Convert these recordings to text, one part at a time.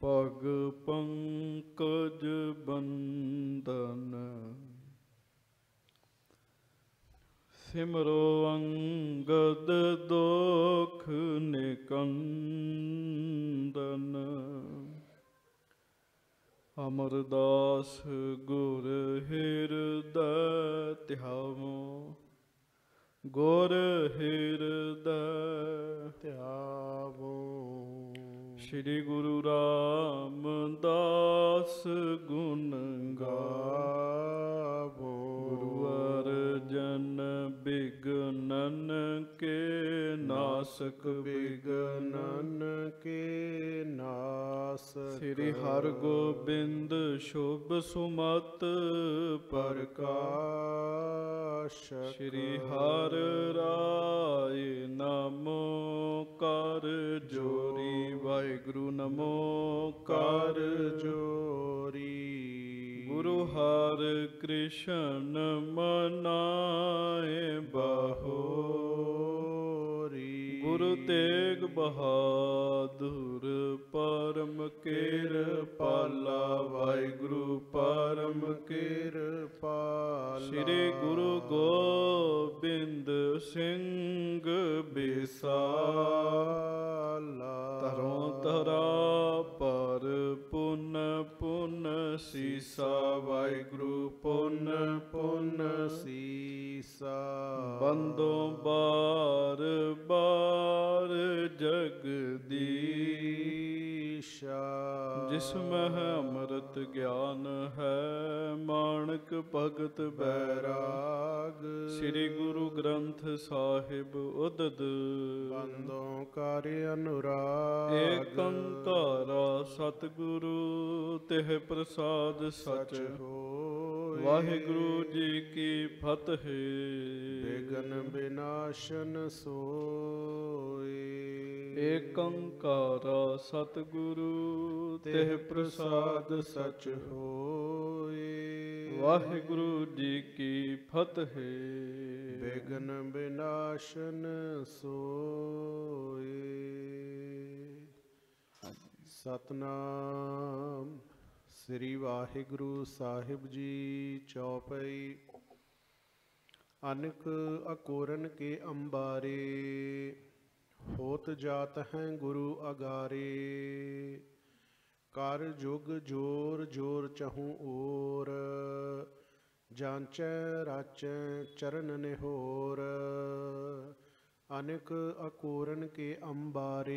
ਪਗ ਪੰਕਜ ਬੰਦਨ ਸਿਮਰੋ ਅੰਗਦ ਦੋਖ ਨਿਕੰਦਨ। ਅਮਰਦਾਸ ਗੁਰ ਹਿਰਦੈ ਧਿਆਵੋ। ਗੁਰ ਹਿਰਦੈ ਧਿਆਵੋ। ਸ੍ਰੀ ਗੁਰੂ ਰਾਮਦਾਸ ਗੁਣ ਗਾਵੋ ਗੁਰੂ ਅਰਜਨ ਬਿਗਨਨ ਕੇ ਨਾਸਕ ਬਿਗਨਨ ਕੇ ਨਾਸ ਸ੍ਰੀ ਹਰਿ ਗੋਬਿੰਦ ਸ਼ੁਭ ਸੁਮਤ ਪ੍ਰਕਾਸ਼ ਸ੍ਰੀ ਹਰਿ ਰਾਏ ਨਮੋ ਕਰ ਜੋਰੀ। ਵਾਹਿਗੁਰੂ ਨਮੋ ਕਰ ਜੋਰੀ। ਗੁਰੂ ਹਰਿ ਕ੍ਰਿਸ਼ਨ ਮਨਾਏ ਬਹੋਰੀ। ਗੁਰੂ ਤੇਗ ਬਹਾਦੁਰ ਪਰਮ ਕਿਰਪਾਲਾ ਵਾਹਿਗੁਰੂ ਪਰਮ ਕਿਰਪਾਲ। ਸ੍ਰੀ ਗੁਰੂ ਗੋਬਿੰਦ ਸਿੰਘ ਬਿਸਾਲਾ ਤਰੋਂ ਤਰਾ ਪੁਨ ਸੀਸਾ ਵਾਹਿਗੁਰੂ ਪੁੰਨ ਪੁੰਨ ਸੀਸਾ ਬੰਦੋਂ ਬਾਰ ਬਾਰ ਜਗਦੀ ਜਗਦੀਸ਼ਾ ਜਿਸ ਮਹਿ ਅੰਮ੍ਰਿਤ ਗਿਆਨ ਹੈ ਮਾਣਕ ਭਗਤ ਬੈਰਾਗ। ਸ੍ਰੀ ਗੁਰੂ ਗ੍ਰੰਥ ਸਾਹਿਬ ਉਦਦ। ਬੰਦੋਂ ਕਰ ਅਨੁਰਾਗ। ਏਕ ਓੰਕਾਰਾ ਸਤਿਗੁਰੂ ਤਿਹ ਪ੍ਰਸਾਦ ਸਚ ਹੋਏ। ਵਾਹਿਗੁਰੂ ਜੀ ਕੀ ਫਤਿਹ। ਬਿਗਨ ਬਿਨਾਸ਼ਨ ਸੋਏ। ਏਕ ਓੰਕਾਰਾ ਸਤਿਗੁਰੂ ਤਿਹ ਪ੍ਰਸਾਦ ਸਚ ਹੋਏ। ਵਾਹਿਗੁਰੂ ਜੀ ਕੀ ਫਤਿਹ। ਬਿਗਨ ਬਿਨਾਸ਼ਨ ਸੋਏ। ਸਤਨਾਮ ਸ੍ਰੀ ਵਾਹਿਗੁਰੂ ਸਾਹਿਬ ਜੀ ਚੌਪਈ। ਅਨਕ ਅਕੋਰਨ ਕੇ ਅੰਬਾਰੇ। ਹੋਤ ਜਾਤ ਹੈ ਗੁਰੂ ਅਗਾਰੇ, ਕਰ ਜੁਗ ਜੋਰ ਜੋਰ ਚਹੂ ਓਰ, ਜਾਂਚੈ ਰਾਚੈ ਚਰਨ ਨਿਹੋਰ, ਅਨਕ ਅਕੋਰਨ ਕੇ ਅੰਬਾਰੇ।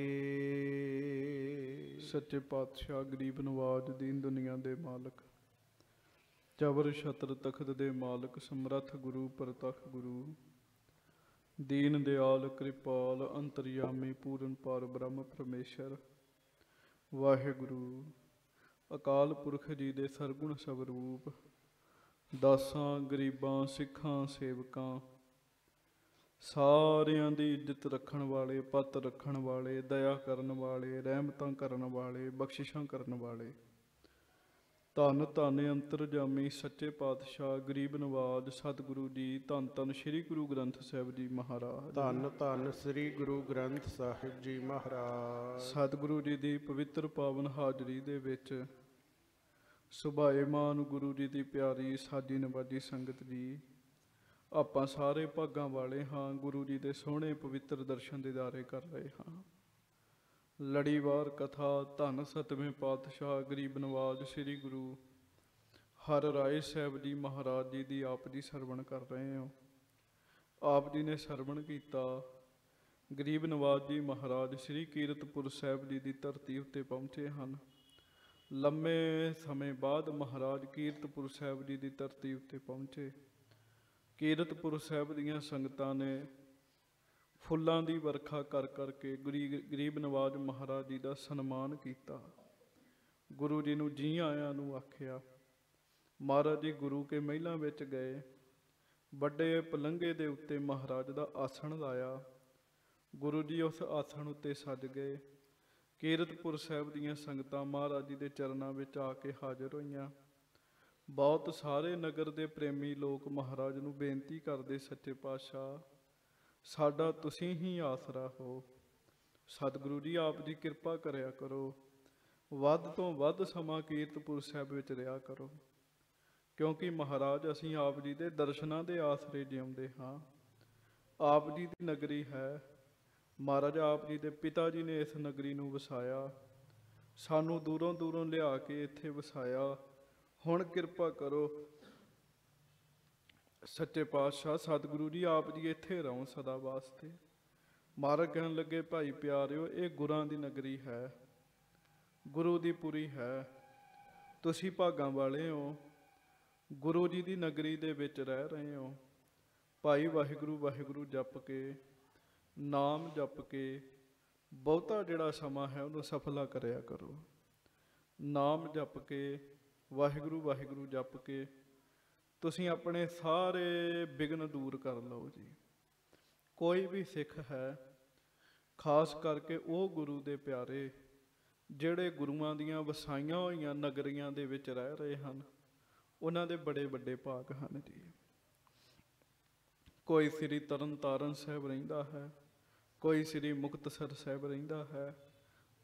ਸੱਚੇ ਪਾਤਸ਼ਾਹ ਗਰੀਬ ਨਵਾਜ ਦੀਨ ਦੁਨੀਆ ਦੇ ਮਾਲਕ, ਜਬਰ ਛਤਰ ਤਖਤ ਦੇ ਮਾਲਕ, ਸਮਰੱਥ ਗੁਰੂ, ਪ੍ਰਤਖ ਗੁਰੂ। ਦੀਨ ਦਿਆਲ, ਕਿਰਪਾਲ, ਅੰਤਰਯਾਮੀ, ਪੂਰਨ ਪਾਰ ਬ੍ਰਹਮ ਪਰਮੇਸ਼ਰ। ਵਾਹਿਗੁਰੂ। ਅਕਾਲ ਪੁਰਖ ਜੀ ਦੇ ਸਰਗੁਣ ਸਵਰੂਪ, ਦਾਸਾਂ, ਗਰੀਬਾਂ, ਸਿੱਖਾਂ, ਸੇਵਕਾਂ, ਸਾਰਿਆਂ ਦੀ ਇੱਜ਼ਤ ਰੱਖਣ ਵਾਲੇ, ਪੱਤ ਰੱਖਣ ਵਾਲੇ, ਦਇਆ ਕਰਨ ਵਾਲੇ, ਰਹਿਮਤਾਂ ਕਰਨ ਵਾਲੇ, ਬਖਸ਼ਿਸ਼ਾਂ ਕਰਨ ਵਾਲੇ ਧੰਨ ਧੰਨ ਅੰਤਰਜਾਮੀ ਸੱਚੇ ਪਾਤਸ਼ਾਹ ਗਰੀਬ ਨਵਾਜ ਸਤਿਗੁਰੂ ਜੀ ਧੰਨ ਧੰਨ ਸ੍ਰੀ ਗੁਰੂ ਗ੍ਰੰਥ ਸਾਹਿਬ ਜੀ ਮਹਾਰਾਜ। ਧੰਨ ਧੰਨ ਸ੍ਰੀ ਗੁਰੂ ਗ੍ਰੰਥ ਸਾਹਿਬ ਜੀ ਮਹਾਰਾਜ। ਸਤਿਗੁਰੂ ਜੀ ਦੀ ਪਵਿੱਤਰ ਪਾਵਨ ਹਾਜ਼ਰੀ ਦੇ ਵਿੱਚ ਸੁਭਾਏਮਾਨ ਗੁਰੂ ਜੀ ਦੀ ਪਿਆਰੀ ਸਾਜੀ ਨਵਾਜੀ ਸੰਗਤ ਜੀ ਆਪਾਂ ਸਾਰੇ ਭਾਗਾਂ ਵਾਲੇ ਹਾਂ ਗੁਰੂ ਜੀ ਦੇ ਸੋਹਣੇ ਪਵਿੱਤਰ ਦਰਸ਼ਨ ਦਿਦਾਰੇ ਕਰ ਰਹੇ ਹਾਂ। ਲੜੀਵਾਰ ਕਥਾ, ਧੰਨ ਸਤਵੇਂ ਪਾਤਸ਼ਾਹ, ਗਰੀਬ ਨਵਾਜ, ਸ੍ਰੀ ਗੁਰੂ ਹਰ ਰਾਏ ਸਾਹਿਬ ਜੀ ਮਹਾਰਾਜ ਜੀ ਦੀ ਆਪ ਜੀ ਸਰਵਣ ਕਰ ਰਹੇ ਹਾਂ। ਆਪ ਜੀ ਨੇ ਸਰਵਣ ਕੀਤਾ। ਗਰੀਬ ਨਵਾਜ ਜੀ ਮਹਾਰਾਜ ਸ੍ਰੀ ਕੀਰਤਪੁਰ ਸਾਹਿਬ ਜੀ ਦੀ ਧਰਤੀ ਉੱਤੇ ਪਹੁੰਚੇ ਹਨ। ਲੰਮੇ ਸਮੇਂ ਬਾਅਦ ਮਹਾਰਾਜ ਕੀਰਤਪੁਰ ਸਾਹਿਬ ਜੀ ਦੀ ਧਰਤੀ ਉੱਤੇ ਪਹੁੰਚੇ। ਕੀਰਤਪੁਰ ਸਾਹਿਬ ਦੀਆਂ ਸੰਗਤਾਂ ਨੇ ਫੁੱਲਾਂ ਦੀ ਵਰਖਾ ਕਰ ਕਰਕੇ ਗਰੀ- ਗਰੀਬ ਨਵਾਜ ਮਹਾਰਾਜ ਜੀ ਦਾ ਸਨਮਾਨ ਕੀਤਾ। ਗੁਰੂ ਜੀ ਨੂੰ ਜੀ ਆਇਆਂ ਨੂੰ ਆਖਿਆ, ਮਹਾਰਾਜ ਜੀ, ਗੁਰੂ ਕੇ ਮਹਿਲਾਂ ਵਿੱਚ ਗਏ। ਵੱਡੇ ਪਲੰਘੇ ਦੇ ਉੱਤੇ ਮਹਾਰਾਜ ਦਾ ਆਸਣ ਲਾਇਆ। ਗੁਰੂ ਜੀ ਉਸ ਆਸਣ ਉੱਤੇ ਸੱਜ ਗਏ। ਕੀਰਤਪੁਰ ਸਾਹਿਬ ਦੀਆਂ ਸੰਗਤਾਂ ਮਹਾਰਾਜ ਜੀ ਦੇ ਚਰਨਾਂ ਵਿੱਚ ਆ ਕੇ ਹਾਜ਼ਰ ਹੋਈਆਂ। ਬਹੁਤ ਸਾਰੇ ਨਗਰ ਦੇ ਪ੍ਰੇਮੀ ਲੋਕ ਮਹਾਰਾਜ ਨੂੰ ਬੇਨਤੀ ਕਰਦੇ, ਸੱਚੇ ਪਾਤਸ਼ਾਹ ਸਾਡਾ ਤੁਸੀਂ ਹੀ ਆਸਰਾ ਹੋ। ਸਤਿਗੁਰੂ ਜੀ, ਆਪ ਜੀ ਕਿਰਪਾ ਕਰਿਆ ਕਰੋ। ਵੱਧ ਤੋਂ ਵੱਧ ਸਮਾਂ ਕੀਰਤਪੁਰ ਸਾਹਿਬ ਵਿੱਚ ਰਿਹਾ ਕਰੋ। ਕਿਉਂਕਿ ਮਹਾਰਾਜ, ਅਸੀਂ ਆਪ ਜੀ ਦੇ ਦਰਸ਼ਨਾਂ ਦੇ ਆਸਰੇ ਜਿਉਂਦੇ ਹਾਂ। ਆਪ ਜੀ ਦੀ ਨਗਰੀ ਹੈ। ਮਹਾਰਾਜ, ਆਪ ਜੀ ਦੇ ਪਿਤਾ ਜੀ ਨੇ ਇਸ ਨਗਰੀ ਨੂੰ ਵਸਾਇਆ। ਸਾਨੂੰ ਦੂਰੋਂ ਦੂਰੋਂ ਲਿਆ ਕੇ ਇੱਥੇ ਵਸਾਇਆ। ਹੁਣ ਕਿਰਪਾ ਕਰੋ ਸੱਚੇ ਪਾਤਸ਼ਾਹ, ਸਤਿਗੁਰੂ ਜੀ, ਆਪ ਜੀ ਇੱਥੇ ਰਹੋ ਸਦਾ ਵਾਸਤੇ। ਮਾਰਗ ਕਹਿਣ ਲੱਗੇ, ਭਾਈ ਪਿਆਰਿਓ, ਇਹ ਗੁਰਾਂ ਦੀ ਨਗਰੀ ਹੈ, ਗੁਰੂ ਦੀ ਪੁਰੀ ਹੈ। ਤੁਸੀਂ ਭਾਗਾਂ ਵਾਲੇ ਹੋ, ਗੁਰੂ ਜੀ ਦੀ ਨਗਰੀ ਦੇ ਵਿੱਚ ਰਹਿ ਰਹੇ ਹੋ। ਭਾਈ ਵਾਹਿਗੁਰੂ ਵਾਹਿਗੁਰੂ ਜਪ ਕੇ, ਨਾਮ ਜਪ ਕੇ, ਬਹੁਤਾ ਜਿਹੜਾ ਸਮਾਂ ਹੈ, ਉਹਨੂੰ ਸਫਲਾ ਕਰਿਆ ਕਰੋ। ਨਾਮ ਜਪ ਕੇ, ਵਾਹਿਗੁਰੂ ਵਾਹਿਗੁਰੂ ਜਪ ਕੇ ਤੁਸੀਂ ਆਪਣੇ ਸਾਰੇ ਵਿਗਨ ਦੂਰ ਕਰ ਲਓ ਜੀ। ਕੋਈ ਵੀ ਸਿੱਖ ਹੈ, ਖਾਸ ਕਰਕੇ ਉਹ ਗੁਰੂ ਦੇ ਪਿਆਰੇ, ਜਿਹੜੇ ਗੁਰੂਆਂ ਦੀਆਂ ਵਸਾਈਆਂ ਹੋਈਆਂ ਨਗਰੀਆਂ ਦੇ ਵਿੱਚ ਰਹਿ ਰਹੇ ਹਨ, ਉਹਨਾਂ ਦੇ ਬੜੇ ਵੱਡੇ ਭਾਗ ਹਨ ਜੀ। ਕੋਈ ਸ੍ਰੀ ਤਰਨਤਾਰਨ ਸਾਹਿਬ ਰਹਿੰਦਾ ਹੈ, ਕੋਈ ਸ੍ਰੀ ਮੁਕਤਸਰ ਸਾਹਿਬ ਰਹਿੰਦਾ ਹੈ,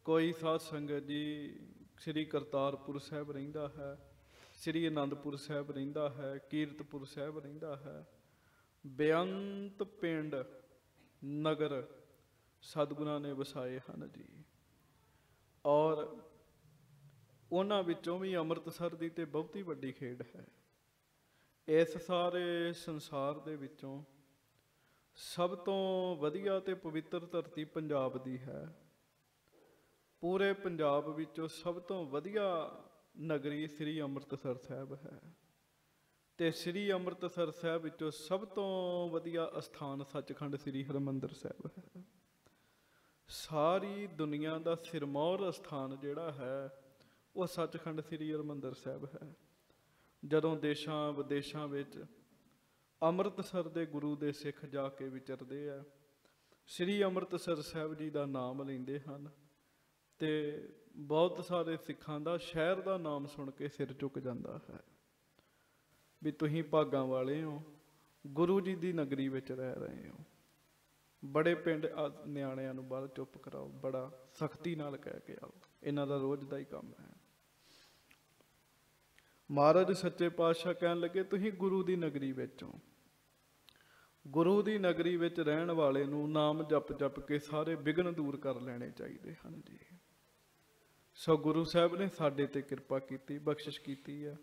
ਕੋਈ ਸਾਧ ਸੰਗਤ ਜੀ ਸ੍ਰੀ ਕਰਤਾਰਪੁਰ ਸਾਹਿਬ ਰਹਿੰਦਾ ਹੈ ਸ੍ਰੀ ਅਨੰਦਪੁਰ ਸਾਹਿਬ ਰਹਿੰਦਾ ਹੈ, ਕੀਰਤਪੁਰ ਸਾਹਿਬ ਰਹਿੰਦਾ ਹੈ। ਬੇਅੰਤ ਪਿੰਡ, ਨਗਰ ਸਤਿਗੁਰਾਂ ਨੇ ਵਸਾਏ ਹਨ ਜੀ। ਔਰ ਉਹਨਾਂ ਵਿੱਚੋਂ ਵੀ ਅੰਮ੍ਰਿਤਸਰ ਦੀ ਤੇ ਬਹੁਤੀ ਵੱਡੀ ਖੇਡ ਹੈ। ਇਸ ਸਾਰੇ ਸੰਸਾਰ ਦੇ ਵਿੱਚੋਂ ਸਭ ਤੋਂ ਵਧੀਆ ਤੇ ਪਵਿੱਤਰ ਧਰਤੀ ਪੰਜਾਬ ਦੀ ਹੈ। ਪੂਰੇ ਪੰਜਾਬ ਵਿੱਚੋਂ ਸਭ ਤੋਂ ਵਧੀਆ ਨਗਰੀ ਸ੍ਰੀ ਅੰਮ੍ਰਿਤਸਰ ਸਾਹਿਬ ਹੈ। ਤੇ ਸ੍ਰੀ ਅੰਮ੍ਰਿਤਸਰ ਸਾਹਿਬ ਵਿੱਚੋਂ ਸਭ ਤੋਂ ਵਧੀਆ ਅਸਥਾਨ ਸੱਚਖੰਡ ਸ੍ਰੀ ਹਰਮੰਦਰ ਸਾਹਿਬ ਹੈ। ਸਾਰੀ ਦੁਨੀਆ ਦਾ ਸਿਰਮੌਰ ਅਸਥਾਨ ਜਿਹੜਾ ਹੈ, ਉਹ ਸੱਚਖੰਡ ਸ੍ਰੀ ਹਰਮੰਦਰ ਸਾਹਿਬ ਹੈ। ਜਦੋਂ ਦੇਸ਼ਾਂ ਵਿਦੇਸ਼ਾਂ ਵਿੱਚ ਅੰਮ੍ਰਿਤਸਰ ਦੇ ਗੁਰੂ ਦੇ ਸਿੱਖ ਜਾ ਕੇ ਵਿਚਰਦੇ ਆ, ਸ੍ਰੀ ਅੰਮ੍ਰਿਤਸਰ ਸਾਹਿਬ ਜੀ ਦਾ ਨਾਮ ਲੈਂਦੇ ਹਨ। ਤੇ ਬਹੁਤ ਸਾਰੇ ਸਿੱਖਾਂ ਦਾ, ਸ਼ਹਿਰ ਦਾ ਨਾਮ ਸੁਣ ਕੇ ਸਿਰ ਝੁਕ ਜਾਂਦਾ ਹੈ। ਵੀ ਤੁਸੀਂ ਭਾਗਾਂ ਵਾਲੇ ਹੋ, ਗੁਰੂ ਜੀ ਦੀ ਨਗਰੀ ਵਿੱਚ ਰਹਿ ਰਹੇ ਹੋ। ਬੜੇ ਪਿੰਡ ਨਿਆਣਿਆਂ ਨੂੰ ਬਾਹਰ ਚੁੱਪ ਕਰਾਓ, ਬੜਾ ਸਖਤੀ ਨਾਲ ਕਹਿ ਕੇ ਆਓ, ਇਹਨਾਂ ਦਾ ਰੋਜ਼ ਦਾ ਹੀ ਕੰਮ ਹੈ। ਮਹਾਰਾਜ ਸੱਚੇ ਪਾਤਸ਼ਾਹ ਕਹਿਣ ਲੱਗੇ, ਤੁਸੀਂ ਗੁਰੂ ਦੀ ਨਗਰੀ ਵਿੱਚ ਹੋ। ਗੁਰੂ ਦੀ ਨਗਰੀ ਵਿੱਚ ਰਹਿਣ ਵਾਲੇ ਨੂੰ ਨਾਮ ਜਪ ਜਪ ਕੇ ਸਾਰੇ ਵਿਗਨ ਦੂਰ ਕਰ ਲੈਣੇ ਚਾਹੀਦੇ ਹਨ ਜੀ। ਸੋ ਗੁਰੂ ਸਾਹਿਬ ਨੇ ਸਾਡੇ ਤੇ ਕਿਰਪਾ ਕੀਤੀ ਬਖਸ਼ਿਸ਼ ਕੀਤੀ ਹੈ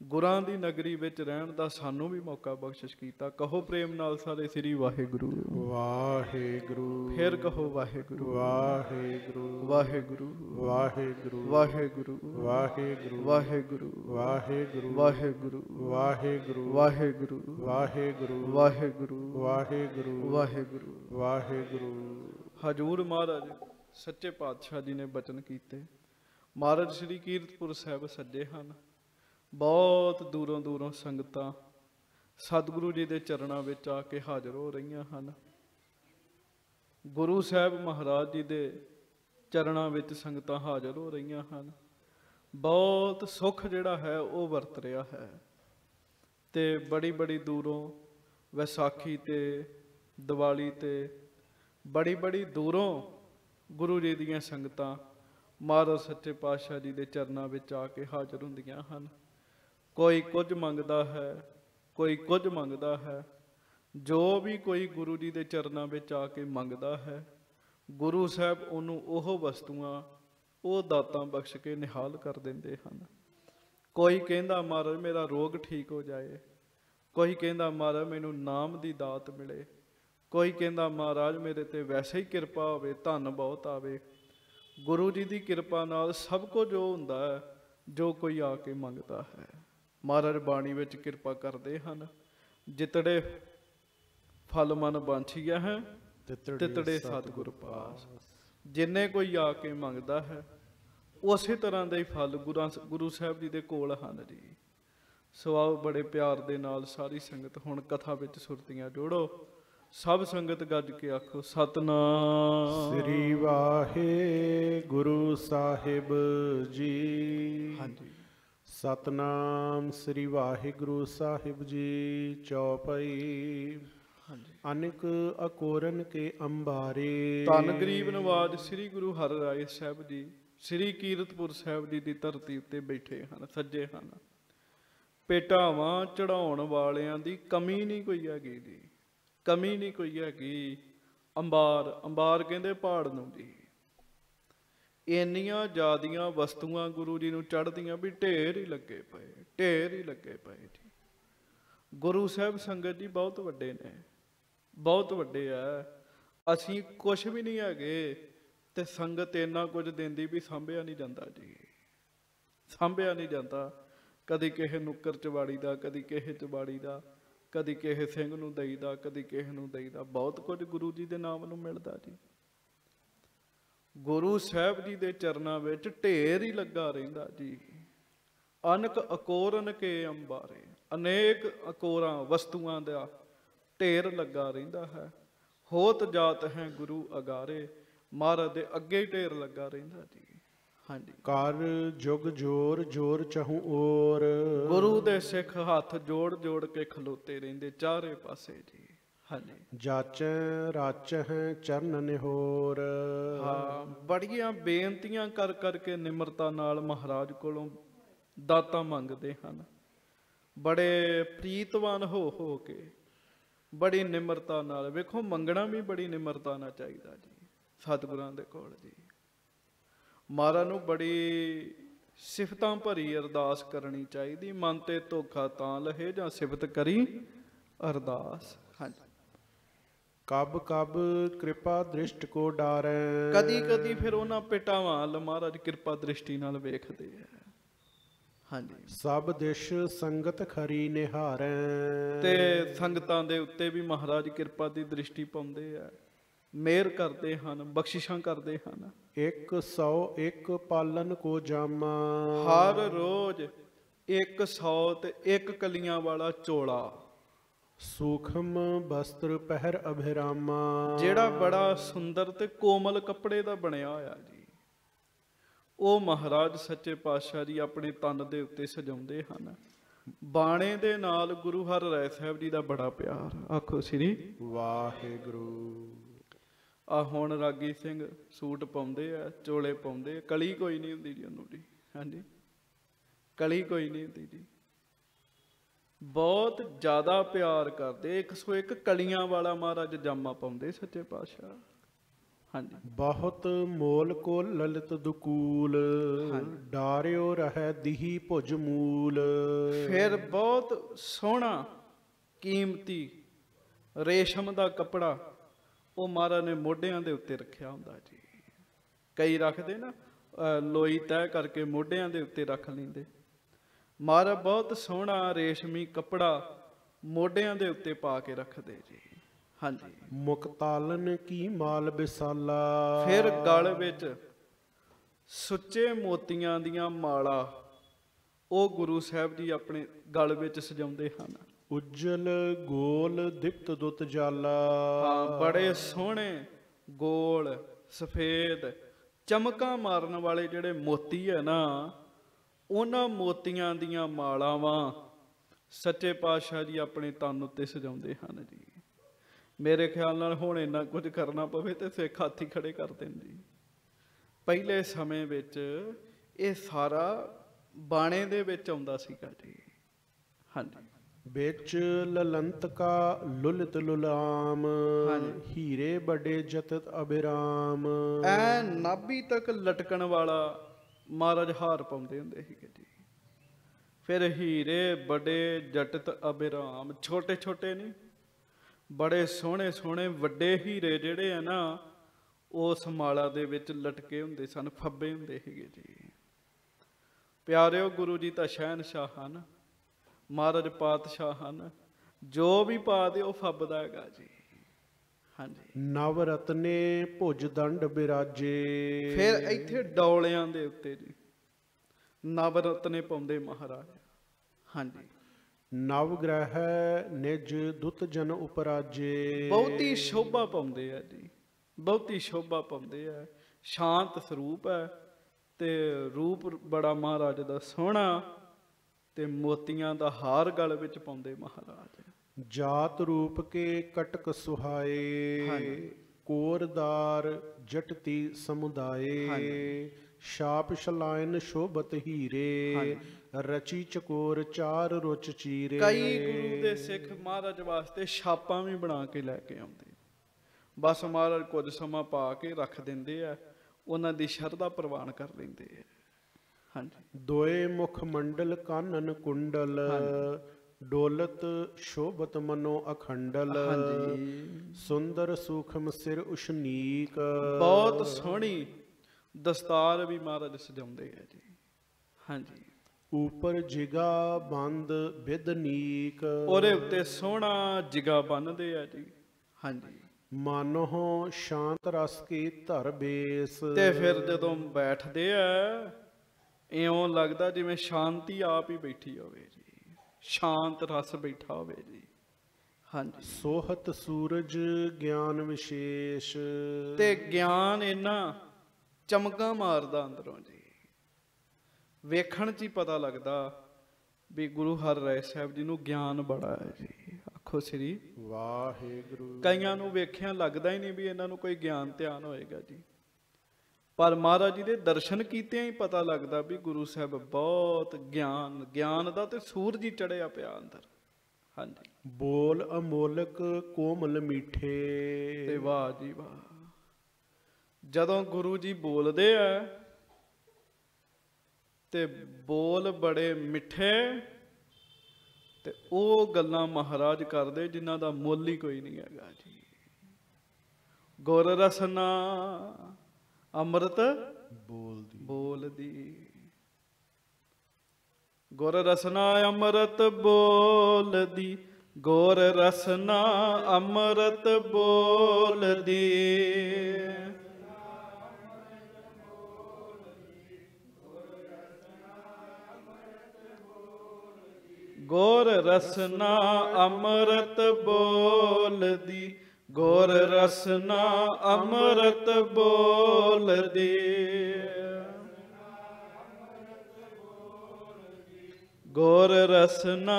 ਗੁਰਾਂ ਦੀ ਨਗਰੀ ਵਿੱਚ ਰਹਿਣ ਦਾ ਸਾਨੂੰ ਵੀ ਮੌਕਾ ਬਖਸ਼ਿਸ਼ ਕੀਤਾ ਕਹੋ ਪ੍ਰੇਮ ਨਾਲ ਸਾਰੇ ਸ੍ਰੀ ਵਾਹਿਗੁਰੂ ਵਾਹਿਗੁਰੂ ਫਿਰ ਕਹੋ ਵਾਹਿਗੁਰੂ ਵਾਹਿਗੁਰੂ ਵਾਹਿਗੁਰੂ ਵਾਹਿਗੁਰੂ ਵਾਹਿਗੁਰੂ ਵਾਹਿਗੁਰੂ ਵਾਹਿਗੁਰੂ ਵਾਹਿਗੁਰੂ ਵਾਹਿਗੁਰੂ ਵਾਹਿਗੁਰੂ ਵਾਹਿਗੁਰੂ ਵਾਹਿਗੁਰੂ ਵਾਹਿਗੁਰੂ ਵਾਹਿਗੁਰੂ ਵਾਹਿਗੁਰੂ ਵਾਹਿਗੁਰੂ ਹਜੂਰ ਮਹਾਰਾਜ ਸੱਚੇ ਪਾਤਸ਼ਾਹ ਜੀ ਨੇ ਬਚਨ ਕੀਤੇ। ਮਹਾਰਾਜ ਸ੍ਰੀ ਕੀਰਤਪੁਰ ਸਾਹਿਬ ਸੱਜੇ ਹਨ। ਬਹੁਤ ਦੂਰੋਂ ਦੂਰੋਂ ਸੰਗਤਾਂ ਸਤਿਗੁਰੂ ਜੀ ਦੇ ਚਰਨਾਂ ਵਿੱਚ ਆ ਕੇ ਹਾਜ਼ਰ ਹੋ ਰਹੀਆਂ ਹਨ। ਗੁਰੂ ਸਾਹਿਬ ਮਹਾਰਾਜ ਜੀ ਦੇ ਚਰਨਾਂ ਵਿੱਚ ਸੰਗਤਾਂ ਹਾਜ਼ਰ ਹੋ ਰਹੀਆਂ ਹਨ। ਬਹੁਤ ਸੁੱਖ ਜਿਹੜਾ ਹੈ, ਉਹ ਵਰਤ ਰਿਹਾ ਹੈ। ਤੇ ਬੜੀ ਬੜੀ ਦੂਰੋਂ ਵਿਸਾਖੀ ਤੇ ਦੀਵਾਲੀ ਤੇ ਬੜੀ ਬੜੀ ਦੂਰੋਂ ਗੁਰੂ ਜੀ ਦੀਆਂ ਸੰਗਤਾਂ ਮਹਾਰਾਜ ਸੱਚੇ ਪਾਤਸ਼ਾਹ ਜੀ ਦੇ ਚਰਨਾਂ ਵਿੱਚ ਆ ਕੇ ਹਾਜ਼ਰ ਹੁੰਦੀਆਂ ਹਨ। ਕੋਈ ਕੁਝ ਮੰਗਦਾ ਹੈ, ਕੋਈ ਕੁਝ ਮੰਗਦਾ ਹੈ। ਜੋ ਵੀ ਕੋਈ ਗੁਰੂ ਜੀ ਦੇ ਚਰਨਾਂ ਵਿੱਚ ਆ ਕੇ ਮੰਗਦਾ ਹੈ, ਗੁਰੂ ਸਾਹਿਬ ਉਹਨੂੰ ਉਹ ਵਸਤੂਆਂ, ਉਹ ਦਾਤਾਂ ਬਖਸ਼ ਕੇ ਨਿਹਾਲ ਕਰ ਦਿੰਦੇ ਹਨ। ਕੋਈ ਕਹਿੰਦਾ, ਮਹਾਰਾਜ, ਮੇਰਾ ਰੋਗ ਠੀਕ ਹੋ ਜਾਏ। ਕੋਈ ਕਹਿੰਦਾ, ਮਹਾਰਾਜ, ਮੈਨੂੰ ਨਾਮ ਦੀ ਦਾਤ ਮਿਲੇ। ਕੋਈ ਕਹਿੰਦਾ ਮਹਾਰਾਜ ਮੇਰੇ ਤੇ ਵੈਸੇ ਹੀ ਕਿਰਪਾ ਹੋਵੇ ਧਨ ਬਹੁਤ ਆਵੇ। ਗੁਰੂ ਜੀ ਦੀ ਕਿਰਪਾ ਨਾਲ ਸਭ ਕੁਝ ਉਹ ਹੁੰਦਾ ਹੈ ਜੋ ਕੋਈ ਆ ਕੇ ਮੰਗਦਾ ਹੈ। ਮਹਾਰਾਜ ਬਾਣੀ ਵਿੱਚ ਕਿਰਪਾ ਕਰਦੇ ਹਨ ਜਿਤੜੇ ਫਲ ਮਨ ਬਾਂਛੀਆ ਹੈ ਤਿਤੜੇ ਸਤਿਗੁਰ ਪਾਸ। ਜਿੰਨੇ ਕੋਈ ਆ ਕੇ ਮੰਗਦਾ ਹੈ ਉਸੇ ਤਰ੍ਹਾਂ ਦਾ ਹੀ ਫਲ ਗੁਰਾਂ ਗੁਰੂ ਸਾਹਿਬ ਜੀ ਦੇ ਕੋਲ ਹਨ ਜੀ। ਸੋ ਆਓ ਬੜੇ ਪਿਆਰ ਦੇ ਨਾਲ ਸਾਰੀ ਸੰਗਤ ਹੁਣ ਕਥਾ ਵਿੱਚ ਸੁਰਤੀਆਂ ਜੋੜੋ। ਸਭ ਸੰਗਤ ਗੱਜ ਕੇ ਆਖੋ ਸਤਨਾਮ। ਸ੍ਰੀ ਵਾਹਿਗੁਰੂ ਸਾਹਿਬ ਜੀ। ਹਾਂਜੀ। ਸਤਨਾਮ ਸ੍ਰੀ ਵਾਹਿਗੁਰੂ ਸਾਹਿਬ ਜੀ ਚੌਪਈ। ਅਨੇਕ ਅਕੋਰਨ ਕੇ ਅੰਬਾਰੇ। ਧੰਨ ਗਰੀਬ ਨਵਾਜ ਸ੍ਰੀ ਗੁਰੂ ਹਰਿਰਾਏ ਸਾਹਿਬ ਜੀ ਸ੍ਰੀ ਕੀਰਤਪੁਰ ਸਾਹਿਬ ਜੀ ਦੀ ਧਰਤੀ ਉੱਤੇ ਬੈਠੇ ਹਨ ਸੱਜੇ ਹਨ। ਪੇਟਾਵਾਂ ਚੜਾਉਣ ਵਾਲਿਆਂ ਦੀ ਕਮੀ ਨਹੀਂ ਕੋਈ ਹੈਗੀ ਜੀ। ਕਮੀ ਨਹੀਂ ਕੋਈ ਹੈਗੀ। ਅੰਬਾਰ ਅੰਬਾਰ ਕਹਿੰਦੇ ਪਹਾੜ ਨੂੰ ਜੀ ਇੰਨੀਆਂ ਜ਼ਿਆਦੀਆਂ ਵਸਤੂਆਂ ਗੁਰੂ ਜੀ ਨੂੰ ਚੜਦੀਆਂ ਵੀ ਢੇਰ ਹੀ ਲੱਗੇ ਪਏ, ਢੇਰ ਹੀ ਲੱਗੇ ਪਏ ਜੀ। ਗੁਰੂ ਸਾਹਿਬ ਸੰਗਤ ਜੀ ਬਹੁਤ ਵੱਡੇ ਨੇ, ਬਹੁਤ ਵੱਡੇ ਆ। ਅਸੀਂ ਕੁਝ ਵੀ ਨਹੀਂ ਹੈਗੇ ਤੇ ਸੰਗਤ ਇੰਨਾ ਕੁਝ ਦਿੰਦੀ ਵੀ ਸੰਭਿਆ ਨਹੀਂ ਜਾਂਦਾ ਜੀ। ਸੰਭਿਆ ਨਹੀਂ ਜਾਂਦਾ। ਕਦੀ ਕਿਸੇ ਨੁੱਕਰ ਚਵਾੜੀ ਦਾ, ਕਦੀ ਕਿਸੇ ਚਵਾੜੀ ਦਾ। ਕਦੀ ਕਿਸੇ ਸਿੰਘ ਨੂੰ ਦਈਦਾ, ਕਦੀ ਕਿਸੇ ਨੂੰ ਦਈਦਾ। ਬਹੁਤ ਕੁਝ ਗੁਰੂ ਜੀ ਦੇ ਨਾਮ ਨੂੰ ਮਿਲਦਾ ਜੀ। ਗੁਰੂ ਸਾਹਿਬ ਜੀ ਦੇ ਚਰਨਾਂ ਵਿੱਚ ਢੇਰ ਹੀ ਲੱਗਾ ਰਹਿੰਦਾ ਜੀ। ਅਨਕ ਅਕੋਰਨ ਕੇ ਅੰਬਾਰੇ, ਅਨੇਕ ਅਕੋਰਾਂ ਵਸਤੂਆਂ ਦਾ ਢੇਰ ਲੱਗਾ ਰਹਿੰਦਾ ਹੈ। ਹੋਤ ਜਾਤ ਹੈ ਗੁਰੂ ਅਗਾਰੇ, ਮਹਾਰਾਜ ਦੇ ਅੱਗੇ ਢੇਰ ਲੱਗਾ ਰਹਿੰਦਾ ਜੀ। ਹਾਂਜੀ। ਕਰ ਜੁਗ ਜੋਰ ਜੋਰ ਚਹੂ ਔਰ ਗੁਰੂ ਦੇ ਸਿੱਖ ਹੱਥ ਜੋੜ ਜੋੜ ਕੇ ਖਲੋਤੇ ਰਹਿੰਦੇ ਚਾਰੇ ਪਾਸੇ ਜੀ। ਹਾਂਜੀ। ਜਾਚੈ ਰਾਚੈ ਚਰਨ ਨਿਹੋਰ। ਹਾਂ ਬੜੀਆਂ ਬੇਨਤੀਆਂ ਕਰ ਕਰਕੇ ਨਿਮਰਤਾ ਨਾਲ ਮਹਾਰਾਜ ਕੋਲੋਂ ਦਾਤਾਂ ਮੰਗਦੇ ਹਨ। ਬੜੇ ਪ੍ਰੀਤਵਾਨ ਹੋ ਹੋ ਕੇ ਬੜੀ ਨਿਮਰਤਾ ਨਾਲ ਵੇਖੋ ਮੰਗਣਾ ਵੀ ਬੜੀ ਨਿਮਰਤਾ ਨਾਲ ਚਾਹੀਦਾ ਜੀ ਸਤਿਗੁਰਾਂ ਦੇ ਕੋਲ ਜੀ। ਮਹਾਰਾਜ ਨੂੰ ਬੜੀ ਸਿਫਤਾਂ ਭਰੀ ਅਰਦਾਸ ਕਰਨੀ ਚਾਹੀਦੀ। ਮਨ ਤੇ ਧੋਖਾ ਤਾਂ ਲਹੇ ਜਾਂ ਸਿਫਤ ਕਰੀ ਅਰਦਾਸ। ਹਾਂਜੀ। ਕਬ ਕਬ ਕਿਰਪਾ ਦ੍ਰਿਸ਼ਟ ਕੋ ਡਾਰੈ। ਕਦੀ ਕਦੀ ਫਿਰ ਉਹਨਾਂ ਪਿਟਾਵਾਂ ਵੱਲ ਮਹਾਰਾਜ ਕਿਰਪਾ ਦ੍ਰਿਸ਼ਟੀ ਨਾਲ ਵੇਖਦੇ ਆ। ਹਾਂਜੀ। ਸਭ ਦਿਸ਼ ਸੰਗਤ ਖਰੀ ਨਿਹਾਰੈ। ਤੇ ਸੰਗਤਾਂ ਦੇ ਉੱਤੇ ਵੀ ਮਹਾਰਾਜ ਕਿਰਪਾ ਦੀ ਦ੍ਰਿਸ਼ਟੀ ਪਾਉਂਦੇ ਆ। ਮਿਹਰ ਕਰਦੇ ਹਨ ਬਖਸ਼ਿਸ਼ਾਂ ਕਰਦੇ ਹਨ। ਇੱਕ ਸੌ ਇੱਕ ਪਾਲਨ ਕੋ ਜਾਮਾ। ਹਰ ਰੋਜ਼ 100 ਤੇ ਇੱਕ ਕਲੀਆਂ ਵਾਲਾ ਚੋਲਾ। ਸੂਖਮ ਬਸਤਰ ਪਹਿਰ ਅਭਿਰਾਮਾ। ਜਿਹੜਾ ਬੜਾ ਸੁੰਦਰ ਤੇ ਕੋਮਲ ਕੱਪੜੇ ਦਾ ਬਣਿਆ ਹੋਇਆ ਜੀ। ਉਹ ਮਹਾਰਾਜ ਸੱਚੇ ਪਾਤਸ਼ਾਹ ਜੀ ਆਪਣੇ ਤਨ ਦੇ ਉੱਤੇ ਸਜਾਉਂਦੇ ਹਨ। ਬਾਣੇ ਦੇ ਨਾਲ ਗੁਰੂ ਹਰ ਰਾਏ ਸਾਹਿਬ ਜੀ ਦਾ ਬੜਾ ਪਿਆਰ। ਆਖੋ ਸ੍ਰੀ ਵਾਹਿਗੁਰੂ। ਆ ਹੁਣ ਰਾਗੀ ਸਿੰਘ ਸੂਟ ਪਾਉਂਦੇ ਆ ਚੋਲੇ ਪਾਉਂਦੇ ਆ। ਕਲੀ ਕੋਈ ਨਹੀਂ ਹੁੰਦੀ ਜੀ ਉਹਨੂੰ ਜੀ ਹਾਂਜੀ। ਕਲੀ ਕੋਈ ਨਹੀਂ ਹੁੰਦੀ ਜੀ। ਬਹੁਤ ਜ਼ਿਆਦਾ ਪਿਆਰ ਕਰਦੇ 101 ਕਲੀਆਂ ਵਾਲਾ ਮਹਾਰਾਜ ਜਾਮਾ ਪਾਉਂਦੇ ਸੱਚੇ ਪਾਤਸ਼ਾਹ। ਹਾਂਜੀ। ਬਹੁਤ ਮੋਲ ਕੋ ਲਲਿਤ ਦੁਕੂਲ ਡਾਰਿਓ ਰਹਿ ਦਿਹੀ ਭੁਜ ਮੂਲ। ਫਿਰ ਬਹੁਤ ਸੋਹਣਾ ਕੀਮਤੀ ਰੇਸ਼ਮ ਦਾ ਕਪੜਾ ਉਹ ਮਹਾਰਾਜ ਨੇ ਮੋਢਿਆਂ ਦੇ ਉੱਤੇ ਰੱਖਿਆ ਹੁੰਦਾ ਜੀ। ਕਈ ਰੱਖਦੇ ਨਾ ਲੋਈ ਤੈਅ ਕਰਕੇ ਮੋਢਿਆਂ ਦੇ ਉੱਤੇ ਰੱਖ ਲੈਂਦੇ। ਮਹਾਰਾਜ ਬਹੁਤ ਸੋਹਣਾ ਰੇਸ਼ਮੀ ਕਪੜਾ ਮੋਢਿਆਂ ਦੇ ਉੱਤੇ ਪਾ ਕੇ ਰੱਖਦੇ ਜੀ। ਹਾਂਜੀ। ਮੁਕਤਾਲਨ ਕੀ ਮਾਲ ਬਿਸਾਲਾ ਫਿਰ ਗਲ ਵਿੱਚ ਸੁੱਚੇ ਮੋਤੀਆਂ ਦੀਆਂ ਮਾਲਾ ਉਹ ਗੁਰੂ ਸਾਹਿਬ ਜੀ ਆਪਣੇ ਗਲ ਵਿੱਚ ਸਜਾਉਂਦੇ ਹਨ। ਉਜਲ ਗੋਲ ਦਿਪਤ ਦੁਤ ਜਾਲਾ। ਹਾਂ, ਬੜੇ ਸੋਹਣੇ ਗੋਲ, ਸਫੇਦ, ਚਮਕਾਂ ਮਾਰਨ ਵਾਲੇ ਜਿਹੜੇ ਮੋਤੀ ਹੈ ਨਾ, ਉਹਨਾਂ ਮੋਤੀਆਂ ਦੀਆਂ ਮਾਲਾਵਾਂ ਸੱਚੇ ਪਾਤਸ਼ਾਹ ਜੀ ਆਪਣੇ ਤਨ ਉੱਤੇ ਸਜਾਉਂਦੇ ਹਨ ਜੀ। ਮੇਰੇ ਖਿਆਲ ਨਾਲ ਹੁਣ ਇੰਨਾ ਕੁਝ ਕਰਨਾ ਪਵੇ ਤੇ ਸਿੱਖ ਹਾਥੀ ਖੜੇ ਕਰ ਦੇਣ ਜੀ ਪਹਿਲੇ ਸਮੇਂ ਵਿੱਚ ਇਹ ਸਾਰਾ ਬਾਣੇ ਦੇ ਵਿੱਚ ਆਉਂਦਾ ਸੀਗਾ ਜੀ। ਹਾਂਜੀ। ਵਿੱਚ ਲਲੰਤ ਕਾ ਲੁਲਿਤ ਲੁਲਾਮ ਹੀਰੇ ਬੜੇ ਜਤਤ ਅਬਿਰਾਮ ਐ ਨਾਭੀ ਤੱਕ ਲਟਕਣ ਵਾਲਾ ਮਹਾਰਾਜ ਹਾਰ ਪਾਉਂਦੇ ਹੁੰਦੇ ਸੀਗੇ ਜੀ। ਫਿਰ ਹੀਰੇ ਬੜੇ ਜਟਤ ਅਬਿਰਾਮ ਛੋਟੇ ਛੋਟੇ ਨਹੀਂ ਬੜੇ ਸੋਹਣੇ ਸੋਹਣੇ ਵੱਡੇ ਹੀਰੇ ਜਿਹੜੇ ਆ ਨਾ ਉਸ ਮਾਲਾ ਦੇ ਵਿੱਚ ਲਟਕੇ ਹੁੰਦੇ ਸਨ ਫੱਬੇ ਹੁੰਦੇ ਸੀਗੇ ਜੀ। ਪਿਆਰਿਓ ਗੁਰੂ ਜੀ ਤਾਂ ਸ਼ਹਿਨशाह ਹਨ। ਮਹਾਰਾਜ ਪਾਤਸ਼ਾਹ ਹਨ ਜੋ ਵੀ ਪਾ ਦੇ ਉਹ ਫੱਬਦਾ ਹੈਗਾ ਜੀ। ਹਾਂਜੀ। ਨਵ ਰਤਨੇ ਭੁਜ ਦੰਡ ਬਿਰਾਜੇ। ਫਿਰ ਇੱਥੇ ਡੌਲਿਆਂ ਦੇ ਉੱਤੇ ਜੀ ਨਵ ਰਤਨੇ ਪਾਉਂਦੇ ਮਹਾਰਾਜ। ਹਾਂਜੀ। ਨਵ ਗ੍ਰਹਿ ਨਿਜ ਦੁਤ ਜਨ ਉਪਰਾਜੇ। ਬਹੁਤੀ ਸ਼ੋਭਾ ਪਾਉਂਦੇ ਆ ਜੀ ਬਹੁਤੀ ਸ਼ੋਭਾ ਪਾਉਂਦੇ ਆ। ਸ਼ਾਂਤ ਸਰੂਪ ਹੈ ਤੇ ਰੂਪ ਬੜਾ ਮਹਾਰਾਜ ਦਾ ਸੋਹਣਾ। ਤੇ ਮੋਤੀਆਂ ਦਾ ਹਾਰ ਗਲ ਵਿੱਚ ਪਾਉਂਦੇ ਮਹਾਰਾਜ। ਜਾਤ ਰੂਪ ਕੇ ਕਟਕ ਸੁਹਾਏ ਕੋਰਦਾਰ ਜਟਤੀ ਸਮੁਦਾਏ ਸ਼ਾਪ ਸ਼ਲਾਇਨ ਸ਼ੋਭਤ ਹੀਰੇ ਰਚੀ ਚਕੋਰ ਚਾਰ ਰੁਚ ਚੀਰੇ। ਕਈ ਗੁਰੂ ਦੇ ਸਿੱਖ ਮਹਾਰਾਜ ਵਾਸਤੇ ਛਾਪਾਂ ਵੀ ਬਣਾ ਕੇ ਲੈ ਕੇ ਆਉਂਦੇ। ਬਸ ਮਹਾਰਾਜ ਕੁਝ ਸਮਾਂ ਪਾ ਕੇ ਰੱਖ ਦਿੰਦੇ ਆ ਉਹਨਾਂ ਦੀ ਸ਼ਰਧਾ ਪ੍ਰਵਾਨ ਕਰ ਲੈਂਦੇ ਆ। ਹਾਂਜੀ ਦੋਏ ਮੁਖ ਮੰਡਲ ਕਾਨਨ ਕੁੰਡਲ ਡੋਲਤ ਸ਼ੋਭਤ ਮਨੋ ਅਖੰਡਲ ਹਾਂਜੀ। ਸੁੰਦਰ ਸੂਖਮ ਸਿਰ ਉਸ਼ਨੀਕ। ਬਹੁਤ ਸੋਹਣੀ ਦਸਤਾਰ ਵੀ ਮਹਾਰਾਜ ਸਜਾਉਂਦੇ ਆ ਜੀ। ਹਾਂਜੀ। ਉਪਰ ਜਿਗਾ ਬੰਦ ਬਿਦਨੀਕ ਉਹਦੇ ਉੱਤੇ ਸੋਹਣਾ ਜਿਗਾ ਬੰਨਦੇ ਆ ਜੀ। ਹਾਂਜੀ। ਮਾਨੋ ਸ਼ਾਂਤ ਰਸ ਕੀ ਧਰ ਬੇਸ। ਤੇ ਫਿਰ ਜਦੋਂ ਬੈਠਦੇ ਆ ਇਉਂ ਲੱਗਦਾ ਜਿਵੇਂ ਸ਼ਾਂਤੀ ਆਪ ਹੀ ਬੈਠੀ ਹੋਵੇ ਜੀ। ਸ਼ਾਂਤ ਰਸ ਬੈਠਾ ਹੋਵੇ ਜੀ। ਹਾਂਜੀ। ਸੋਹਤ ਸੂਰਜ ਗਿਆਨ ਵਿਸ਼ੇਸ਼। ਤੇ ਗਿਆਨ ਇੰਨਾ ਚਮਕਾਂ ਮਾਰਦਾ ਅੰਦਰੋਂ ਜੀ। ਵੇਖਣ 'ਚ ਹੀ ਪਤਾ ਲੱਗਦਾ ਵੀ ਗੁਰੂ ਹਰਿ ਸਾਹਿਬ ਜੀ ਨੂੰ ਗਿਆਨ ਬੜਾ ਹੈ ਜੀ। ਆਖੋ ਸ੍ਰੀ। ਵਾਹਿਗੁਰੂ। ਕਈਆਂ ਨੂੰ ਵੇਖਿਆ ਲੱਗਦਾ ਹੀ ਨਹੀਂ ਵੀ ਇਹਨਾਂ ਨੂੰ ਕੋਈ ਗਿਆਨ ਧਿਆਨ ਹੋਏਗਾ ਜੀ। ਪਰ ਮਹਾਰਾਜ ਜੀ ਦੇ ਦਰਸ਼ਨ ਕੀਤਿਆਂ ਹੀ ਪਤਾ ਲੱਗਦਾ ਵੀ ਗੁਰੂ ਸਾਹਿਬ ਬਹੁਤ ਗਿਆਨ ਗਿਆਨ ਦਾ ਤੇ ਸੂਰਜ ਹੀ ਚੜਿਆ ਪਿਆ ਅੰਦਰ। ਹਾਂਜੀ। ਬੋਲ ਅਮੋਲਕ ਕੋਮਲ ਤੇ ਮਿੱਠੇ ਵਾਹ ਜੀ ਵਾਹ। ਜਦੋਂ ਗੁਰੂ ਜੀ ਬੋਲਦੇ ਆ ਤੇ ਬੋਲ ਬੜੇ ਮਿੱਠੇ ਤੇ ਉਹ ਗੱਲਾਂ ਮਹਾਰਾਜ ਕਰਦੇ ਜਿਨ੍ਹਾਂ ਦਾ ਮੁੱਲ ਹੀ ਕੋਈ ਨਹੀਂ ਹੈਗਾ ਜੀ। ਗੁਰ ਰਸਨਾ ਅੰਮ੍ਰਿਤ ਬੋਲਦੀ। ਬੋਲਦੀ। ਗੁਰ ਰਸਨਾ ਅੰਮ੍ਰਿਤ ਬੋਲਦੀ ਗੁਰ ਰਸਨਾ ਅੰਮ੍ਰਿਤ ਬੋਲਦੀ। ਗੁਰ ਰਸਨਾ ਅੰਮ੍ਰਿਤ ਬੋਲਦੀ ਗੁਰ ਰਸਨਾ ਅੰਮ੍ਰਿਤ ਬੋਲਦੀ ਗੁਰ ਰਸਨਾ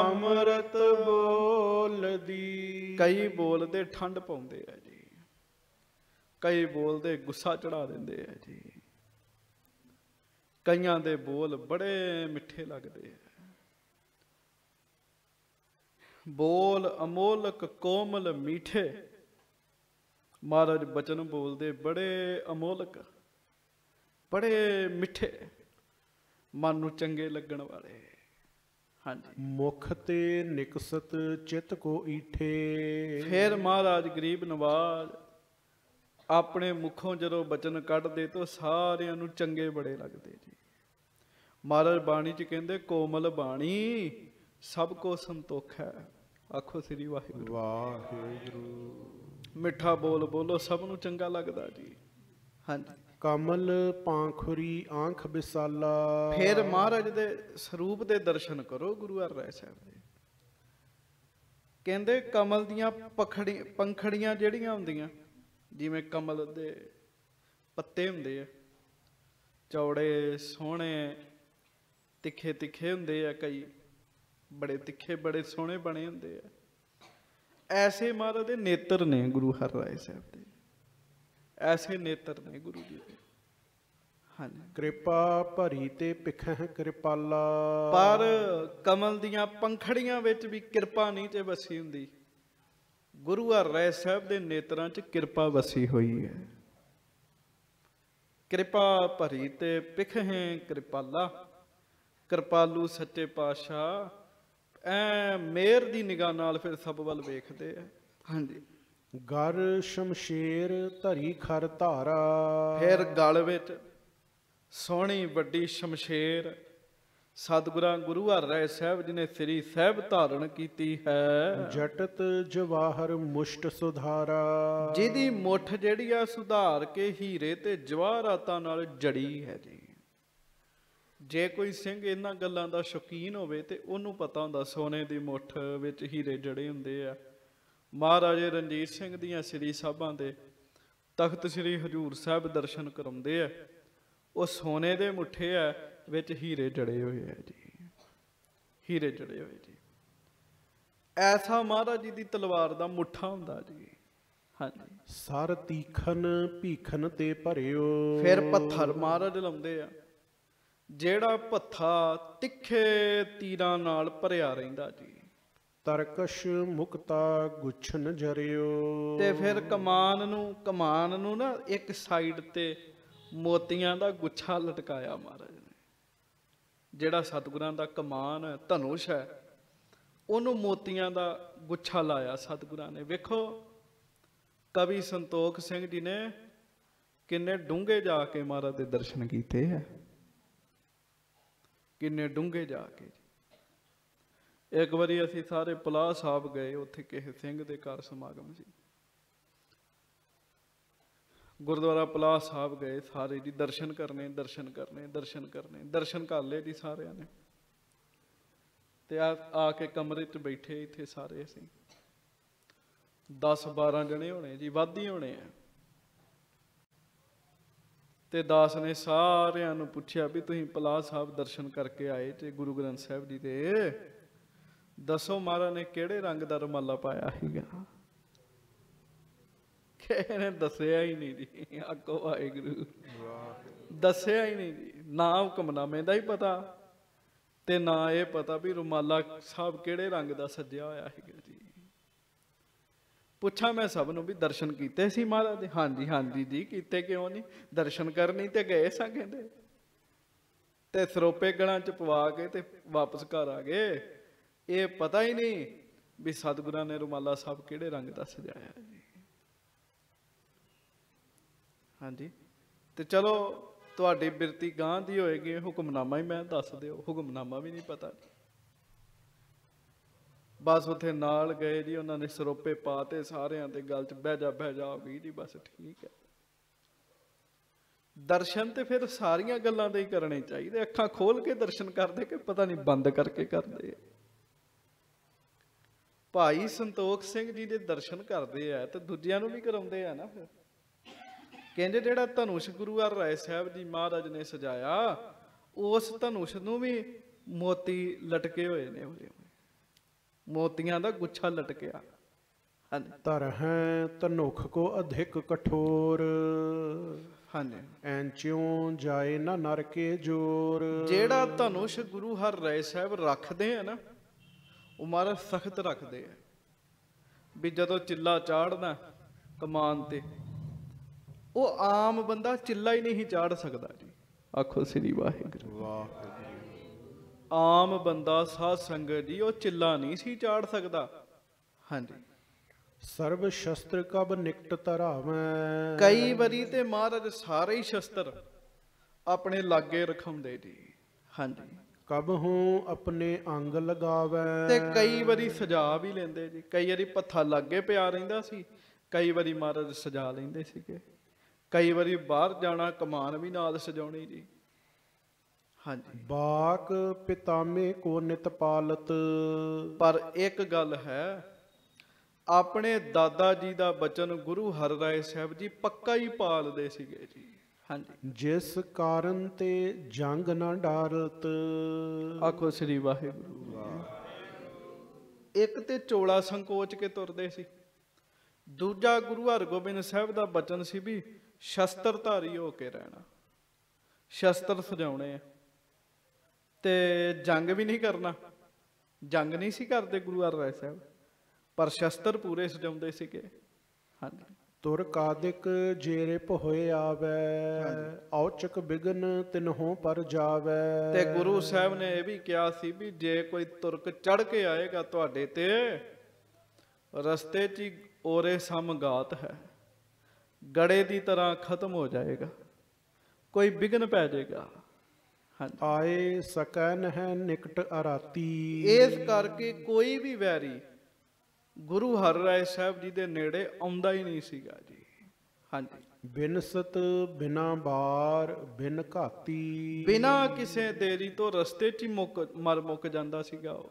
ਅੰਮ੍ਰਿਤ ਬੋਲਦੀ ਕਈ ਬੋਲਦੇ ਠੰਡ ਪਾਉਂਦੇ ਆ ਜੀ। ਕਈ ਬੋਲਦੇ ਗੁੱਸਾ ਚੜਾ ਦਿੰਦੇ ਆ ਜੀ। ਕਈਆਂ ਦੇ ਬੋਲ ਬੜੇ ਮਿੱਠੇ ਲੱਗਦੇ ਆ। ਬੋਲ ਅਮੋਲਕ ਕੋਮਲ ਮੀਠੇ। ਮਹਾਰਾਜ ਬਚਨ ਬੋਲਦੇ ਬੜੇ ਅਮੋਲਕ ਬੜੇ ਮਿੱਠੇ ਮਨ ਨੂੰ ਚੰਗੇ ਲੱਗਣ ਵਾਲੇ। ਹਾਂਜੀ। ਮੁਖ ਤੇ ਨਿਕਸਤ ਚਿਤ ਕੋ ਈਠੇ। ਫਿਰ ਮਹਾਰਾਜ ਗਰੀਬ ਨਵਾਜ ਆਪਣੇ ਮੁਖੋਂ ਜਦੋਂ ਬਚਨ ਕੱਢਦੇ ਤਾਂ ਸਾਰਿਆਂ ਨੂੰ ਚੰਗੇ ਬੜੇ ਲੱਗਦੇ ਜੀ। ਮਹਾਰਾਜ ਬਾਣੀ ਚ ਕਹਿੰਦੇ ਕੋਮਲ ਬਾਣੀ ਸਭ ਕੋ ਸੰਤੋਖ ਹੈ। ਆਖੋ ਸ੍ਰੀ ਵਾਹਿਗੁਰੂ। ਵਾਹਿਗੁਰੂ। ਮਿੱਠਾ ਬੋਲ ਬੋਲੋ ਸਭ ਨੂੰ ਚੰਗਾ ਲੱਗਦਾ ਜੀ। ਹਾਂਜੀ। ਕਮਲ ਪਾਂਖੁਰੀ ਆਂਖ ਬਿਸਾਲਾ ਫਿਰ ਮਹਾਰਾਜ ਦੇ ਸਰੂਪ ਦੇ ਦਰਸ਼ਨ ਕਰੋ ਗੁਰੂ ਹਰਿ ਸਾਹਿਬ ਦੇ। ਕਹਿੰਦੇ ਕਮਲ ਦੀਆਂ ਪਖੜੀ ਪੰਖੜੀਆਂ ਜਿਹੜੀਆਂ ਹੁੰਦੀਆਂ ਜਿਵੇਂ ਕਮਲ ਦੇ ਪੱਤੇ ਹੁੰਦੇ ਆ ਚੌੜੇ ਸੋਹਣੇ ਤਿੱਖੇ ਤਿੱਖੇ ਹੁੰਦੇ ਆ ਕਈ। ਬੜੇ ਤਿੱਖੇ ਬੜੇ ਸੋਹਣੇ ਬਣੇ ਹੁੰਦੇ ਆ। ਐਸੇ ਮਹਾਰਾਜ ਦੇ ਨੇਤਰ ਨੇ ਗੁਰੂ ਹਰਿ ਸਾਹਿਬ ਦੇ। ਐਸੇ ਨੇਤਰ ਨੇ ਗੁਰੂ ਜੀ ਦੇ। ਹਾਂਜੀ। ਕਿਰਪਾ ਭਰੀ ਤੇ ਪਿਖਹਿ ਕਿਰਪਾਲਾ। ਪਰ ਕਮਲ ਦੀਆਂ ਪੰਖੜੀਆਂ ਵਿੱਚ ਵੀ ਕਿਰਪਾ ਨਹੀਂ ਤੇ ਵਸੀ ਹੁੰਦੀ। ਗੁਰੂ ਹਰਿ ਸਾਹਿਬ ਦੇ ਨੇਤਰਾਂ 'ਚ ਕਿਰਪਾ ਵਸੀ ਹੋਈ ਹੈ। ਕਿਰਪਾ ਭਰੀ ਤੇ ਪਿਖਹਿ ਕਿਰਪਾਲਾ। ਕਿਰਪਾਲੂ ਸੱਚੇ ਪਾਤਸ਼ਾਹ ਐ ਮੇਰ ਦੀ ਨਿਗਾਹ ਨਾਲ ਫਿਰ ਸਭ ਵੱਲ ਵੇਖਦੇ ਆ। ਹਾਂਜੀ। ਗਰ ਸ਼ਮਸ਼ੇਰ ਧਰੀ ਖਰ ਧਾਰਾ। ਫਿਰ ਗਲ ਵਿੱਚ ਸੋਹਣੀ ਵੱਡੀ ਸ਼ਮਸ਼ੇਰ ਸਤਿਗੁਰਾਂ ਗੁਰੂ ਹਰਿ ਸਾਹਿਬ ਜੀ ਨੇ ਸ੍ਰੀ ਸਾਹਿਬ ਧਾਰਨ ਕੀਤੀ ਹੈ। ਜਟਤ ਜਵਾਹਰ ਮੁਸ਼ਟ ਸੁਧਾਰਾ। ਜਿਹਦੀ ਮੁੱਠ ਜਿਹੜੀ ਆ ਸੁਧਾਰ ਕੇ ਹੀਰੇ ਤੇ ਜਵਾਹਰਾਤਾਂ ਨਾਲ ਜੜੀ ਹੈ ਜੀ। ਜੇ ਕੋਈ ਸਿੰਘ ਇਹਨਾਂ ਗੱਲਾਂ ਦਾ ਸ਼ੌਕੀਨ ਹੋਵੇ ਤੇ ਉਹਨੂੰ ਪਤਾ ਹੁੰਦਾ ਸੋਨੇ ਦੀ ਮੁੱਠ ਵਿੱਚ ਹੀਰੇ ਜੜੇ ਹੁੰਦੇ ਆ। ਮਹਾਰਾਜੇ ਰਣਜੀਤ ਸਿੰਘ ਦੀਆਂ ਸ੍ਰੀ ਸਾਹਿਬਾਂ ਦੇ ਤਖਤ ਸ੍ਰੀ ਹਜੂਰ ਸਾਹਿਬ ਦਰਸ਼ਨ ਕਰਾਉਂਦੇ ਆ। ਉਹ ਸੋਨੇ ਦੇ ਮੁੱਠੇ ਆ ਵਿੱਚ ਹੀਰੇ ਜੜੇ ਹੋਏ ਆ ਜੀ। ਹੀਰੇ ਜੜੇ ਹੋਏ ਜੀ। ਐਸਾ ਮਹਾਰਾਜ ਜੀ ਦੀ ਤਲਵਾਰ ਦਾ ਮੁੱਠਾ ਹੁੰਦਾ ਜੀ। ਹਾਂਜੀ। ਸਰ ਤੀਖਨ ਭੀਖਨ ਤੇ ਭਰਿਓ। ਫਿਰ ਪੱਥਰ ਮਹਾਰਾਜ ਲਾਉਂਦੇ ਆ। ਜਿਹੜਾ ਪੱਥਾ ਤਿੱਖੇ ਤੀਰਾਂ ਨਾਲ ਭਰਿਆ ਰਹਿੰਦਾ ਜੀ। ਤਰਕਸ਼ ਮੁਕਤਾ ਗੁੱਛਨ ਜਰਿਓ ਤੇ ਫਿਰ ਕਮਾਨ ਨੂੰ ਕਮਾਨ ਨੂੰ ਨਾ ਇੱਕ ਸਾਈਡ ਤੇ ਮੋਤੀਆਂ ਦਾ ਗੁੱਛਾ ਲਟਕਾਇਆ ਮਹਾਰਾਜ ਨੇ। ਜਿਹੜਾ ਸਤਿਗੁਰਾਂ ਦਾ ਕਮਾਨ ਹੈ ਧਨੁਸ਼ ਹੈ ਉਹਨੂੰ ਮੋਤੀਆਂ ਦਾ ਗੁੱਛਾ ਲਾਇਆ ਸਤਿਗੁਰਾਂ ਨੇ। ਵੇਖੋ ਕਵੀ ਸੰਤੋਖ ਸਿੰਘ ਜੀ ਨੇ ਕਿੰਨੇ ਡੂੰਘੇ ਜਾ ਕੇ ਮਹਾਰਾਜ ਦੇ ਦਰਸ਼ਨ ਕੀਤੇ ਹੈ। ਕਿੰਨੇ ਡੂੰਘੇ ਜਾ ਕੇ ਜੀ। ਇੱਕ ਵਾਰੀ ਅਸੀਂ ਸਾਰੇ ਪਲਾਹ ਸਾਹਿਬ ਗਏ ਉੱਥੇ ਕਿਸੇ ਸਿੰਘ ਦੇ ਘਰ ਸਮਾਗਮ ਸੀ ਗੁਰਦੁਆਰਾ ਪਲਾਹ ਸਾਹਿਬ ਗਏ ਸਾਰੇ ਜੀ, ਦਰਸ਼ਨ ਕਰਨੇ ਦਰਸ਼ਨ ਕਰਨੇ ਦਰਸ਼ਨ ਕਰਨੇ, ਦਰਸ਼ਨ ਕਰ ਲਏ ਜੀ ਸਾਰਿਆਂ ਨੇ। ਤੇ ਆ ਆ ਕੇ ਕਮਰੇ 'ਚ ਬੈਠੇ ਇੱਥੇ ਸਾਰੇ ਅਸੀਂ। 10 12 ਜਣੇ ਹੋਣੇ ਜੀ, ਵੱਧ ਹੀ ਹੋਣੇ ਆ। ਤੇ ਦਾਸ ਨੇ ਸਾਰਿਆਂ ਨੂੰ ਪੁੱਛਿਆ ਵੀ ਤੁਸੀਂ ਪਲਾਹ ਸਾਹਿਬ ਦਰਸ਼ਨ ਕਰਕੇ ਆਏ ਤੇ ਗੁਰੂ ਗ੍ਰੰਥ ਸਾਹਿਬ ਜੀ ਦੇ। ਦੱਸੋ ਮਹਾਰਾਜ ਨੇ ਕਿਹੜੇ ਰੰਗ ਦਾ ਰੁਮਾਲਾ ਪਾਇਆ ਸੀਗਾ? ਕਿਸੇ ਨੇ ਦੱਸਿਆ ਹੀ ਨਹੀਂ ਜੀ ਆਕੋ ਵਾਹਿਗੁਰੂ। ਦੱਸਿਆ ਹੀ ਨਹੀਂ ਜੀ, ਨਾ ਹੁਕਮਨਾਮੇ ਦਾ ਹੀ ਪਤਾ। ਤੇ ਨਾ ਇਹ ਪਤਾ ਵੀ ਰੁਮਾਲਾ ਸਾਹਿਬ ਕਿਹੜੇ ਰੰਗ ਦਾ ਸੱਜਿਆ ਹੋਇਆ ਸੀਗਾ। ਪੁੱਛਾਂ ਮੈਂ ਸਭ ਨੂੰ ਵੀ ਦਰਸ਼ਨ ਕੀਤੇ ਸੀ ਮਹਾਰਾਜ? ਦੇ ਹਾਂਜੀ ਹਾਂਜੀ ਜੀ, ਕੀਤੇ ਕਿਉਂ ਨਹੀਂ? ਦਰਸ਼ਨ ਕਰਨੀ ਤੇ ਗਏ ਸਾਂ ਕਹਿੰਦੇ ਤੇ ਸਰੋਪੇ ਗਲਾਂ ਚ ਪਵਾ ਕੇ ਤੇ ਵਾਪਸ ਘਰ ਆ ਗਏ। ਇਹ ਪਤਾ ਹੀ ਨਹੀਂ ਵੀ ਸਤਿਗੁਰਾਂ ਨੇ ਰੁਮਾਲਾ ਸਾਹਿਬ ਕਿਹੜੇ ਰੰਗ ਦਾ ਸਜਾਇਆ ਜੀ। ਹਾਂਜੀ। ਤੇ ਚਲੋ, ਤੁਹਾਡੀ ਬਿਰਤੀ ਗਾਂ ਦੀ ਹੋਏਗੀ ਹੁਕਮਨਾਮਾ ਹੀ ਮੈਂ ਦੱਸ ਦਿਓ। ਹੁਕਮਨਾਮਾ ਵੀ ਨਹੀਂ ਪਤਾ। ਬਸ ਉੱਥੇ ਨਾਲ ਗਏ ਜੀ, ਉਹਨਾਂ ਨੇ ਸਰੋਪੇ ਪਾਤੇ ਸਾਰਿਆਂ ਤੇ ਗੱਲ 'ਚ, ਬਹਿ ਜਾ ਬਹਿ ਜਾ ਹੋ ਗਈ ਜੀ ਬਸ ਠੀਕ ਹੈ। ਦਰਸ਼ਨ ਤੇ ਫਿਰ ਸਾਰੀਆਂ ਗੱਲਾਂ ਦੇ ਹੀ ਕਰਨੇ ਚਾਹੀਦੇ, ਅੱਖਾਂ ਖੋਲ ਕੇ ਦਰਸ਼ਨ ਕਰਦੇ ਕਿ ਪਤਾ ਨਹੀਂ ਬੰਦ ਕਰਕੇ ਕਰਦੇ ਭਾਈ ਸੰਤੋਖ ਸਿੰਘ ਜੀ ਦੇ ਦਰਸ਼ਨ ਕਰਦੇ ਆ ਤੇ ਦੂਜਿਆਂ ਨੂੰ ਵੀ ਕਰਾਉਂਦੇ ਆ ਨਾ ਫਿਰ। ਕਹਿੰਦੇ ਜਿਹੜਾ ਧਨੁਸ਼ ਗੁਰੂ ਹਰ ਰਾਏ ਸਾਹਿਬ ਜੀ ਮਹਾਰਾਜ ਨੇ ਸਜਾਇਆ, ਉਸ ਧਨੁਸ਼ ਨੂੰ ਵੀ ਮੋਤੀ ਲਟਕੇ ਹੋਏ ਨੇ ਉਹਦੇ ਮੋਤੀਆਂ ਦਾ ਗੁੱਛਾ ਲਟਕਿਆ। ਹਾਂਜੀ। ਤਰਹਿ ਤਨੁਖ ਕੋ ਅਧਿਕ ਕਠੋਰ। ਹਾਂਜੀ। ਐਂਚਿਉ ਜਾਏ ਨਾ ਨਰਕੇ ਜੋਰ। ਜਿਹੜਾ ਧਨੁਸ਼ ਗੁਰੂ ਹਰ ਰਾਏ ਸਾਹਿਬ ਰੱਖਦੇ ਆ ਨਾ ਉਹ ਮਹਾਰਾਜ ਸਖਤ ਰੱਖਦੇ ਆ। ਵੀ ਜਦੋਂ ਚਿੱਲਾ ਚਾੜਨਾ ਕਮਾਨ ਤੇ ਉਹ ਆਮ ਬੰਦਾ ਚਿੱਲਾ ਹੀ ਨਹੀਂ ਚਾੜ ਸਕਦਾ ਜੀ। ਆਖੋ ਸ੍ਰੀ ਵਾਹਿਗੁਰੂ। ਵਾਹ ਆਮ ਬੰਦਾ ਸਾਧ ਸੰਗਤ ਜੀ ਉਹ ਚਿੱਲਾ ਨਹੀਂ ਸੀ ਚਾੜ ਸਕਦਾ। ਹਾਂਜੀ। ਸਰਬ ਸ਼ਸਤਰ ਕਬ ਨਿਕਟ ਧਰਾਵੈ। ਕਈ ਵਾਰੀ ਤੇ ਮਹਾਰਾਜ ਸਾਰੇ ਹੀ ਸ਼ਸਤਰ ਆਪਣੇ ਲਾਗੇ ਰਖਾਉਂਦੇ ਜੀ। ਹਾਂਜੀ। ਕਬ ਹੂੰ ਆਪਣੇ ਅੰਗ ਲਗਾਵੈ। ਤੇ ਕਈ ਵਾਰੀ ਸਜਾ ਵੀ ਲੈਂਦੇ ਜੀ। ਕਈ ਵਾਰੀ ਪੱਥਾ ਲਾਗੇ ਪਿਆ ਰਹਿੰਦਾ ਸੀ। ਕਈ ਵਾਰੀ ਮਹਾਰਾਜ ਸਜਾ ਲੈਂਦੇ ਸੀਗੇ। ਕਈ ਵਾਰੀ ਬਾਹਰ ਜਾਣਾ ਕਮਾਨ ਵੀ ਨਾਲ ਸਜਾਉਣੀ ਜੀ। ਹਾਂਜੀ। ਬਾਕ ਪਿਤਾਮੇ ਕੋ ਨਿਤ ਪਾਲਤ। ਪਰ ਇੱਕ ਗੱਲ ਹੈ ਆਪਣੇ ਦਾਦਾ ਜੀ ਦਾ ਬਚਨ ਗੁਰੂ ਹਰਿਰਾਏ ਸਾਹਿਬ ਜੀ ਪੱਕਾ ਹੀ ਪਾਲਦੇ ਸੀਗੇ ਜੀ। ਹਾਂਜੀ। ਜਿਸ ਕਾਰਨ ਤੇ ਜੰਗ ਨਾ ਡਰਤ। ਆਖੋ ਸ੍ਰੀ ਵਾਹਿਗੁਰੂ। ਇੱਕ ਤੇ ਚੋਲਾ ਸੰਕੋਚ ਕੇ ਤੁਰਦੇ ਸੀ। ਦੂਜਾ ਗੁਰੂ ਹਰਗੋਬਿੰਦ ਸਾਹਿਬ ਦਾ ਬਚਨ ਸੀ ਵੀ ਸ਼ਸਤਰਧਾਰੀ ਹੋ ਕੇ ਰਹਿਣਾ। ਸ਼ਸਤਰ ਸਜਾਉਣੇ ਆ। ਤੇ ਜੰਗ ਵੀ ਨਹੀਂ ਕਰਨਾ। ਜੰਗ ਨਹੀਂ ਸੀ ਕਰਦੇ ਗੁਰੂ ਹਰਿਰਾਏ ਸਾਹਿਬ ਪਰ ਸ਼ਸਤਰ ਪੂਰੇ ਸਜਾਉਂਦੇ ਸੀਗੇ। ਹਾਂਜੀ। ਤੁਰ ਕਾਦਿਕ ਜੇਰੇ ਹੋਏ ਆਵੈ ਔਚਕ ਬਿਗਨ ਤਿਨਹੋਂ ਪਰ ਜਾਵੈ। ਤੇ ਗੁਰੂ ਸਾਹਿਬ ਨੇ ਇਹ ਵੀ ਕਿਹਾ ਸੀ ਵੀ ਜੇ ਕੋਈ ਤੁਰਕ ਚੜ ਕੇ ਆਏਗਾ ਤੁਹਾਡੇ ਤੇ ਰਸਤੇ 'ਚ ਔਰੇ ਸਮਗਾਤ ਹੈ। ਗੜੇ ਦੀ ਤਰ੍ਹਾਂ ਖਤਮ ਹੋ ਜਾਏਗਾ। ਕੋਈ ਵਿਗਨ ਪੈ ਜਾਏਗਾ। ਆਏ ਸਕਨ ਹੈ ਨਿਕਟ ਅਰਾਤੀ। ਇਸ ਕਰਕੇ ਕੋਈ ਵੀ ਵੈਰੀ ਗੁਰੂ ਹਰਿਰਾਏ ਸਾਹਿਬ ਜੀ ਦੇ ਨੇੜੇ ਆਉਂਦਾ ਹੀ ਨਹੀਂ ਸੀਗਾ ਜੀ। ਹਾਂਜੀ। ਬਿਨਸਤ ਬਿਨਾ ਬਾਰ ਬਿਨ ਘਾਤੀ। ਬਿਨਾਂ ਕਿਸੇ ਦੇਰੀ ਤੋਂ ਰਸਤੇ 'ਚ ਹੀ ਮੁੱਕ ਮਰ ਮੁੱਕ ਜਾਂਦਾ ਸੀਗਾ ਉਹ।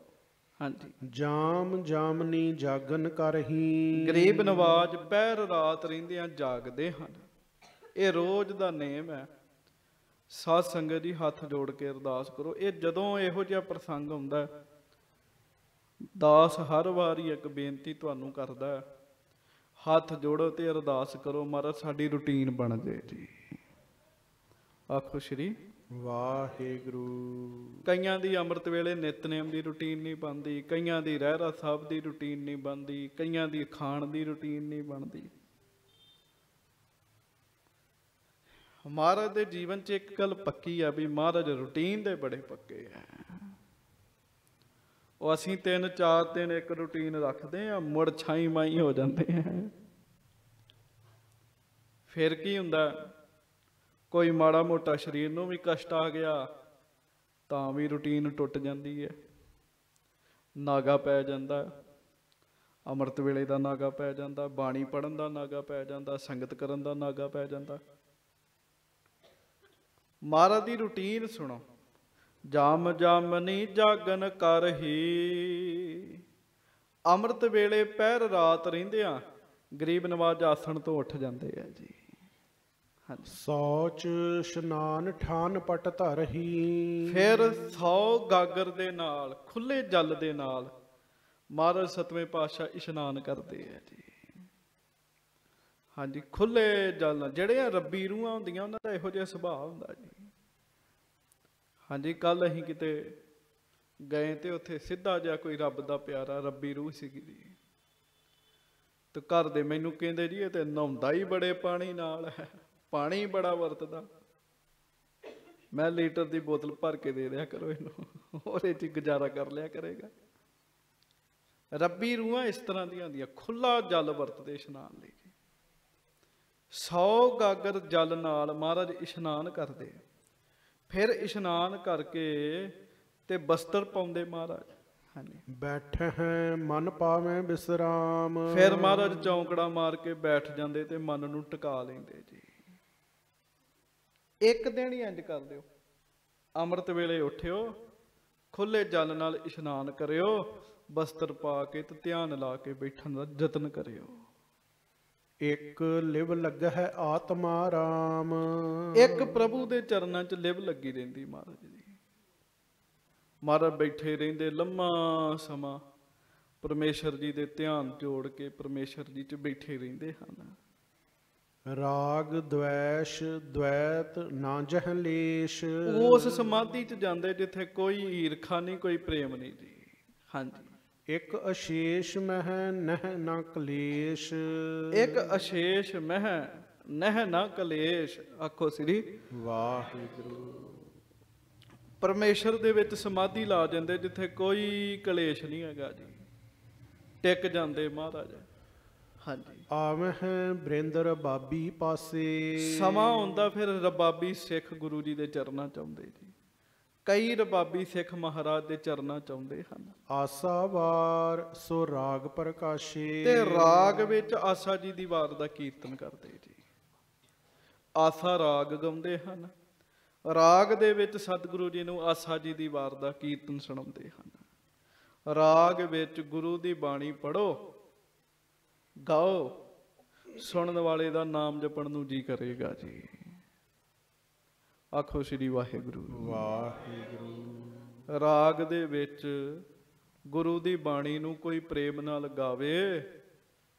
ਹਾਂਜੀ। ਜਾਮ ਜਾਮਨੀ ਜਾਗਨ ਕਰਹੀ। ਗਰੀਬ ਨਵਾਜ ਪਹਿਰ ਰਾਤ ਰਹਿੰਦਿਆਂ ਜਾਗਦੇ ਹਨ। ਇਹ ਰੋਜ਼ ਦਾ ਨੇਮ ਹੈ। ਸਾਧ ਸੰਗਤ ਦੀ ਹੱਥ ਜੋੜ ਕੇ ਅਰਦਾਸ ਕਰੋ। ਇਹ ਜਦੋਂ ਇਹੋ ਜਿਹਾ ਪ੍ਰਸੰਗ ਆਉਂਦਾ ਹੈ, ਦਾਸ ਹਰ ਵਾਰੀ ਇੱਕ ਬੇਨਤੀ ਤੁਹਾਨੂੰ ਕਰਦਾ ਹੱਥ ਜੋੜੋ ਤੇ ਅਰਦਾਸ ਕਰੋ ਮਹਾਰਾਜ ਸਾਡੀ ਰੁਟੀਨ ਬਣ ਜੇ ਜੀ। ਆਖੋ ਸ਼੍ਰੀ। ਵਾਹਿਗੁਰੂ। ਕਈਆਂ ਦੀ ਅੰਮ੍ਰਿਤ ਵੇਲੇ ਨਿਤਨੇਮ ਦੀ ਰੁਟੀਨ ਨਹੀਂ ਬਣਦੀ ਕਈਆਂ ਦੀ ਰਹਿਰਾ ਸਾਹਿਬ ਦੀ ਰੁਟੀਨ ਨਹੀਂ ਬਣਦੀ ਕਈਆਂ ਦੀ ਖਾਣ ਦੀ ਰੁਟੀਨ ਨਹੀਂ ਬਣਦੀ। ਮਹਾਰਾਜ ਦੇ ਜੀਵਨ 'ਚ ਇੱਕ ਗੱਲ ਪੱਕੀ ਆ ਵੀ ਮਹਾਰਾਜ ਰੁਟੀਨ ਦੇ ਬੜੇ ਪੱਕੇ ਆ। ਉਹ ਅਸੀਂ ਤਿੰਨ, ਚਾਰ ਦਿਨ ਇੱਕ ਰੁਟੀਨ ਰੱਖਦੇ ਆ, ਮੁੜ ਛਾਈ ਮਾਈ ਹੋ ਜਾਂਦੇ ਆ। ਫਿਰ ਕੀ ਹੁੰਦਾ? ਕੋਈ ਮਾੜਾ ਮੋਟਾ ਸਰੀਰ ਨੂੰ ਵੀ ਕਸ਼ਟ ਆ ਗਿਆ, ਤਾਂ ਵੀ ਰੁਟੀਨ ਟੁੱਟ ਜਾਂਦੀ ਹੈ ਨਾਗਾ ਪੈ ਜਾਂਦਾ, ਅੰਮ੍ਰਿਤ ਵੇਲੇ ਦਾ ਨਾਗਾ ਪੈ ਜਾਂਦਾ, ਬਾਣੀ ਪੜਨ ਦਾ ਨਾਗਾ ਪੈ ਜਾਂਦਾ, ਸੰਗਤ ਕਰਨ ਦਾ ਨਾਗਾ ਪੈ ਜਾਂਦਾ। ਮਹਾਰਾਜ ਦੀ ਰੁਟੀਨ ਸੁਣੋ। ਜਾਮ ਜਾਮਨੀ ਜਾਗਨ ਕਰਹੀ। ਅੰਮ੍ਰਿਤ ਵੇਲੇ ਪਹਿਰ ਰਾਤ ਰਹਿੰਦਿਆਂ ਗਰੀਬ ਨਵਾਜ ਆਸਣ ਤੋਂ ਉੱਠ ਜਾਂਦੇ ਆ ਜੀ। ਹਾਂਜੀ। ਸੌਚ ਇਸ਼ਨਾਨ ਠਾਨ ਪਟ ਧਰਹੀ। ਫਿਰ 100 ਗਾਗਰ ਦੇ ਨਾਲ ਖੁੱਲੇ ਜਲ ਦੇ ਨਾਲ ਮਹਾਰਾਜ ਸਤਵੇਂ ਪਾਤਸ਼ਾਹ ਇਸ਼ਨਾਨ ਕਰਦੇ ਆ ਜੀ। ਹਾਂਜੀ, ਖੁੱਲੇ ਜਲ ਨਾਲ। ਜਿਹੜੀਆਂ ਰੱਬੀ ਰੂਹਾਂ ਹੁੰਦੀਆਂ, ਉਹਨਾਂ ਦਾ ਇਹੋ ਜਿਹਾ ਸੁਭਾਅ ਹੁੰਦਾ ਜੀ। ਹਾਂਜੀ ਕੱਲ ਅਸੀਂ ਕਿਤੇ ਗਏ ਤੇ ਉੱਥੇ ਸਿੱਧਾ ਜਿਹਾ ਕੋਈ ਰੱਬ ਦਾ ਪਿਆਰਾ, ਰੱਬੀ ਰੂਹ ਸੀਗੀ ਜੀ। ਤੇ ਘਰ ਦੇ ਮੈਨੂੰ ਕਹਿੰਦੇ ਜੀ, ਇਹ ਤੇ ਨਹਾਉਂਦਾ ਹੀ ਬੜੇ ਪਾਣੀ ਨਾਲ ਹੈ। ਪਾਣੀ ਬੜਾ ਵਰਤਦਾ। ਮੈਂ ਲੀਟਰ ਦੀ ਬੋਤਲ ਭਰ ਕੇ ਦੇ ਦਿਆ ਕਰੋ ਇਹਨੂੰ। ਉਹਦੇ 'ਚ ਗੁਜ਼ਾਰਾ ਕਰ ਲਿਆ ਕਰੇਗਾ। ਰੱਬੀ ਰੂਹਾਂ ਇਸ ਤਰ੍ਹਾਂ ਦੀਆਂ ਹੁੰਦੀਆਂ। ਖੁੱਲਾ ਜਲ ਵਰਤਦੇ ਇਸ਼ਨਾਨ ਲਈ। 100 ਗਾਗਰ ਜਲ ਨਾਲ ਮਹਾਰਾਜ ਇਸ਼ਨਾਨ ਕਰਦੇ ਫਿਰ ਇਸ਼ਨਾਨ ਕਰਕੇ ਤੇ ਬਸਤਰ ਪਾਉਂਦੇ ਮਹਾਰਾਜ। ਹਾਂਜੀ। ਬੈਠ ਹੈ ਮਨ ਪਾਵੇਂ ਬਿਸਰਾਮ। ਫਿਰ ਮਹਾਰਾਜ ਚੌਂਕੜਾ ਮਾਰ ਕੇ ਬੈਠ ਜਾਂਦੇ ਤੇ ਮਨ ਨੂੰ ਟਿਕਾ ਲੈਂਦੇ ਜੀ। ਇੱਕ ਦਿਨ ਹੀ ਇੰਜ ਕਰ ਦਿਓ ਅੰਮ੍ਰਿਤ ਵੇਲੇ ਉੱਠਿਓ ਖੁੱਲੇ ਜਲ ਨਾਲ ਇਸ਼ਨਾਨ ਕਰਿਓ ਬਸਤਰ ਪਾ ਕੇ ਤੇ ਧਿਆਨ ਲਾ ਕੇ ਬੈਠਣ ਦਾ ਯਤਨ ਕਰਿਓ। ਇੱਕ ਲਿਵ ਲੱਗ ਹੈ ਆਤਮਾ ਰਾਮ। ਇੱਕ ਪ੍ਰਭੂ ਦੇ ਚਰਨਾਂ 'ਚ ਲਿਵ ਲੱਗੀ ਰਹਿੰਦੀ ਮਹਾਰਾਜ ਦੀ ਮਹਾਰਾਜ ਬੈਠੇ ਰਹਿੰਦੇ ਲੰਮਾ ਸਮਾਂ ਪਰਮੇਸ਼ਰ ਜੀ ਦੇ ਧਿਆਨ ਜੋੜ ਕੇ ਪਰਮੇਸ਼ਰ ਜੀ 'ਚ ਬੈਠੇ ਰਹਿੰਦੇ ਹਨ। ਰਾਗ ਦ્વੈਸ਼ ਦ્વੈਤ ਨਾ ਜਹ ਲੇਸ਼। ਉਸ ਸਮਾਧੀ 'ਚ ਜਾਂਦੇ ਜਿੱਥੇ ਕੋਈ ਈਰਖਾ ਨਹੀਂ ਕੋਈ ਪ੍ਰੇਮ ਨਹੀਂ ਜੀ। ਹਾਂਜੀ। ਇੱਕ ਅਸ਼ੇਸ਼ ਮਹਿ ਨਹਿ ਨਾ ਕਲੇਸ਼। ਇੱਕ ਅਸ਼ੇਸ਼ ਮਹਿ ਨਹਿ ਨਾ ਕਲੇਸ਼ ਆਖੋ ਸ੍ਰੀ। ਵਾਹਿਗੁਰੂ। ਪਰਮੇਸ਼ਰ ਦੇ ਵਿੱਚ ਸਮਾਧੀ ਲਾ ਜਾਂਦੇ ਜਿੱਥੇ ਕੋਈ ਕਲੇਸ਼ ਨਹੀਂ ਹੈਗਾ ਜੀ। ਟਿਕ ਜਾਂਦੇ ਮਹਾਰਾਜ। ਹਾਂਜੀ। ਆਵਹਿ ਬ੍ਰਿੰਦਰ ਬਾਬੀ ਪਾਸੇ। ਸਮਾਂ ਹੁੰਦਾ ਫਿਰ ਰਬਾਬੀ ਸਿੱਖ ਗੁਰੂ ਜੀ ਦੇ ਚਰਨਾਂ ਚ ਆਉਂਦੇ ਜੀ। ਕਈ ਰਬਾਬੀ ਸਿੱਖ ਮਹਾਰਾਜ ਦੇ ਚਰਨਾਂ ਚ ਆਉਂਦੇ ਹਨ। ਆਸਾ ਵਾਰ ਸੋ ਰਾਗ ਪ੍ਰਕਾਸ਼ੇ। ਤੇ ਰਾਗ ਵਿੱਚ ਆਸਾ ਜੀ ਦੀ ਵਾਰ ਦਾ ਕੀਰਤਨ ਕਰਦੇ ਜੀ। ਆਸਾ ਰਾਗ ਗਾਉਂਦੇ ਹਨ। ਰਾਗ ਦੇ ਵਿੱਚ ਸਤਿਗੁਰੂ ਜੀ ਨੂੰ ਆਸਾ ਜੀ ਦੀ ਵਾਰ ਦਾ ਕੀਰਤਨ ਸੁਣਾਉਂਦੇ ਹਨ। ਰਾਗ ਵਿੱਚ ਗੁਰੂ ਦੀ ਬਾਣੀ ਪੜੋ ਗਾਓ ਸੁਣਨ ਵਾਲੇ ਦਾ ਨਾਮ ਜਪਣ ਨੂੰ ਜੀ ਕਰੇਗਾ ਜੀ। ਆਖੋ ਸ੍ਰੀ ਵਾਹਿਗੁਰੂ ਵਾਹਿਗੁਰੂ। ਰਾਗ ਦੇ ਵਿੱਚ ਗੁਰੂ ਦੀ ਬਾਣੀ ਨੂੰ ਕੋਈ ਪ੍ਰੇਮ ਨਾਲ ਗਾਵੇ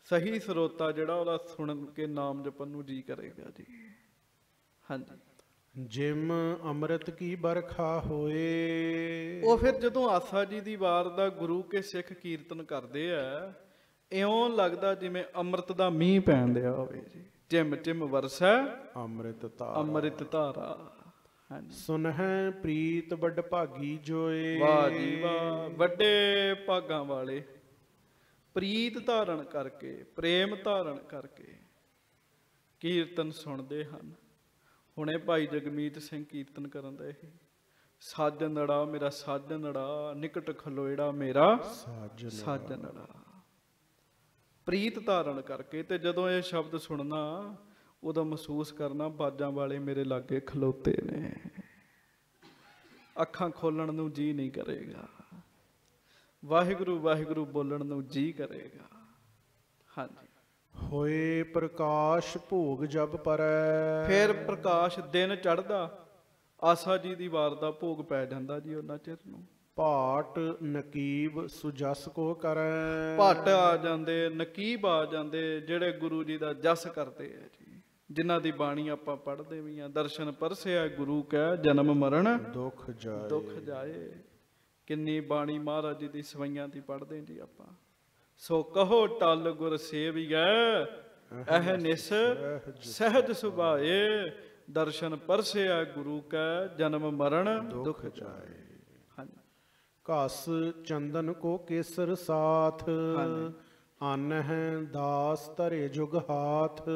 ਸਹੀ ਸਰੋਤਾ ਜਿਹੜਾ ਉਹਦਾ ਸੁਣ ਕੇ ਨਾਮ ਜਪਣ ਨੂੰ ਜੀ ਕਰੇਗਾ ਜੀ। ਹਾਂਜੀ। ਜਿਮ ਅੰਮ੍ਰਿਤ ਕੀ ਬਰਖਾ ਹੋਏ। ਉਹ ਫਿਰ ਜਦੋਂ ਆਸਾ ਜੀ ਦੀ ਵਾਰ ਦਾ ਗੁਰੂ ਕੇ ਸਿੱਖ ਕੀਰਤਨ ਕਰਦੇ ਆ ਇਉਂ ਲੱਗਦਾ ਜਿਵੇਂ ਅੰਮ੍ਰਿਤ ਦਾ ਮੀਂਹ ਪੈਣ ਦਿਆ ਹੋਵੇ ਜੀ। ਚਿਮ ਚਿਮ ਵਰਸੈ ਅੰਮ੍ਰਿਤ ਤਾ ਅੰਮ੍ਰਿਤ ਧਾਰਾ। ਹਾਂਜੀ। ਸੁਨਹਿ ਪ੍ਰੀਤ ਵੱਡ ਭਾਗੀ ਜੋਏ। ਵਾਹ ਜੀ ਵਾਹ। ਵੱਡੇ ਭਾਗਾਂ ਵਾਲੇ ਪ੍ਰੀਤ ਧਾਰਨ ਕਰਕੇ ਪ੍ਰੇਮ ਧਾਰਨ ਕਰਕੇ ਕੀਰਤਨ ਸੁਣਦੇ ਹਨ। ਹੁਣੇ ਭਾਈ ਜਗਮੀਤ ਸਿੰਘ ਕੀਰਤਨ ਕਰਨ ਦਾ ਇਹ ਸਾਜਨੜਾ ਮੇਰਾ ਸਾਜਨੜਾ ਨਿਕਟ ਖਲੋਇੜਾ ਮੇਰਾ ਸਾਜਨ ਸਾਜਨੜਾ ਪ੍ਰੀਤ ਧਾਰਨ ਕਰਕੇ ਤੇ ਜਦੋਂ ਇਹ ਸ਼ਬਦ ਸੁਣਨਾ ਉਦੋਂ ਮਹਿਸੂਸ ਕਰਨਾ ਬਾਜਾਂ ਵਾਲੇ ਮੇਰੇ ਲਾਗੇ ਖਲੋਤੇ ਨੇ। ਅੱਖਾਂ ਖੋਲਣ ਨੂੰ ਜੀ ਨਹੀਂ ਕਰੇਗਾ। ਵਾਹਿਗੁਰੂ ਵਾਹਿਗੁਰੂ ਬੋਲਣ ਨੂੰ ਜੀ ਕਰੇਗਾ। ਹਾਂਜੀ। ਹੋਏ ਪ੍ਰਕਾਸ਼ ਭੋਗ ਜਬ ਪਰੈ। ਫਿਰ ਪ੍ਰਕਾਸ਼ ਦਿਨ ਚੜਦਾ ਆਸਾ ਜੀ ਦੀ ਵਾਰ ਦਾ ਭੋਗ ਪੈ ਜਾਂਦਾ ਜੀ ਉਹਨਾਂ ਚਿਰ ਨੂੰ। ਭਾਟ ਨਕੀਬ ਸੁਜਸ ਕੋ ਕਰੈ। ਭੱਟ ਆ ਜਾਂਦੇ ਨਕੀਬ ਆ ਜਾਂਦੇ ਜਿਹੜੇ ਗੁਰੂ ਜੀ ਦਾ ਜਸ ਕਰਦੇ ਆ ਜਿਨ੍ਹਾਂ ਦੀ ਬਾਣੀ ਆਪਾਂ ਪੜ੍ਹਦੇ ਵੀ ਆ ਦਰਸ਼ਨ ਪਰਸਿਆ ਗੁਰੂ ਕੈ ਜਨਮ ਮਰਨ। ਦੁਖ ਜਾਏ। ਦੁੱਖ ਜਾਏ। ਕਿੰਨੀ ਬਾਣੀ ਮਹਾਰਾਜ ਜੀ ਦੀ ਸਵਈਆਂ ਦੀ ਪੜ੍ਹਦੇ ਜੀ ਆਪਾਂ। ਸੋ ਕਹੋ ਟਲ ਗੁਰ ਸੇਵੀਐ ਇਹ ਨਿਸ ਸਹਿਜ ਸੁਭਾਏ। ਦਰਸ਼ਨ ਪਰਸਿਆ ਗੁਰੂ ਕੈ ਜਨਮ ਮਰਨ। ਦੁਖ ਜਾਏ। ਹਾਂਜੀ। ਘਸ ਚੰਦਨ ਕੋ ਕੇਸਰ ਸਾਥ। ਹਾਂਜੀ। ਅਨ ਹੈ ਦਾਸ ਧਰੇ ਜੁਗ ਹਾਥ।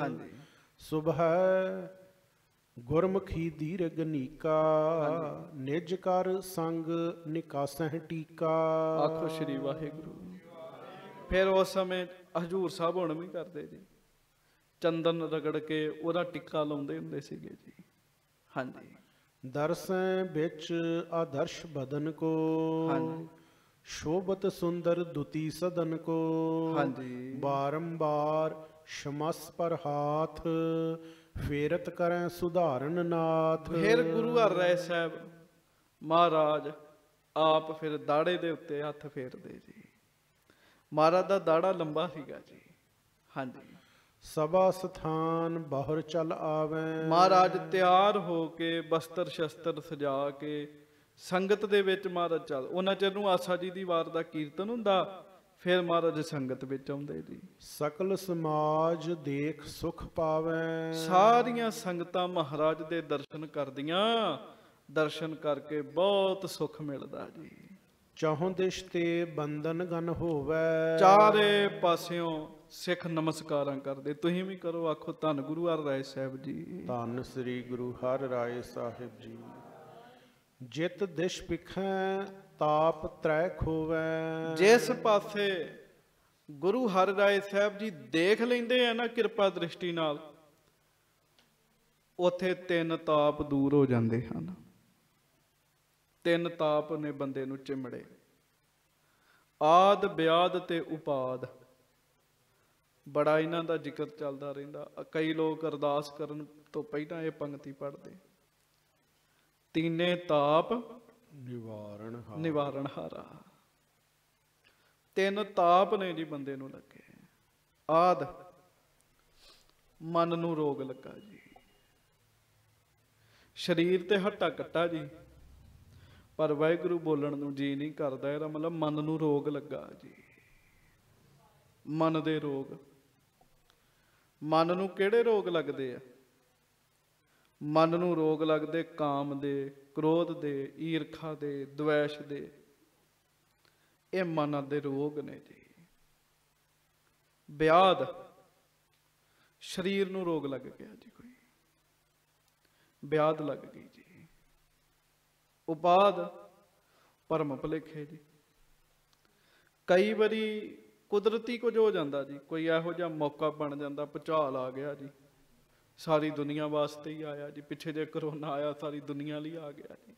ਹਾਂਜੀ। ਸੁਭੈ ਗੁਰਮੁਖੀ ਦੀਰਘ ਨੀਕਾ ਨਿਜ ਕਰ ਸੰਗ ਨਿਕਾਸਹਿ ਟੀਕਾ। ਆਖੋ ਸ਼੍ਰੀ ਵਾਹਿਗੁਰੂ। ਫਿਰ ਉਸ ਸਮੇਂ ਹਜੂਰ ਸਾਹਿਬ ਹੁਣ ਵੀ ਕਰਦੇ ਜੀ। ਚੰਦਨ ਰਗੜ ਕੇ ਉਹਦਾ ਟਿੱਕਾ ਲਾਉਂਦੇ ਹੁੰਦੇ ਸੀਗੇ ਜੀ। ਹਾਂਜੀ। ਦਰਸੈ ਵਿੱਚ ਆਦਰਸ਼ ਬਦਨ ਕੋ ਹਾਂਜੀ। ਸ਼ੋਭਤ ਸੁੰਦਰ ਦੁਤੀ ਸਦਨ ਕੋ ਹਾਂਜੀ। ਬਾਰੰਬਾਰ ਸ਼ਮਸ ਪਰ ਹਾਥ ਫੇਰਤ ਕਰੈ ਸੁਧਾਰਨ ਨਾਥ। ਫਿਰ ਗੁਰੂ ਹਰ ਸਾਹਿਬ ਮਹਾਰਾਜ ਆਪ ਫਿਰ ਦਾੜੇ ਦੇ ਉੱਤੇ ਹੱਥ ਫੇਰਦੇ ਜੀ। ਮਹਾਰਾਜ ਦਾ ਦਾੜਾ ਲੰਬਾ ਸੀਗਾ ਜੀ। ਹਾਂਜੀ। ਸਭਾ ਸਥਾਨ ਬਾਹਰ ਚਲ ਆਵੈ। ਮਹਾਰਾਜ ਤਿਆਰ ਹੋ ਕੇ ਬਸਤਰ ਸ਼ਸਤਰ ਸਜਾ ਕੇ ਸੰਗਤ ਦੇ ਵਿੱਚ ਮਹਾਰਾਜ ਚੱਲ। ਉਹਨਾਂ ਚਿਰ ਨੂੰ ਆਸਾ ਜੀ ਦੀ ਵਾਰ ਦਾ ਕੀਰਤਨ ਹੁੰਦਾ। ਫਿਰ ਮਹਾਰਾਜ ਸੰਗਤ ਵਿੱਚ ਆਉਂਦੇ ਜੀ। ਸਕਲ ਸਮਾਜ ਦੇਖ ਸੁਖ ਪਾਵੈ। ਸਾਰੀਆਂ ਸੰਗਤਾਂ ਮਹਾਰਾਜ ਦੇ ਦਰਸ਼ਨ ਕਰਦੀਆਂ ਦਰਸ਼ਨ ਕਰਕੇ ਬਹੁਤ ਸੁੱਖ ਮਿਲਦਾ ਜੀ। ਚਾਹੋਂ ਦਿਸ਼ ਤੇ ਬੰਧਨ ਗਨ ਹੋਵੈ। ਚਾਰੇ ਪਾਸਿਓਂ ਸਿੱਖ ਨਮਸਕਾਰਾਂ ਕਰਦੇ। ਤੁਸੀਂ ਵੀ ਕਰੋ ਆਖੋ ਧੰਨ ਗੁਰੂ ਹਰ ਰਾਏ ਸਾਹਿਬ ਜੀ। ਧੰਨ ਸ੍ਰੀ ਗੁਰੂ ਹਰਿ ਰਾਏ ਸਾਹਿਬ ਜੀ। ਜਿਤ ਦਿਸ਼ ਪਿਖੈ ਤਾਪ ਤ੍ਰੈ ਖੋਵੈ। ਜਿਸ ਪਾਸੇ ਗੁਰੂ ਹਰਿ ਰਾਏ ਸਾਹਿਬ ਜੀ ਦੇਖ ਲੈਂਦੇ ਆ ਨਾ ਕਿਰਪਾ ਦ੍ਰਿਸ਼ਟੀ ਨਾਲ, ਉਥੇ ਤਿੰਨ ਤਾਪ ਦੂਰ ਹੋ ਜਾਂਦੇ ਹਨ। ਤਿੰਨ ਤਾਪ ਨੇ ਬੰਦੇ ਨੂੰ ਚਿਮੜੇ। ਆਦ, ਬਿਆਦ ਤੇ ਉਪਾਦ। ਬੜਾ ਇਹਨਾਂ ਦਾ ਜ਼ਿਕਰ ਚੱਲਦਾ ਰਹਿੰਦਾ। ਕਈ ਲੋਕ ਅਰਦਾਸ ਕਰਨ ਤੋਂ ਪਹਿਲਾਂ ਇਹ ਪੰਕਤੀ ਪੜ੍ਹਦੇ। ਤੀਨੇ ਤਾਪ ਨਿਵਾਰਣ ਹਾਰ। ਨਿਵਾਰਣ ਹਾਰਾ। ਤਿੰਨ ਤਾਪ ਨੇ ਜੀ ਬੰਦੇ ਨੂੰ ਲੱਗੇ। ਆਦ। ਮਨ ਨੂੰ ਰੋਗ ਲੱਗਾ ਜੀ। ਸਰੀਰ ਤੇ ਹੱਟਾ ਕੱਟਾ ਜੀ। ਪਰ ਵਾਹਿਗੁਰੂ ਬੋਲਣ ਨੂੰ ਜੀ ਨਹੀਂ ਕਰਦਾ, ਇਹਦਾ ਮਤਲਬ ਮਨ ਨੂੰ ਰੋਗ ਲੱਗਾ ਜੀ। ਮਨ ਦੇ ਰੋਗ। ਮਨ ਨੂੰ ਕਿਹੜੇ ਰੋਗ ਲੱਗਦੇ ਆ? ਮਨ ਨੂੰ ਰੋਗ ਲੱਗਦੇ, ਕਾਮ ਦੇ, ਕ੍ਰੋਧ ਦੇ, ਈਰਖਾ ਦੇ ਦ્વੈਸ਼ ਦੇ। ਇਹ ਮਨ ਦੇ ਰੋਗ ਨੇ ਜੀ। ਵਿਆਦ ਸਰੀਰ ਨੂੰ ਰੋਗ ਲੱਗ ਗਿਆ ਜੀ ਕੋਈ। ਵਿਆਦ ਲੱਗ ਗਈ ਜੀ। ਉਪਾਦ ਪਰਮ ਭੁਲੇਖੇ ਜੀ। ਕਈ ਵਾਰੀ ਕੁਦਰਤੀ ਕੁਝ ਹੋ ਜਾਂਦਾ ਜੀ। ਕੋਈ ਇਹੋ ਜਿਹਾ ਮੌਕਾ ਬਣ ਜਾਂਦਾ, ਭੁਚਾਲ ਆ ਗਿਆ ਜੀ। ਸਾਰੀ ਦੁਨੀਆ ਵਾਸਤੇ ਹੀ ਆਇਆ ਜੀ। ਪਿੱਛੇ ਜੇ ਕਰੋਨਾ ਆਇਆ ਸਾਰੀ ਦੁਨੀਆ ਲਈ ਆ ਗਿਆ ਜੀ।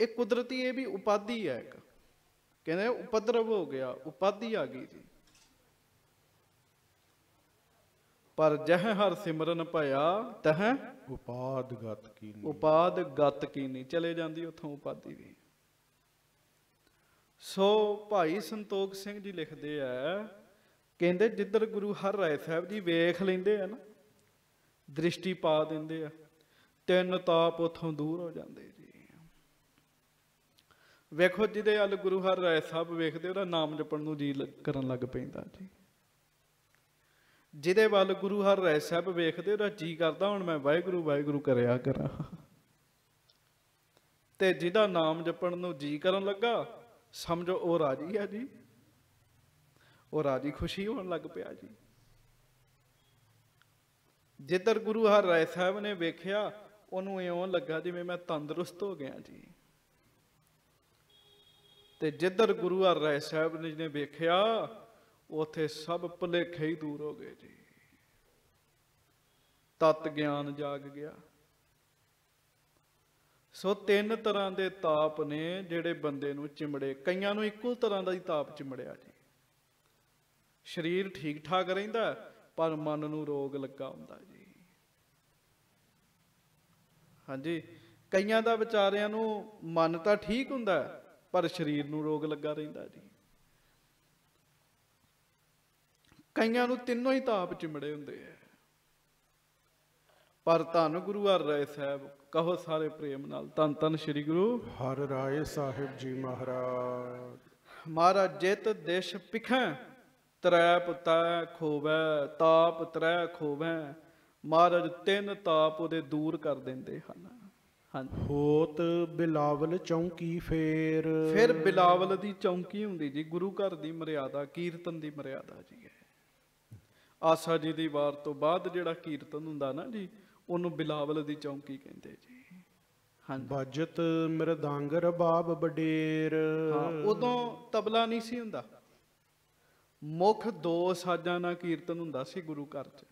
ਇਹ ਕੁਦਰਤੀ ਇਹ ਵੀ ਉਪਾਧੀ ਹੈ ਇੱਕ। ਕਹਿੰਦੇ ਉਪਦਰਵ ਹੋ ਗਿਆ ਉਪਾਧੀ ਆ ਗਈ ਜੀ। ਪਰ ਜਹ ਹਰ ਸਿਮਰਨ ਭਇਆ ਤਹ ਉਪਾਦ ਗਤ ਕੀਨੀ ਉਪਾਦ ਗਤ ਕੀਨੀ ਚਲੇ ਜਾਂਦੀ ਉਥੋਂ ਉਪਾਧੀ ਵੀ। ਸੋ ਭਾਈ ਸੰਤੋਖ ਸਿੰਘ ਜੀ ਲਿਖਦੇ ਆ ਕਹਿੰਦੇ ਜਿੱਧਰ ਗੁਰੂ ਹਰ ਰਾਏ ਸਾਹਿਬ ਜੀ ਵੇਖ ਲੈਂਦੇ ਆ ਨਾ, ਦ੍ਰਿਸ਼ਟੀ ਪਾ ਦਿੰਦੇ ਆ, ਤਿੰਨ ਤਾਪ ਉਥੋਂ ਦੂਰ ਹੋ ਜਾਂਦੇ ਜੀ। ਵੇਖੋ ਜਿਹਦੇ ਵੱਲ ਗੁਰੂ ਹਰ ਰਾਏ ਸਾਹਿਬ ਵੇਖਦੇ, ਉਹਦਾ ਨਾਮ ਜਪਣ ਨੂੰ ਜੀ ਕਰਨ ਲੱਗ ਪੈਂਦਾ ਜੀ। ਜਿਹਦੇ ਵੱਲ ਗੁਰੂ ਹਰ ਰਾਏ ਸਾਹਿਬ ਵੇਖਦੇ, ਉਹਦਾ ਜੀ ਕਰਦਾ, ਹੁਣ ਮੈਂ ਵਾਹਿਗੁਰੂ ਵਾਹਿਗੁਰੂ ਕਰਿਆ ਕਰਾਂ। ਤੇ ਜਿਹਦਾ ਨਾਮ ਜਪਣ ਨੂੰ ਜੀ ਕਰਨ ਲੱਗਾ, ਸਮਝੋ ਉਹ ਰਾਜੀ ਆ ਜੀ। ਉਹ ਰਾਜੀ ਖੁਸ਼ੀ ਹੋਣ ਲੱਗ ਪਿਆ ਜੀ। ਜਿੱਧਰ ਗੁਰੂ ਹਰ ਰਾਏ ਸਾਹਿਬ ਨੇ ਵੇਖਿਆ, ਉਹਨੂੰ ਇਉਂ ਲੱਗਾ ਜਿਵੇਂ ਮੈਂ ਤੰਦਰੁਸਤ ਹੋ ਗਿਆ ਜੀ। ਤੇ ਜਿੱਧਰ ਗੁਰੂ ਹਰ ਰਾਏ ਸਾਹਿਬ ਨੇ ਜਿਹਨੇ ਵੇਖਿਆ, ਉਥੇ ਸਭ ਭੁਲੇਖੇ ਹੀ ਦੂਰ ਹੋ ਗਏ ਜੀ। ਤਤ ਗਿਆਨ ਜਾਗ ਗਿਆ। ਸੋ ਤਿੰਨ ਤਰ੍ਹਾਂ ਦੇ ਤਾਪ ਨੇ ਜਿਹੜੇ ਬੰਦੇ ਨੂੰ ਚਿਮੜੇ, ਕਈਆਂ ਨੂੰ ਇੱਕੋ ਤਰ੍ਹਾਂ ਦਾ ਹੀ ਤਾਪ ਚਿਮੜਿਆ ਜੀ। ਸਰੀਰ ਠੀਕ ਠਾਕ ਰਹਿੰਦਾ ਪਰ ਮਨ ਨੂੰ ਰੋਗ ਲੱਗਾ ਹੁੰਦਾ ਜੀ। ਹਾਂਜੀ ਕਈਆਂ ਦਾ ਵਿਚਾਰਿਆਂ ਨੂੰ ਮਨ ਤਾਂ ਠੀਕ ਹੁੰਦਾ ਪਰ ਸਰੀਰ ਨੂੰ ਰੋਗ ਲੱਗਾ ਰਹਿੰਦਾ ਜੀ। ਕਈਆਂ ਨੂੰ ਤਿੰਨੋਂ ਹੀ ਤਾਪ ਚਿਮੜੇ ਹੁੰਦੇ ਆ ਪਰ ਧੰਨ ਗੁਰੂ ਹਰ ਰਾਏ ਸਾਹਿਬ ਕਹੋ ਸਾਰੇ ਪ੍ਰੇਮ ਨਾਲ ਧੰਨ ਧੰਨ ਸ੍ਰੀ ਗੁਰੂ। ਹਰ ਰਾਏ ਸਾਹਿਬ ਜੀ ਮਹਾਰਾਜ। ਮਹਾਰਾਜ ਜਿਤ ਦੇਸ਼ ਪਿਖੈ ਤਰੈ ਪਤੈ ਖੋਵੈ ਤਾਪ ਤਰੈ ਖੋਵੈ ਮਹਾਰਾਜ ਤਿੰਨ ਤਾਪ ਉਹਦੇ ਦੂਰ ਕਰ ਦਿੰਦੇ ਹਨ। ਹਾਂਜੀ। ਹੋਤ ਬਿਲਾਵਲ ਚੌਂਕੀ ਫੇਰ। ਫਿਰ ਬਿਲਾਵਲ ਦੀ ਚੌਂਕੀ ਹੁੰਦੀ ਜੀ ਗੁਰੂ ਘਰ ਦੀ ਮਰਿਆਦਾ ਕੀਰਤਨ ਦੀ ਮਰਿਆਦਾ ਜੀ ਹੈ ਆਸਾ ਜੀ ਦੀ ਵਾਰ ਤੋਂ ਬਾਅਦ ਜਿਹੜਾ ਕੀਰਤਨ ਹੁੰਦਾ ਨਾ ਜੀ ਉਹਨੂੰ ਬਿਲਾਵਲ ਦੀ ਚੌਂਕੀ ਕਹਿੰਦੇ ਜੀ। ਹਾਂਜੀ। ਬਾਜਤ ਮਿਰਦੰਗ ਰਬਾਬ ਬਡੇਰ। ਹਾਂ ਉਦੋਂ ਤਬਲਾ ਨਹੀਂ ਸੀ ਹੁੰਦਾ। ਮੁੱਖ ਦੋ ਸਾਜ਼ਾਂ ਨਾਲ ਕੀਰਤਨ ਹੁੰਦਾ ਸੀ ਗੁਰੂ ਘਰ 'ਚ।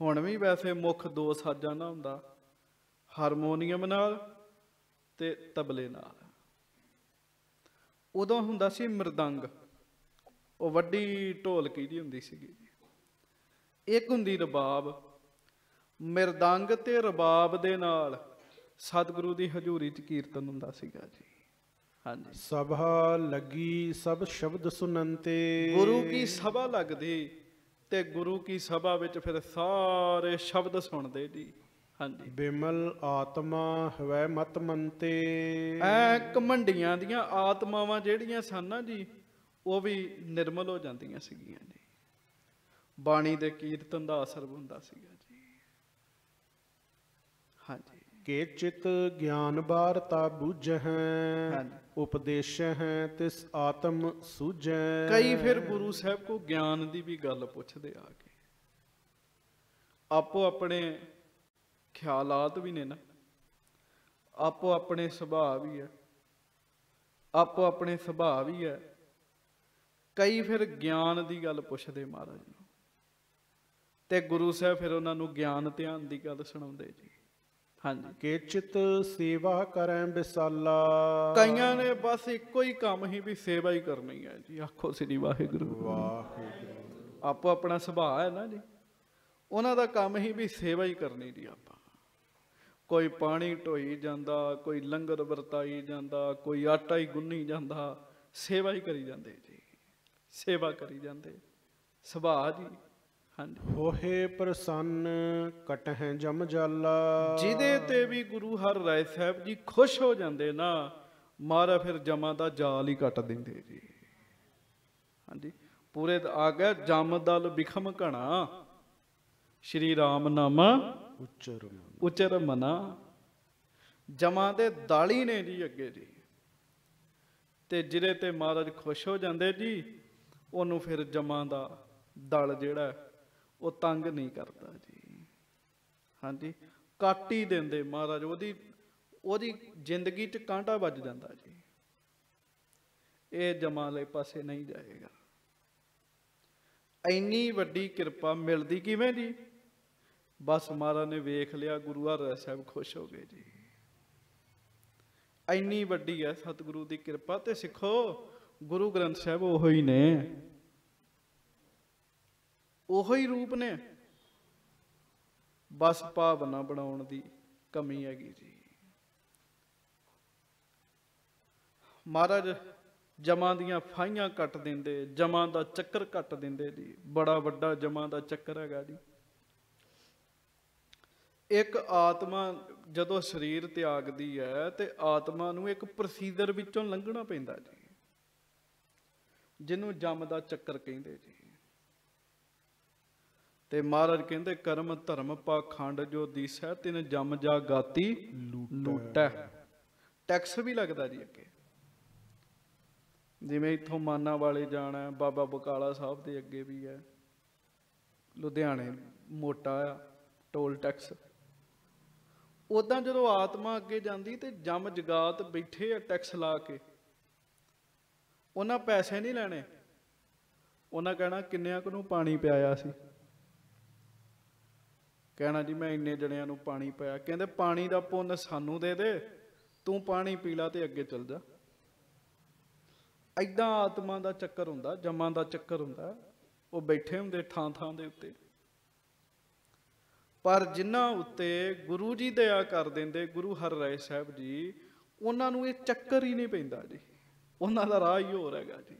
ਹੁਣ ਵੀ ਵੈਸੇ ਮੁੱਖ ਦੋ ਸਾਜ਼ਾਂ ਨਾਲ ਹੁੰਦਾ। ਹਾਰਮੋਨੀਅਮ ਨਾਲ ਤੇ ਤਬਲੇ ਨਾਲ। ਉਦੋਂ ਹੁੰਦਾ ਸੀ ਮਰਦੰਗ। ਉਹ ਵੱਡੀ ਢੋਲਕੀ ਦੀ ਹੁੰਦੀ ਸੀਗੀ। ਇੱਕ ਹੁੰਦੀ ਰਬਾਬ। ਮਰਦੰਗ ਤੇ ਰਬਾਬ ਦੇ ਨਾਲ ਸਤਿਗੁਰੂ ਦੀ ਹਜ਼ੂਰੀ 'ਚ ਕੀਰਤਨ ਹੁੰਦਾ ਸੀਗਾ ਜੀ। ਹਾਂਜੀ। ਸਭਾ ਲੱਗੀ ਸਭ ਸ਼ਬਦ ਸੁਨੰਤੇ। ਗੁਰੂ ਕੀ ਸਭਾ ਲੱਗਦੀ ਤੇ ਗੁਰੂ ਕੀ ਸਭਾ ਵਿੱਚ ਫਿਰ ਸਾਰੇ ਸ਼ਬਦ ਸੁਣਦੇ ਜੀ। ਹਾਂਜੀ। ਬਿਮਲ ਆਤਮਾ ਹਵੈ ਮਤ ਮੰਤੇ। ਐ ਕਮੰਡੀਆਂ ਦੀਆਂ ਆਤਮਾਵਾਂ ਜਿਹੜੀਆਂ ਸਨ ਨਾ ਜੀ ਉਹ ਵੀ ਨਿਰਮਲ ਹੋ ਜਾਂਦੀਆਂ ਸੀਗੀਆਂ ਜੀ। ਬਾਣੀ ਦੇ ਕੀਰਤਨ ਦਾ ਅਸਰ ਹੁੰਦਾ ਸੀਗਾ ਜੀ। ਹਾਂਜੀ। ਕੇ ਚਿਤ ਗਿਆਨ ਬਾਰਤਾ ਬੁਝਹਿ। ਹਾਂਜੀ। ਉਪਦੇਸ਼ ਹੈ ਤਿਸ ਆਤਮ ਸੂਝੈ। ਕਈ ਫਿਰ ਗੁਰੂ ਸਾਹਿਬ ਕੋ ਗਿਆਨ ਦੀ ਵੀ ਗੱਲ ਪੁੱਛਦੇ ਆ ਕੇ। ਆਪੋ ਆਪਣੇ ਖਿਆਲਾਤ ਵੀ ਨੇ ਨਾ। ਆਪੋ ਆਪਣੇ ਸੁਭਾਅ ਵੀ ਹੈ ਆਪੋ ਆਪਣੇ ਸੁਭਾਅ ਵੀ ਹੈ ਕਈ ਫਿਰ ਗਿਆਨ ਦੀ ਗੱਲ ਪੁੱਛਦੇ ਮਹਾਰਾਜ ਨੂੰ। ਤੇ ਗੁਰੂ ਸਾਹਿਬ ਫਿਰ ਉਹਨਾਂ ਨੂੰ ਗਿਆਨ ਧਿਆਨ ਦੀ ਗੱਲ ਸੁਣਾਉਂਦੇ ਜੀ। ਹਾਂਜੀ। ਕੇ ਚਿਤ ਸੇਵਾ ਕਰੈ ਬਿਸਾਲਾ। ਕਈਆਂ ਨੇ ਬਸ ਇੱਕੋ ਹੀ ਕੰਮ ਹੀ ਵੀ ਸੇਵਾ ਹੀ ਕਰਨੀ ਹੈ ਜੀ। ਆਖੋ ਸ੍ਰੀ ਵਾਹਿਗੁਰੂ। ਵਾਹਿਗੁਰੂ। ਆਪੋ ਆਪਣਾ ਸੁਭਾਅ ਹੈ ਨਾ ਜੀ। ਉਹਨਾਂ ਦਾ ਕੰਮ ਹੀ ਵੀ ਸੇਵਾ ਹੀ ਕਰਨੀ ਦੀ ਆਪਾਂ। ਕੋਈ ਪਾਣੀ ਢੋਈ ਜਾਂਦਾ ਕੋਈ ਲੰਗਰ ਵਰਤਾਈ ਜਾਂਦਾ ਕੋਈ ਆਟਾ ਹੀ ਗੁੰਨੀ ਜਾਂਦਾ ਸੇਵਾ ਹੀ ਕਰੀ ਜਾਂਦੇ ਜੀ। ਸੇਵਾ ਕਰੀ ਜਾਂਦੇ। ਸੁਭਾਅ ਜੀ। ਹਾਂਜੀ। ਹੋਏ ਪ੍ਰਸੰਨ ਕਟਹਿ ਜਮ ਜਾਲਾ। ਜਿਹਦੇ ਤੇ ਵੀ ਗੁਰੂ ਹਰ ਰਾਏ ਸਾਹਿਬ ਜੀ ਖੁਸ਼ ਹੋ ਜਾਂਦੇ ਨਾ ਮਾਰਾ ਫਿਰ ਜਮਾਂ ਦਾ ਜਾਲ ਹੀ ਕੱਟ ਦਿੰਦੇ ਜੀ। ਹਾਂਜੀ। ਪੂਰੇ ਆ ਗਿਆ ਜਮ ਦਲ ਬਿਖਮ ਘਣਾ। ਸ਼੍ਰੀ ਰਾਮ ਨਾਮ ਉਚਰ ਉਚਰ ਮਨਾ। ਜਮਾਂ ਦੇ ਦਾਲੀ ਨੇ ਜੀ ਅੱਗੇ ਜੀ। ਤੇ ਜਿਹੜੇ ਤੇ ਮਹਾਰਾਜ ਖੁਸ਼ ਹੋ ਜਾਂਦੇ ਜੀ ਉਹਨੂੰ ਫਿਰ ਜਮਾਂ ਦਾ ਦਲ ਜਿਹੜਾ ਉਹ ਤੰਗ ਨਹੀਂ ਕਰਦਾ ਜੀ। ਹਾਂਜੀ, ਕੱਟ ਹੀ ਦਿੰਦੇ ਮਹਾਰਾਜ, ਉਹਦੀ ਉਹਦੀ ਜ਼ਿੰਦਗੀ 'ਚ ਕਾਂਟਾ ਵੱਜ ਜਾਂਦਾ ਜੀ। ਇਹ ਜਮਾਂ ਪਾਸੇ ਨਹੀਂ ਜਾਏਗਾ। ਇੰਨੀ ਵੱਡੀ ਕਿਰਪਾ ਮਿਲਦੀ ਕਿਵੇਂ ਜੀ? ਬਸ ਮਹਾਰਾਜ ਨੇ ਵੇਖ ਲਿਆ, ਗੁਰੂ ਹਰਿ ਸਾਹਿਬ ਖੁਸ਼ ਹੋ ਗਏ ਜੀ। ਇੰਨੀ ਵੱਡੀ ਹੈ ਸਤਿਗੁਰੂ ਦੀ ਕਿਰਪਾ, ਤੇ ਸਿੱਖੋ, ਗੁਰੂ ਗ੍ਰੰਥ ਸਾਹਿਬ ਉਹੋ ਹੀ ਨੇ। ਉਹੋ ਹੀ ਰੂਪ ਨੇ। ਬਸ ਭਾਵਨਾ ਬਣਾਉਣ ਦੀ ਕਮੀ ਹੈਗੀ ਜੀ। ਮਹਾਰਾਜ, ਜਮਾਂ ਦੀਆਂ ਫਾਈਆਂ ਕੱਟ ਦਿੰਦੇ, ਜਮਾਂ ਦਾ ਚੱਕਰ ਕੱਟ ਦਿੰਦੇ ਜੀ। ਬੜਾ ਵੱਡਾ ਜਮਾਂ ਦਾ ਚੱਕਰ ਹੈਗਾ ਜੀ। ਇੱਕ ਆਤਮਾ ਜਦੋਂ ਸਰੀਰ ਤਿਆਗਦੀ ਹੈ ਤੇ ਆਤਮਾ ਨੂੰ ਇੱਕ ਪ੍ਰੋਸੀਜਰ ਵਿੱਚੋਂ ਲੰਘਣਾ ਪੈਂਦਾ ਜੀ। ਜਿਹਨੂੰ ਜਮ ਦਾ ਚੱਕਰ ਕਹਿੰਦੇ ਜੀ। ਤੇ ਮਹਾਰਾਜ ਕਹਿੰਦੇ, ਕਰਮ ਧਰਮ ਪਾਖੰਡ ਜੋ ਦੀਸੈ, ਤਿਨ ਜਮ ਜਾ ਗਾਤੀ ਲੂਟੈ। ਟੈਕਸ ਵੀ ਲੱਗਦਾ ਜੀ ਅੱਗੇ। ਜਿਵੇਂ ਇੱਥੋਂ ਮਾਨਾ ਵਾਲੇ ਜਾਣਾ, ਬਾਬਾ ਬਕਾਲਾ ਸਾਹਿਬ ਦੇ ਅੱਗੇ ਵੀ ਹੈ। ਲੁਧਿਆਣੇ ਮੋਟਾ ਆ, ਟੋਲ ਟੈਕਸ। ਉਦਾਂ ਜਦੋਂ ਆਤਮਾ ਅੱਗੇ ਜਾਂਦੀ ਤੇ ਜਮ ਜਗਾਤ ਬੈਠੇ ਆ ਟੈਕਸ ਲਾ ਕੇ। ਉਹਨਾਂ ਪੈਸੇ ਨਹੀਂ ਲੈਣੇ। ਉਹਨਾਂ ਕਹਿਣਾ, ਕਿੰਨਿਆਂ ਕੁ ਨੂੰ ਪਾਣੀ ਪਿਆਇਆ ਸੀ? ਕਹਿਣਾ ਜੀ, ਮੈਂ ਇੰਨੇ ਜਣਿਆਂ ਨੂੰ ਪਾਣੀ ਪਾਇਆ ਕਹਿੰਦੇ, ਪਾਣੀ ਦਾ ਪੁੰਨ ਸਾਨੂੰ ਦੇ ਦੇ, ਤੂੰ ਪਾਣੀ ਪੀ ਲਾ ਤੇ ਅੱਗੇ ਚੱਲ ਜਾ। ਐਦਾਂ ਆਤਮਾ ਦਾ ਚੱਕਰ ਹੁੰਦਾ, ਜਮਾਂ ਦਾ ਚੱਕਰ ਹੁੰਦਾ। ਉਹ ਬੈਠੇ ਹੁੰਦੇ ਥਾਂ ਥਾਂ ਦੇ ਉੱਤੇ। ਪਰ ਜਿਨ੍ਹਾਂ ਉੱਤੇ ਗੁਰੂ ਜੀ ਦਇਆ ਕਰ ਦਿੰਦੇ, ਗੁਰੂ ਹਰਿਰਾਏ ਸਾਹਿਬ ਜੀ, ਉਹਨਾਂ ਨੂੰ ਇਹ ਚੱਕਰ ਹੀ ਨਹੀਂ ਪੈਂਦਾ ਜੀ। ਉਹਨਾਂ ਦਾ ਰਾਹ ਹੀ ਹੋਰ ਹੈਗਾ ਜੀ।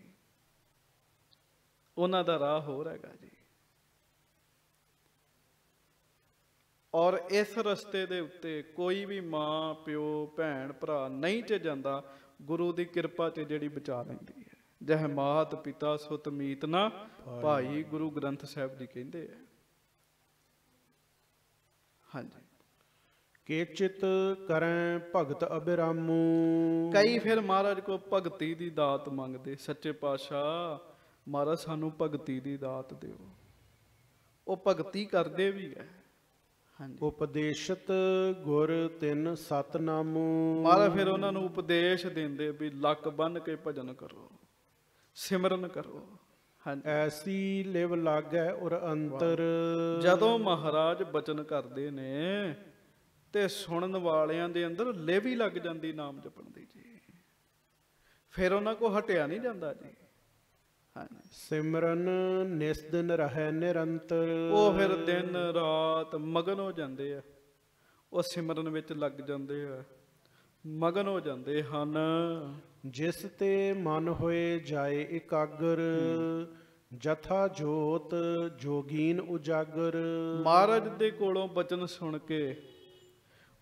ਉਹਨਾਂ ਦਾ ਰਾਹ ਹੋਰ ਹੈਗਾ ਜੀ। ਔਰ ਇਸ ਰਸਤੇ ਦੇ ਉੱਤੇ ਕੋਈ ਵੀ ਮਾਂ ਪਿਓ ਭੈਣ ਭਰਾ ਨਹੀਂ ਚ ਜਾਂਦਾ ਗੁਰੂ ਦੀ ਕਿਰਪਾ ਤੇ ਜਿਹੜੀ ਬਚਾ ਲੈਂਦੀ ਹੈ। ਜਹ ਮਾਤ ਪਿਤਾ ਸੁਤ ਮੀਤ ਨਾ ਭਾਈ ਗੁਰੂ ਗ੍ਰੰਥ ਸਾਹਿਬ ਜੀ ਕਹਿੰਦੇ ਆ। ਹਾਂਜੀ। ਕੇਚਿਤ ਕਰੈ ਭਗਤ ਅਬਿਰਾਮੂ ਕਈ ਫਿਰ ਮਹਾਰਾਜ ਕੋ ਭਗਤੀ ਦੀ ਦਾਤ ਮੰਗਦੇ ਸੱਚੇ ਪਾਤਸ਼ਾਹ ਮਹਾਰਾਜ ਸਾਨੂੰ ਭਗਤੀ ਦੀ ਦਾਤ ਦਿਓ। ਉਹ ਭਗਤੀ ਕਰਦੇ ਵੀ ਹੈ। ਉਪਦੇਸ਼ਤ ਗੁਰ ਤਿੰਨ ਸਤਨਾਮੂ। ਮਹਾਰਾਜ ਫਿਰ ਉਹਨਾਂ ਨੂੰ ਉਪਦੇਸ਼ ਦਿੰਦੇ ਵੀ ਲੱਕ ਬੰਨ ਕੇ ਭਜਨ ਕਰੋ ਸਿਮਰਨ ਕਰੋ। ਹਾਂਜੀ। ਐਸੀ ਲਿਵ ਲਾਗੈ ਔਰ ਅੰਤਰ। ਜਦੋਂ ਮਹਾਰਾਜ ਬਚਨ ਕਰਦੇ ਨੇ ਤੇ ਸੁਣਨ ਵਾਲਿਆਂ ਦੇ ਅੰਦਰ ਲਿਵ ਹੀ ਲੱਗ ਜਾਂਦੀ ਨਾਮ ਜਪਣ ਦੀ ਜੀ। ਫਿਰ ਉਹਨਾਂ ਕੋ ਹਟਿਆ ਨਹੀਂ ਜਾਂਦਾ ਜੀ। ਸਿਮਰਨ ਨਿਸ ਦਿਨ ਰਹੈ ਨਿਰੰਤਰ ਉਹ ਫਿਰ ਦਿਨ ਰਾਤ ਮਗਨ ਹੋ ਜਾਂਦੇ ਆ। ਉਹ ਸਿਮਰਨ ਵਿੱਚ ਲੱਗ ਜਾਂਦੇ ਆ। ਮਗਨ ਹੋ ਜਾਂਦੇ ਹਨ। ਜਿਸ ਤੇ ਮਨ ਹੋਏ ਜਾਏ ਇਕਾਗਰ ਜਥਾ ਜੋਤ ਜੋਗੀਨ ਉਜਾਗਰ। ਮਹਾਰਾਜ ਦੇ ਕੋਲੋਂ ਬਚਨ ਸੁਣ ਕੇ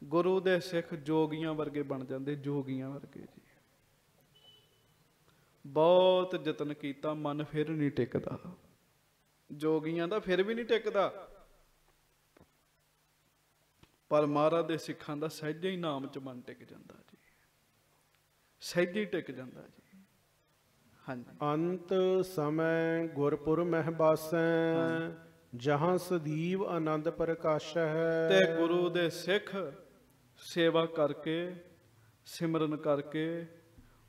ਗੁਰੂ ਦੇ ਸਿੱਖ ਜੋਗੀਆਂ ਵਰਗੇ ਬਣ ਜਾਂਦੇ ਜੋਗੀਆਂ ਵਰਗੇ ਜੀ। ਬਹੁਤ ਯਤਨ ਕੀਤਾ ਮਨ ਫਿਰ ਨਹੀਂ ਟਿਕਦਾ। ਜੋਗੀਆਂ ਦਾ ਫਿਰ ਵੀ ਨਹੀਂ ਟਿਕਦਾ। ਪਰ ਮਹਾਰਾਜ ਦੇ ਸਿੱਖਾਂ ਦਾ ਸਹਿਜੇ ਹੀ ਨਾਮ ਚ ਮਨ ਟਿਕ ਜਾਂਦਾ ਜੀ। ਸਹਿਜੇ ਹੀ ਟਿਕ ਜਾਂਦਾ ਜੀ। ਹਾਂਜੀ। ਅੰਤ ਸਮੈ ਗੁਰਪੁਰ ਮਹਿ ਬਾਸੈ ਜਹਾਂ ਸਦੀਵ ਆਨੰਦ ਪ੍ਰਕਾਸ਼ੈ। ਤੇ ਗੁਰੂ ਦੇ ਸਿੱਖ ਸੇਵਾ ਕਰਕੇ ਸਿਮਰਨ ਕਰਕੇ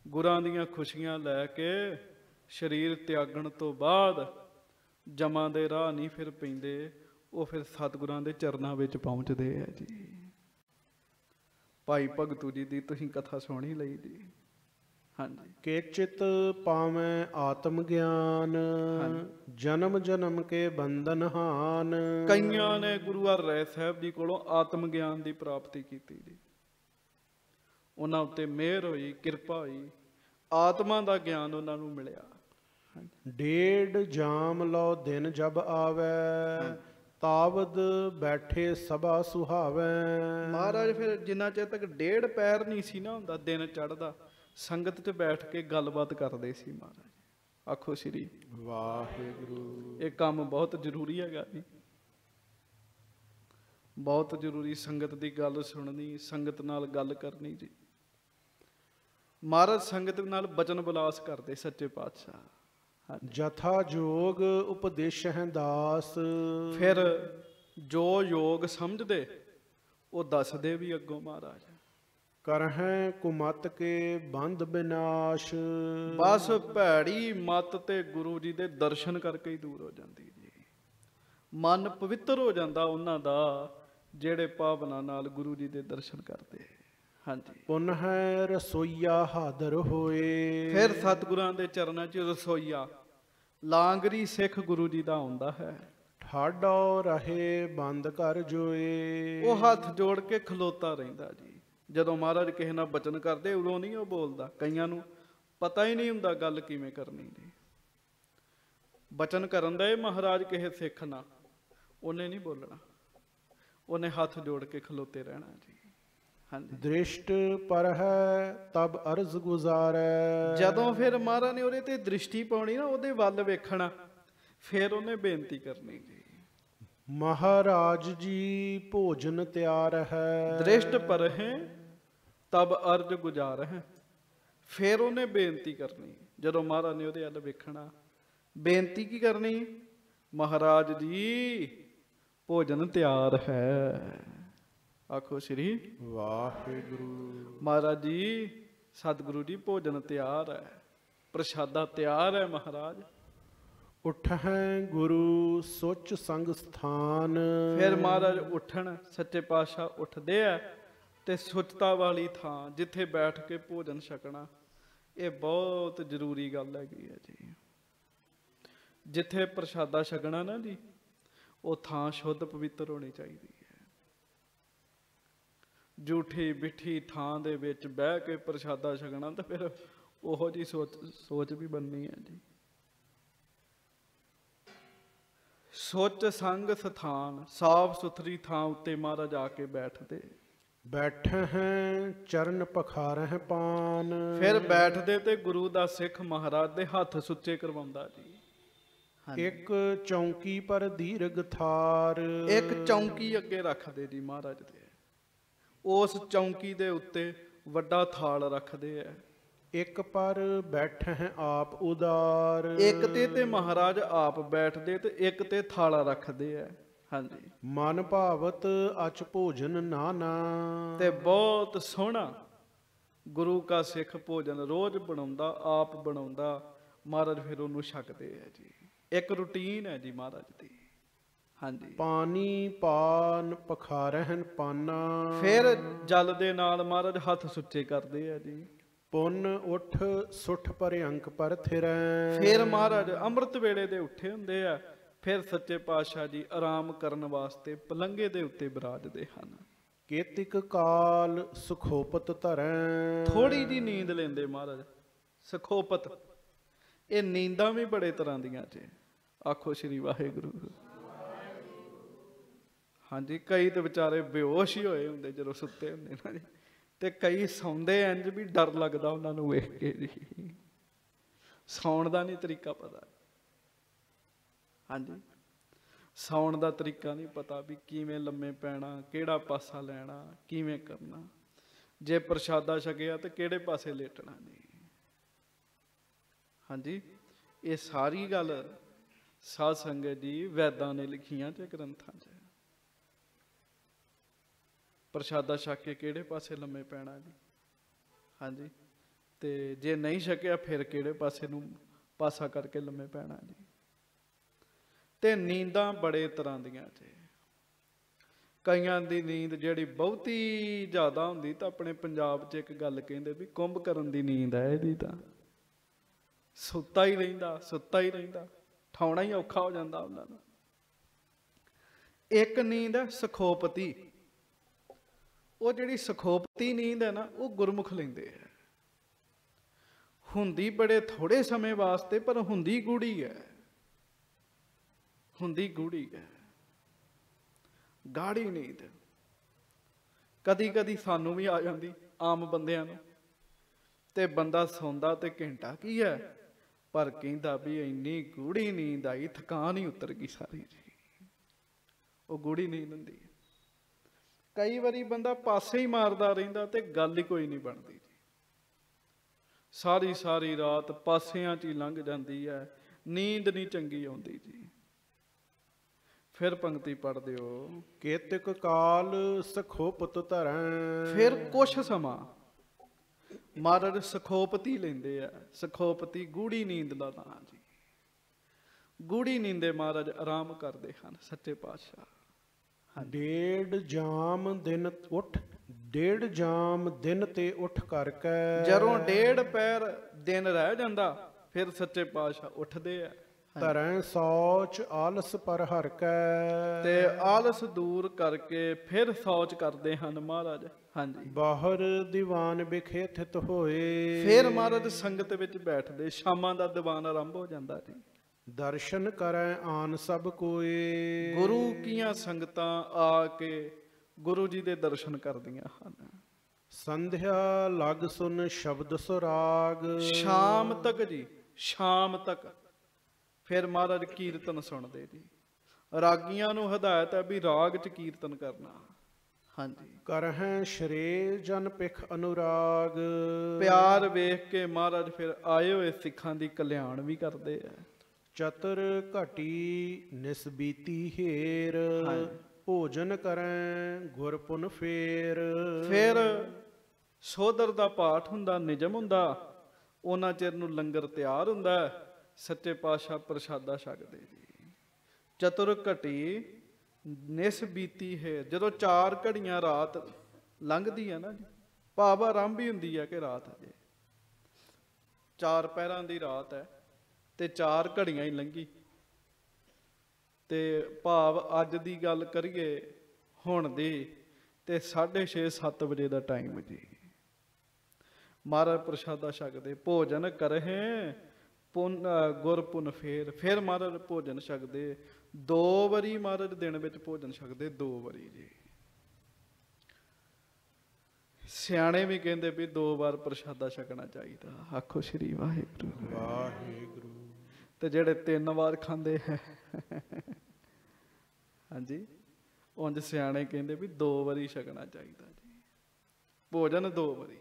ਗੁਰਾਂ ਦੀਆਂ ਖੁਸ਼ੀਆਂ ਲੈ ਕੇ ਸਰੀਰ ਤਿਆਗਣ ਤੋਂ ਬਾਅਦ ਜਮਾਂ ਦੇ ਰਾਹ ਨਹੀਂ ਫਿਰ ਪੈਂਦੇ ਉਹ ਫਿਰ ਸਤਿਗੁਰਾਂ ਦੇ ਚਰਨਾਂ ਵਿੱਚ ਪਹੁੰਚਦੇ ਆ ਜੀ। ਭਾਈ ਭਗਤੂ ਜੀ ਦੀ ਤੁਸੀਂ ਕਥਾ ਸੁਣੀ ਲਈ ਜੀ। ਹਾਂਜੀ। ਕੇਚਿਤ ਪਾਵੈ ਆਤਮ ਗਿਆਨ ਜਨਮ ਜਨਮ ਕੇ ਬੰਧਨ ਹਾਨ। ਕਈਆਂ ਨੇ ਗੁਰੂ ਹਰਿ ਸਾਹਿਬ ਜੀ ਕੋਲੋਂ ਆਤਮ ਗਿਆਨ ਦੀ ਪ੍ਰਾਪਤੀ ਕੀਤੀ ਜੀ। ਉਹਨਾਂ ਉੱਤੇ ਮਿਹਰ ਹੋਈ ਕਿਰਪਾ ਹੋਈ। ਆਤਮਾ ਦਾ ਗਿਆਨ ਉਹਨਾਂ ਨੂੰ ਮਿਲਿਆ। ਡੇਢ ਜਾਮ ਲੋ ਦਿਨ ਜਬ ਆਵੈ ਤਾਵਦ ਬੈਠੇ ਸਭਾ ਸੁਹਾਵੈ। ਮਹਾਰਾਜ ਫਿਰ ਜਿੰਨਾ ਚਿਰ ਤੱਕ ਡੇਢ ਪੈਰ ਨਹੀਂ ਸੀ ਨਾ ਹੁੰਦਾ ਦਿਨ ਚੜਦਾ ਸੰਗਤ 'ਚ ਬੈਠ ਕੇ ਗੱਲਬਾਤ ਕਰਦੇ ਸੀ ਮਹਾਰਾਜ। ਆਖੋ ਸ੍ਰੀ। ਵਾਹਿਗੁਰੂ। ਇਹ ਕੰਮ ਬਹੁਤ ਜ਼ਰੂਰੀ ਹੈਗਾ ਜੀ। ਬਹੁਤ ਜ਼ਰੂਰੀ ਸੰਗਤ ਦੀ ਗੱਲ ਸੁਣਨੀ ਸੰਗਤ ਨਾਲ ਗੱਲ ਕਰਨੀ ਜੀ। ਮਹਾਰਾਜ ਸੰਗਤ ਨਾਲ ਬਚਨ ਬੁਲਾਸ ਕਰਦੇ ਸੱਚੇ ਪਾਤਸ਼ਾਹ। ਜਥਾ ਜੋਗ ਉਪਦੇਸ਼ ਹੈ ਦਾਸ। ਫਿਰ ਜੋ ਯੋਗ ਸਮਝਦੇ ਉਹ ਦੱਸਦੇ ਵੀ ਅੱਗੋਂ ਮਹਾਰਾਜ। ਕਰਹਿ ਕੁਮਤ ਕੇ ਬੰਧ ਬਿਨਾਸ਼। ਬਸ ਭੈੜੀ ਮਤ ਤੇ ਗੁਰੂ ਜੀ ਦੇ ਦਰਸ਼ਨ ਕਰਕੇ ਹੀ ਦੂਰ ਹੋ ਜਾਂਦੀ ਜੀ। ਮਨ ਪਵਿੱਤਰ ਹੋ ਜਾਂਦਾ ਉਹਨਾਂ ਦਾ ਜਿਹੜੇ ਭਾਵਨਾ ਨਾਲ ਗੁਰੂ ਜੀ ਦੇ ਦਰਸ਼ਨ ਕਰਦੇ। ਹਾਂਜੀ। ਪੁਨ ਹੈ ਰਸੋਈਆ ਹਾਦਰ ਹੋਏ। ਫਿਰ ਸਤਿਗੁਰਾਂ ਦੇ ਚਰਨਾਂ 'ਚ ਰਸੋਈਆ। ਲਾਂਗਰੀ ਸਿੱਖ ਗੁਰੂ ਜੀ ਦਾ ਆਉਂਦਾ ਹੈ। ਠਾਡੋ ਰਹੇ ਬੰਦ ਕਰ ਜੋਏ। ਉਹ ਹੱਥ ਜੋੜ ਕੇ ਖਲੋਤਾ ਰਹਿੰਦਾ ਜੀ। ਜਦੋਂ ਮਹਾਰਾਜ ਕਿਸੇ ਨਾਲ ਬਚਨ ਕਰਦੇ ਉਦੋਂ ਨਹੀਂ ਉਹ ਬੋਲਦਾ। ਕਈਆਂ ਨੂੰ ਪਤਾ ਹੀ ਨਹੀਂ ਹੁੰਦਾ ਗੱਲ ਕਿਵੇਂ ਕਰਨੀ ਜੀ। ਬਚਨ ਕਰਨ ਦਾ ਇਹ ਮਹਾਰਾਜ ਕਿਸੇ ਸਿੱਖ ਨਾਲ ਉਹਨੇ ਨਹੀਂ ਬੋਲਣਾ। ਉਹਨੇ ਹੱਥ ਜੋੜ ਕੇ ਖਲੋਤੇ ਰਹਿਣਾ ਜੀ। ਦ੍ਰਿਸ਼ਟ ਪਰ ਹੈ ਤਬ ਅਰਜ਼ ਗੁਜ਼ਾਰੈ। ਜਦੋਂ ਫਿਰ ਮਹਾਰਾਜ ਨੇ ਉਹਦੇ ਤੇ ਦ੍ਰਿਸ਼ਟੀ ਪਾਉਣੀ ਨਾ ਉਹਦੇ ਵੱਲ ਵੇਖਣਾ ਫਿਰ ਉਹਨੇ ਬੇਨਤੀ ਕਰਨੀ। ਜੀ ਮਹਾਰਾਜ ਜੀ ਭੋਜਨ ਤਿਆਰ ਹੈ ਦ੍ਰਿਸ਼ਟ ਪਰ ਹੈ ਤਬ ਅਰਜ ਗੁਜ਼ਾਰ ਹੈ ਫਿਰ ਉਹਨੇ ਬੇਨਤੀ ਕਰਨੀ। ਜਦੋਂ ਮਹਾਰਾਜ ਨੇ ਉਹਦੇ ਵੱਲ ਵੇਖਣਾ ਬੇਨਤੀ ਕੀ ਕਰਨੀ? ਮਹਾਰਾਜ ਜੀ ਭੋਜਨ ਤਿਆਰ ਹੈ ਆਖੋ ਸ੍ਰੀ ਵਾਹਿਗੁਰੂ। ਮਹਾਰਾਜ ਜੀ ਸਤਿਗੁਰੂ ਜੀ ਭੋਜਨ ਤਿਆਰ ਹੈ ਪ੍ਰਸ਼ਾਦਾ ਤਿਆਰ ਹੈ ਮਹਾਰਾਜ। ਉਠਹਿ ਗੁਰੂ ਸੁਚ ਸੰਗ ਸਥਾਨ। ਫਿਰ ਮਹਾਰਾਜ ਉੱਠਣ ਸੱਚੇ ਪਾਤਸ਼ਾਹ ਉੱਠਦੇ ਆ ਤੇ ਸੁਚਤਾ ਵਾਲੀ ਥਾਂ ਜਿੱਥੇ ਬੈਠ ਕੇ ਭੋਜਨ ਛਕਣਾ ਇਹ ਬਹੁਤ ਜ਼ਰੂਰੀ ਗੱਲ ਹੈਗੀ ਹੈ ਜੀ। ਜਿੱਥੇ ਪ੍ਰਸ਼ਾਦਾ ਛਕਣਾ ਨਾ ਜੀ ਉਹ ਥਾਂ ਸ਼ੁੱਧ ਪਵਿੱਤਰ ਹੋਣੀ ਚਾਹੀਦੀ ਝੂਠੀ ਬਿਠੀ ਥਾਂ ਦੇ ਵਿੱਚ ਬਹਿ ਕੇ ਪ੍ਰਸ਼ਾਦਾ ਛਕਣਾ ਤਾਂ ਫਿਰ ਉਹੋ ਜੀ ਸੋਚ ਸੋਚ ਵੀ ਬੰਨੀ ਹੈ ਜੀ। ਸੋਚ ਸੰਗ ਸਥਾਨ ਸਾਫ਼ ਸੁਥਰੀ ਥਾਂ ਉੱਤੇ ਮਹਾਰਾਜ ਆ ਕੇ ਬੈਠਦੇ। ਬੈਠੇ ਹੈ ਚਰਨ ਪਖਾਰਹਿ ਪਾਨ। ਫਿਰ ਬੈਠਦੇ ਤੇ ਗੁਰੂ ਦਾ ਸਿੱਖ ਮਹਾਰਾਜ ਦੇ ਹੱਥ ਸੁੱਚੇ ਕਰਵਾਉਂਦਾ ਜੀ। ਇੱਕ ਚੌਂਕੀ ਪਰ ਦੀਰਘ ਥਾਰ। ਇੱਕ ਚੌਂਕੀ ਅੱਗੇ ਰੱਖਦੇ ਜੀ ਮਹਾਰਾਜ ਦੇ। ਉਸ ਚੌਂਕੀ ਦੇ ਉੱਤੇ ਵੱਡਾ ਥਾਲ ਰੱਖਦੇ ਆ ਇੱਕ ਪਰ ਬੈਠੇ ਹੈ ਆਪ ਉਦਾਰ। ਇੱਕ ਤੇ ਤੇ ਮਹਾਰਾਜ ਆਪ ਬੈਠਦੇ ਤੇ ਇੱਕ ਤੇ ਥਾਲਾ ਰੱਖਦੇ ਆ ਹਾਂਜੀ। ਮਨ ਭਾਵਤ ਅਚ ਭੋਜਨ ਨਾਨਾ। ਤੇ ਬਹੁਤ ਸੋਹਣਾ ਗੁਰੂ ਕਾ ਸਿੱਖ ਭੋਜਨ ਰੋਜ਼ ਬਣਾਉਂਦਾ ਆਪ ਬਣਾਉਂਦਾ ਮਹਾਰਾਜ ਫਿਰ ਉਹਨੂੰ ਛਕਦੇ ਆ ਜੀ। ਇੱਕ ਰੁਟੀਨ ਹੈ ਜੀ ਮਹਾਰਾਜ ਦੀ। ਹਾਂਜੀ। ਪਾਣੀ ਪਾਨ ਪਖਾਰਹਿਨ ਪਾਨਾ। ਫਿਰ ਜਲ ਦੇ ਨਾਲ ਮਹਾਰਾਜ ਹੱਥ ਸੁੱਚੇ ਕਰਦੇ ਆ ਜੀ। ਪੁੰਨ ਉਠ ਸੁਠ ਪਰਿਅੰਕ ਪਰ ਥਿਰੈ। ਫਿਰ ਮਹਾਰਾਜ ਅੰਮ੍ਰਿਤ ਵੇਲੇ ਦੇ ਉੱਠੇ ਹੁੰਦੇ ਆ। ਫਿਰ ਸੱਚੇ ਪਾਤਸ਼ਾਹ ਜੀ ਆਰਾਮ ਕਰਨ ਵਾਸਤੇ ਪਲੰਗੇ ਦੇ ਉੱਤੇ ਬਿਰਾਜਦੇ ਹਨ। ਕੇਤਿਕ ਕਾਲ ਸੁਖੋਪਤ ਧਰੈ। ਥੋੜੀ ਜੀ ਨੀਂਦ ਲੈਂਦੇ ਮਹਾਰਾਜ ਸਖੋਪਤ। ਇਹ ਨੀਂਦਾਂ ਵੀ ਬੜੇ ਤਰ੍ਹਾਂ ਦੀਆਂ ਚ ਆਖੋ ਸ੍ਰੀ ਵਾਹਿਗੁਰੂ। ਹਾਂਜੀ, ਕਈ ਤੇ ਵਿਚਾਰੇ ਬੇਹੋਸ਼ ਹੀ ਹੋਏ ਹੁੰਦੇ ਜਦੋਂ ਸੁੱਤੇ ਹੁੰਦੇ ਨਾ ਜੀ। ਤੇ ਕਈ ਸੌਂਦੇ ਇੰਜ ਵੀ ਡਰ ਲੱਗਦਾ ਉਹਨਾਂ ਨੂੰ ਵੇਖ ਕੇ ਜੀ। ਸੌਣ ਦਾ ਨਹੀਂ ਤਰੀਕਾ ਪਤਾ। ਹਾਂਜੀ, ਸੌਣ ਦਾ ਤਰੀਕਾ ਨਹੀਂ ਪਤਾ ਵੀ ਕਿਵੇਂ ਲੰਮੇ ਪੈਣਾ, ਕਿਹੜਾ ਪਾਸਾ ਲੈਣਾ, ਕਿਵੇਂ ਕਰਨਾ। ਜੇ ਪ੍ਰਸ਼ਾਦਾ ਛਕਿਆ ਤੇ ਕਿਹੜੇ ਪਾਸੇ ਲੇਟਣਾ ਜੀ। ਹਾਂਜੀ, ਇਹ ਸਾਰੀ ਗੱਲ ਸਾਧ ਸੰਗਤ ਜੀ ਵੈਦਾਂ ਨੇ ਲਿਖੀਆਂ ਤੇ ਗ੍ਰੰਥਾਂ 'ਚ। ਪ੍ਰਸ਼ਾਦਾ ਛਕ ਕੇ ਕਿਹੜੇ ਪਾਸੇ ਲੰਮੇ ਪੈਣਾ ਜੀ? ਹਾਂਜੀ। ਤੇ ਜੇ ਨਹੀਂ ਛਕਿਆ, ਫਿਰ ਕਿਹੜੇ ਪਾਸੇ ਨੂੰ ਪਾਸਾ ਕਰਕੇ ਲੰਮੇ ਪੈਣਾ ਜੀ? ਤੇ ਨੀਂਦਾਂ ਬੜੇ ਤਰ੍ਹਾਂ ਦੀਆਂ ਜੀ। ਕਈਆਂ ਦੀ ਨੀਂਦ ਜਿਹੜੀ ਬਹੁਤੀ ਜ਼ਿਆਦਾ ਹੁੰਦੀ, ਤਾਂ ਆਪਣੇ ਪੰਜਾਬ 'ਚ ਇੱਕ ਗੱਲ ਕਹਿੰਦੇ ਵੀ ਕੁੰਭ ਕਰਨ ਦੀ ਨੀਂਦ ਹੈ ਇਹਦੀ ਤਾਂ। ਸੁੱਤਾ ਹੀ ਰਹਿੰਦਾ, ਸੁੱਤਾ ਹੀ ਰਹਿੰਦਾ। ਠਾਉਣਾ ਹੀ ਔਖਾ ਹੋ ਜਾਂਦਾ ਉਹਨਾਂ ਨੂੰ। ਇੱਕ ਨੀਂਦ ਹੈ ਸਖੋਪਤੀ। ਉਹ ਜਿਹੜੀ ਸਖੋਪਤੀ ਨੀਂਦ ਹੈ ਨਾ, ਉਹ ਗੁਰਮੁਖ ਲੈਂਦੇ ਆ ਹੁੰਦੀ ਬੜੇ ਥੋੜੇ ਸਮੇਂ ਵਾਸਤੇ, ਪਰ ਹੁੰਦੀ ਗੂੜੀ ਹੈ। ਹੁੰਦੀ ਗੂੜੀ ਹੈ। ਗਾੜੀ ਨੀਂਦ। ਕਦੀ ਕਦੀ ਸਾਨੂੰ ਵੀ ਆ ਜਾਂਦੀ, ਆਮ ਬੰਦਿਆਂ ਨੂੰ। ਤੇ ਬੰਦਾ ਸੌਂਦਾ ਤੇ ਘੰਟਾ ਕੀ ਹੈ? ਪਰ ਕਹਿੰਦਾ ਵੀ ਇੰਨੀ ਗੂੜੀ ਨੀਂਦ ਆਈ, ਥਕਾਨ ਹੀ ਉਤਰ ਗਈ ਸਾਰੀ ਜੀ। ਉਹ ਗੂੜੀ ਨੀਂਦ ਹੁੰਦੀ ਹੈ। ਕਈ ਵਾਰੀ ਬੰਦਾ ਪਾਸੇ ਹੀ ਮਾਰਦਾ ਰਹਿੰਦਾ ਤੇ ਗੱਲ ਹੀ ਕੋਈ ਨਹੀਂ ਬਣਦੀ ਜੀ। ਸਾਰੀ ਸਾਰੀ ਰਾਤ ਪਾਸਿਆਂ 'ਚ ਹੀ ਲੰਘ ਜਾਂਦੀ ਹੈ ਨੀਂਦ ਨਹੀਂ ਚੰਗੀ ਆਉਂਦੀ ਜੀ। ਫਿਰ ਪੰਕਤੀ ਪੜ੍ਹਦੇ ਹੋ। ਕੇਤਿਕ ਕਾਲ ਸੁਖੋਪਤ ਧਰੈ ਫਿਰ ਕੁਛ ਸਮਾਂ ਮਹਾਰਾਜ ਸਖੋਪਤੀ ਲੈਂਦੇ ਆ। ਸਖੋਪਤੀ ਗੂੜੀ ਨੀਂਦ ਦਾ ਨਾਂ ਜੀ। ਗੂੜੀ ਨੀਂਦੇ ਮਹਾਰਾਜ ਆਰਾਮ ਕਰਦੇ ਹਨ ਸੱਚੇ ਪਾਤਸ਼ਾਹ। ਡੇਢ ਜਾਮ ਦਿਨ ਉੱਠ ਡੇਢ ਜਾਮ ਦਿਨ ਤੇ ਉੱਠ ਕਰਕੇ। ਜਦੋਂ ਡੇਢ ਪੈਰ ਦਿਨ ਰਹਿ ਜਾਂਦਾ ਫਿਰ ਸੱਚੇ ਪਾਤਸ਼ਾਹ ਉੱਠਦੇ ਆ। ਧਰੈ ਸੌਚ ਆਲਸ ਪਰ ਹਰ ਕੈ ਤੇ ਆਲਸ ਦੂਰ ਕਰਕੇ ਫਿਰ ਸੌਚ ਕਰਦੇ ਹਨ ਮਹਾਰਾਜ। ਹਾਂਜੀ। ਬਾਹਰ ਦੀਵਾਨ ਵਿਖੇ ਥਿਤ ਹੋਏ। ਫਿਰ ਮਹਾਰਾਜ ਸੰਗਤ ਵਿੱਚ ਬੈਠਦੇ ਸ਼ਾਮਾਂ ਦਾ ਦੀਵਾਨ ਆਰੰਭ ਹੋ ਜਾਂਦਾ ਜੀ। ਦਰਸ਼ਨ ਕਰੈ ਆਨ ਸਭ ਕੋਏ। ਗੁਰੂ ਕੀਆਂ ਸੰਗਤਾਂ ਆ ਕੇ ਗੁਰੂ ਜੀ ਦੇ ਦਰਸ਼ਨ ਕਰਦੀਆਂ ਹਨ। ਸੰਧਿਆ ਲਗ ਸੁਨ ਸ਼ਬਦ ਸੁਰਾਗ। ਸ਼ਾਮ ਤੱਕ ਜੀ ਸ਼ਾਮ ਤੱਕ। ਫਿਰ ਮਹਾਰਾਜ ਕੀਰਤਨ ਸੁਣਦੇ ਜੀ। ਰਾਗੀਆਂ ਨੂੰ ਹਦਾਇਤ ਹੈ ਵੀ ਰਾਗ 'ਚ ਕੀਰਤਨ ਕਰਨਾ। ਹਾਂਜੀ। ਕਰਹਿ ਸ਼ਰੇ ਜਨ ਪਿਖ ਅਨੁਰਾਗ। ਪਿਆਰ ਵੇਖ ਕੇ ਮਹਾਰਾਜ ਫਿਰ ਆਏ ਹੋਏ ਸਿੱਖਾਂ ਦੀ ਕਲਿਆਣ ਵੀ ਕਰਦੇ ਆ। ਚਤੁਰ ਘਟੀ ਨਿਸਬੀਤੀ ਹੇਰ। ਭੋਜਨ ਕਰੈ ਗੁਰ ਪੁਨ ਫੇਰ ਫਿਰ ਸੋਦਰ ਦਾ ਪਾਠ ਹੁੰਦਾ ਨਿਜਮ ਹੁੰਦਾ ਉਹਨਾਂ ਚਿਰ ਨੂੰ ਲੰਗਰ ਤਿਆਰ ਹੁੰਦਾ। ਸੱਚੇ ਪਾਤਸ਼ਾਹ ਪ੍ਰਸ਼ਾਦਾ ਛਕਦੇ ਜੀ ਚਤੁਰ ਘਟੀ ਨਿਸ ਬੀਤੀ ਹੈ ਜਦੋਂ ਚਾਰ ਘੜੀਆਂ ਰਾਤ ਲੰਘਦੀ ਹੈ ਨਾ ਜੀ ਭਾਵ ਆਰੰਭ ਹੀ ਹੁੰਦੀ ਹੈ ਕਿ ਰਾਤ ਅਜੇ ਚਾਰ ਪਹਿਰਾਂ ਦੀ ਰਾਤ ਹੈ ਤੇ ਚਾਰ ਘੜੀਆਂ ਹੀ ਲੰਘੀ। ਤੇ ਭਾਵ ਅੱਜ ਦੀ ਗੱਲ ਕਰੀਏ, ਹੁਣ ਦੀ, ਤੇ 6:30 7 ਵਜੇ ਦਾ ਟਾਈਮ ਜੀ। ਮਹਾਰਾਜ ਪ੍ਰਸ਼ਾਦਾ ਛਕਦੇ ਭੋਜਨ ਕਰਹਿ, ਪੁੰਨ ਗੁਰ ਪੁੰਨ ਫੇਰ। ਫਿਰ ਮਹਾਰਾਜ ਭੋਜਨ ਛਕਦੇ ਦੋ। ਵਾਰੀ ਮਹਾਰਾਜ ਦਿਨ ਵਿੱਚ ਭੋਜਨ ਛਕਦੇ ਦੋ ਵਾਰੀ ਜੀ। ਸਿਆਣੇ ਵੀ ਕਹਿੰਦੇ ਵੀ ਦੋ ਵਾਰ ਪ੍ਰਸ਼ਾਦਾ ਛਕਣਾ ਚਾਹੀਦਾ। ਆਖੋ ਸ੍ਰੀ ਵਾਹਿਗੁਰੂ। ਵਾਹਿਗੁਰੂ। ਤੇ ਜਿਹੜੇ ਤਿੰਨ ਵਾਰ ਖਾਂਦੇ ਹੈ ਹਾਂਜੀ? ਉਂਝ ਸਿਆਣੇ ਕਹਿੰਦੇ ਵੀ ਦੋ ਵਾਰੀ ਛਕਣਾ ਚਾਹੀਦਾ ਜੀ। ਭੋਜਨ ਦੋ ਵਾਰੀ।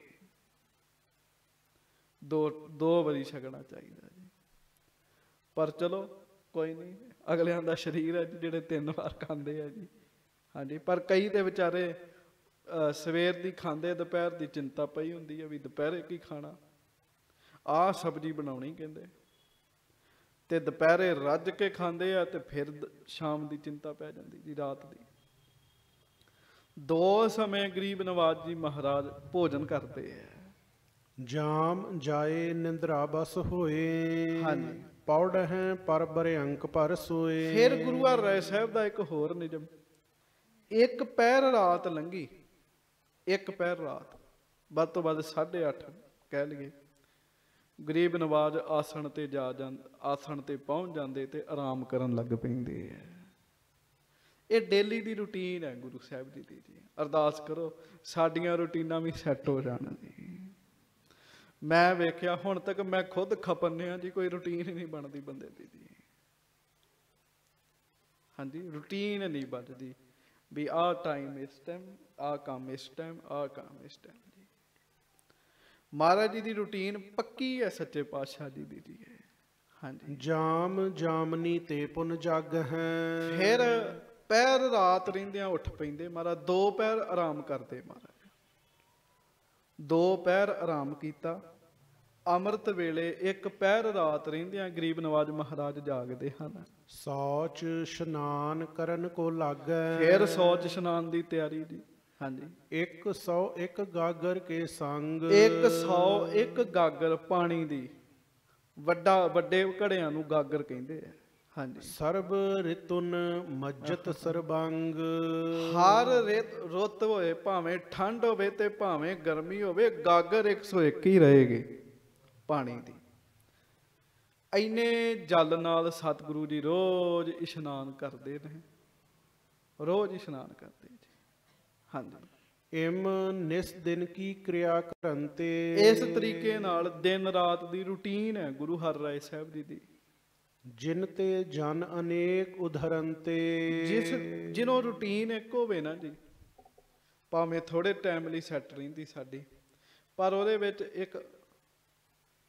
ਦੋ ਦੋ ਵਾਰੀ ਛਕਣਾ ਚਾਹੀਦਾ ਜੀ। ਪਰ ਚਲੋ ਕੋਈ ਨਹੀਂ ਅਗਲਿਆਂ ਦਾ ਸਰੀਰ ਹੈ ਜੀ, ਜਿਹੜੇ ਤਿੰਨ ਵਾਰ ਖਾਂਦੇ ਆ ਜੀ। ਹਾਂਜੀ ਪਰ ਕਈ ਦੇ ਵਿਚਾਰੇ ਸਵੇਰ ਦੀ ਖਾਂਦੇ ਦੁਪਹਿਰ ਦੀ ਚਿੰਤਾ ਪਈ ਹੁੰਦੀ ਹੈ ਵੀ ਦੁਪਹਿਰੇ ਕੀ ਖਾਣਾ? ਆ ਸਬਜ਼ੀ ਬਣਾਉਣੀ ਕਹਿੰਦੇ। ਤੇ ਦੁਪਹਿਰੇ ਰੱਜ ਕੇ ਖਾਂਦੇ ਆ ਤੇ ਫਿਰ ਸ਼ਾਮ ਦੀ ਚਿੰਤਾ ਪੈ ਜਾਂਦੀ ਜੀ ਰਾਤ ਦੀ। ਦੋ ਸਮੇਂ ਗਰੀਬ ਨਵਾਜ ਜੀ ਮਹਾਰਾਜ ਭੋਜਨ ਕਰਦੇ ਆ। ਜਾਮ ਜਾਏ ਨਿੰਦਰਾ ਬਸ ਹੋਏ। ਹਾਂਜੀ। ਪੌੜ ਹੈ ਪਰ ਬਰੇ ਅੰਕ ਪਰ ਸੋਏ। ਫਿਰ ਗੁਰੂ ਹਰ ਸਾਹਿਬ ਦਾ ਇੱਕ ਹੋਰ ਨਿਯਮ। ਇੱਕ ਪਹਿਰ ਰਾਤ ਲੰਗੀ ਇੱਕ ਪਹਿਰ ਰਾਤ। ਵੱਧ ਤੋਂ ਵੱਧ 8:30 ਕਹਿ ਲਈਏ। ਗਰੀਬ ਨਵਾਜ ਆਸਣ ਤੇ ਜਾ ਜਾਂ, ਆਸਣ ਤੇ ਪਹੁੰਚ ਜਾਂਦੇ ਤੇ ਆਰਾਮ ਕਰਨ ਲੱਗ ਪੈਂਦੇ ਆ ਇਹ ਡੇਲੀ ਦੀ ਰੁਟੀਨ ਹੈ ਗੁਰੂ ਸਾਹਿਬ ਜੀ ਦੀ ਜੀ। ਅਰਦਾਸ ਕਰੋ, ਸਾਡੀਆਂ ਰੁਟੀਨਾਂ ਵੀ ਸੈੱਟ ਹੋ ਜਾਣ ਜੀ ਮੈਂ ਵੇਖਿਆ, ਹੁਣ ਤੱਕ ਮੈਂ ਖੁਦ ਖਪਨਿਆ ਜੀ, ਕੋਈ ਰੁਟੀਨ ਹੀ ਨਹੀਂ ਬਣਦੀ ਬੰਦੇ ਦੀ ਜੀ। ਹਾਂਜੀ, ਰੁਟੀਨ ਨਹੀਂ ਵੱਜਦੀ ਵੀ ਆਹ ਟਾਈਮ ਇਸ ਟਾਈਮ ਆਹ ਕੰਮ ਇਸ ਟਾਈਮ ਆਹ ਕੰਮ ਇਸ ਟਾਈਮ ਮਹਾਰਾਜ ਜੀ ਦੀ ਰੁਟੀਨ ਪੱਕੀ ਹੈ ਸੱਚੇ ਪਾਤਸ਼ਾਹ ਜੀ ਦੀ ਜੀ। ਹੈ ਹਾਂਜੀ। ਜਾਮ ਜਾਮਨੀ ਤੇ ਪੁਨ ਜਗ ਹੈ। ਫਿਰ ਪੈਰ ਰਾਤ ਰਹਿੰਦਿਆਂ ਉੱਠ ਪੈਂਦੇ ਮਹਾਰਾਜ ਦੋ ਪੈਰ ਆਰਾਮ ਕਰਦੇ ਮਹਾਰਾਜ। ਦੋ ਪੈਰ ਆਰਾਮ ਕੀਤਾ ਅੰਮ੍ਰਿਤ ਵੇਲੇ ਇੱਕ ਪੈਰ ਰਾਤ ਰਹਿੰਦਿਆਂ ਗਰੀਬ ਨਵਾਜ ਮਹਾਰਾਜ ਜਾਗਦੇ ਹਨ। ਸੌਚ ਇਸ਼ਨਾਨ ਕਰਨ ਕੋ ਲਾਗੈ। ਫਿਰ ਸੌਚ ਇਸ਼ਨਾਨ ਦੀ ਤਿਆਰੀ ਜੀ। ਹਾਂਜੀ। 101 ਗਾਗਰ ਕੇ ਸੰਗ। 100 ਇੱਕ ਗਾਗਰ ਪਾਣੀ ਦੀ। ਵੱਡਾ ਵੱਡੇ ਘੜਿਆਂ ਨੂੰ ਗਾਗਰ ਕਹਿੰਦੇ ਆ। ਹਾਂਜੀ। ਸਰਬ ਰਿਤੁਨ ਮੱਜਤ ਸਰਬੰਗ। ਹਰ ਰੇਤ ਰੁੱਤ ਹੋਏ ਭਾਵੇਂ ਠੰਡ ਹੋਵੇ ਤੇ ਭਾਵੇਂ ਗਰਮੀ ਹੋਵੇ ਗਾਗਰ 101 ਹੀ ਰਹੇਗੀ ਪਾਣੀ ਦੀ। ਐਨੇ ਜਲ ਨਾਲ ਸਤਿਗੁਰੂ ਜੀ ਰੋਜ਼ ਇਸ਼ਨਾਨ ਕਰਦੇ ਨੇ। ਰੋਜ਼ ਇਸ਼ਨਾਨ ਕਰਦੇ ਹਾਂਜੀ। ਇਮ ਨਿਸ ਦਿਨ ਕੀ ਕਿਰਿਆ ਕਰਨ ਤੇ? ਇਸ ਤਰੀਕੇ ਨਾਲ ਦਿਨ ਰਾਤ ਦੀ ਰੁਟੀਨ ਹੈ ਗੁਰੂ ਹਰਿਰਾਏ ਸਾਹਿਬ ਜੀ ਦੀ। ਜਿਨ ਤੇ ਜਨ ਅਨੇਕ ਉਧਰਨ ਤੇ। ਜਿਸ ਜਿਹਨੋਂ ਰੁਟੀਨ ਇੱਕ ਹੋਵੇ ਨਾ ਜੀ ਭਾਵੇਂ ਥੋੜੇ ਟਾਈਮ ਲਈ ਸੈੱਟ ਰਹਿੰਦੀ ਸਾਡੀ ਪਰ ਉਹਦੇ ਵਿੱਚ ਇੱਕ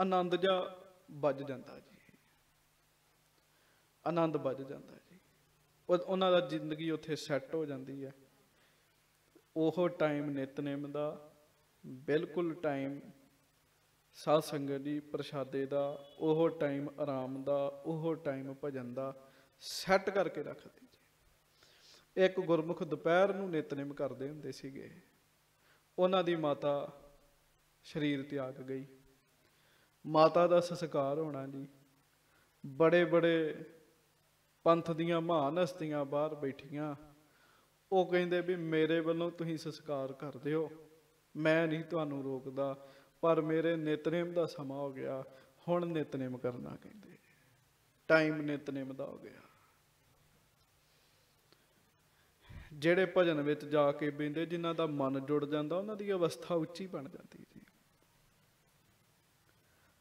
ਆਨੰਦ ਜਾ ਵੱਜ ਜਾਂਦਾ ਜੀ। ਆਨੰਦ ਵੱਜ ਜਾਂਦਾ ਜੀ। ਉਹ ਉਹਨਾਂ ਦਾ ਜ਼ਿੰਦਗੀ ਉੱਥੇ ਸੈੱਟ ਹੋ ਜਾਂਦੀ ਹੈ। ਉਹ ਟਾਈਮ ਨਿਤਨੇਮ ਦਾ, ਬਿਲਕੁਲ ਟਾਈਮ ਸਾਧ ਸੰਗਤ ਦੀ ਪ੍ਰਸ਼ਾਦੇ ਦਾ, ਉਹ ਟਾਈਮ ਆਰਾਮ ਦਾ, ਉਹ ਟਾਈਮ ਭਜਨ ਦਾ ਸੈੱਟ ਕਰਕੇ ਰੱਖਦੇ ਜੀ ਇੱਕ ਗੁਰਮੁਖ ਦੁਪਹਿਰ ਨੂੰ ਨਿਤਨੇਮ ਕਰਦੇ ਹੁੰਦੇ ਸੀਗੇ। ਉਹਨਾਂ ਦੀ ਮਾਤਾ ਸ਼ਰੀਰ ਤਿਆਗ ਗਈ। ਮਾਤਾ ਦਾ ਸੰਸਕਾਰ ਹੋਣਾ ਜੀ। ਬੜੇ ਬੜੇ ਪੰਥ ਦੀਆਂ ਮਹਾਨ ਹਸਤੀਆਂ ਬਾਹਰ ਬੈਠੀਆਂ। ਉਹ ਕਹਿੰਦੇ ਵੀ ਮੇਰੇ ਵੱਲੋਂ ਤੁਸੀਂ ਸੰਸਕਾਰ ਕਰ ਦਿਓ। ਮੈਂ ਨਹੀਂ ਤੁਹਾਨੂੰ ਰੋਕਦਾ, ਪਰ ਮੇਰੇ ਨਿਤਨੇਮ ਦਾ ਸਮਾਂ ਹੋ ਗਿਆ। ਹੁਣ ਨਿਤਨੇਮ ਕਰਨਾ ਕਹਿੰਦੇ। ਟਾਈਮ ਨਿਤਨੇਮ ਦਾ ਹੋ ਗਿਆ। ਜਿਹੜੇ ਭਜਨ ਵਿੱਚ ਜਾ ਕੇ ਬੈਂਦੇ ਜਿਨ੍ਹਾਂ ਦਾ ਮਨ ਜੁੜ ਜਾਂਦਾ, ਉਹਨਾਂ ਦੀ ਅਵਸਥਾ ਉੱਚੀ ਬਣ ਜਾਂਦੀ ਜੀ।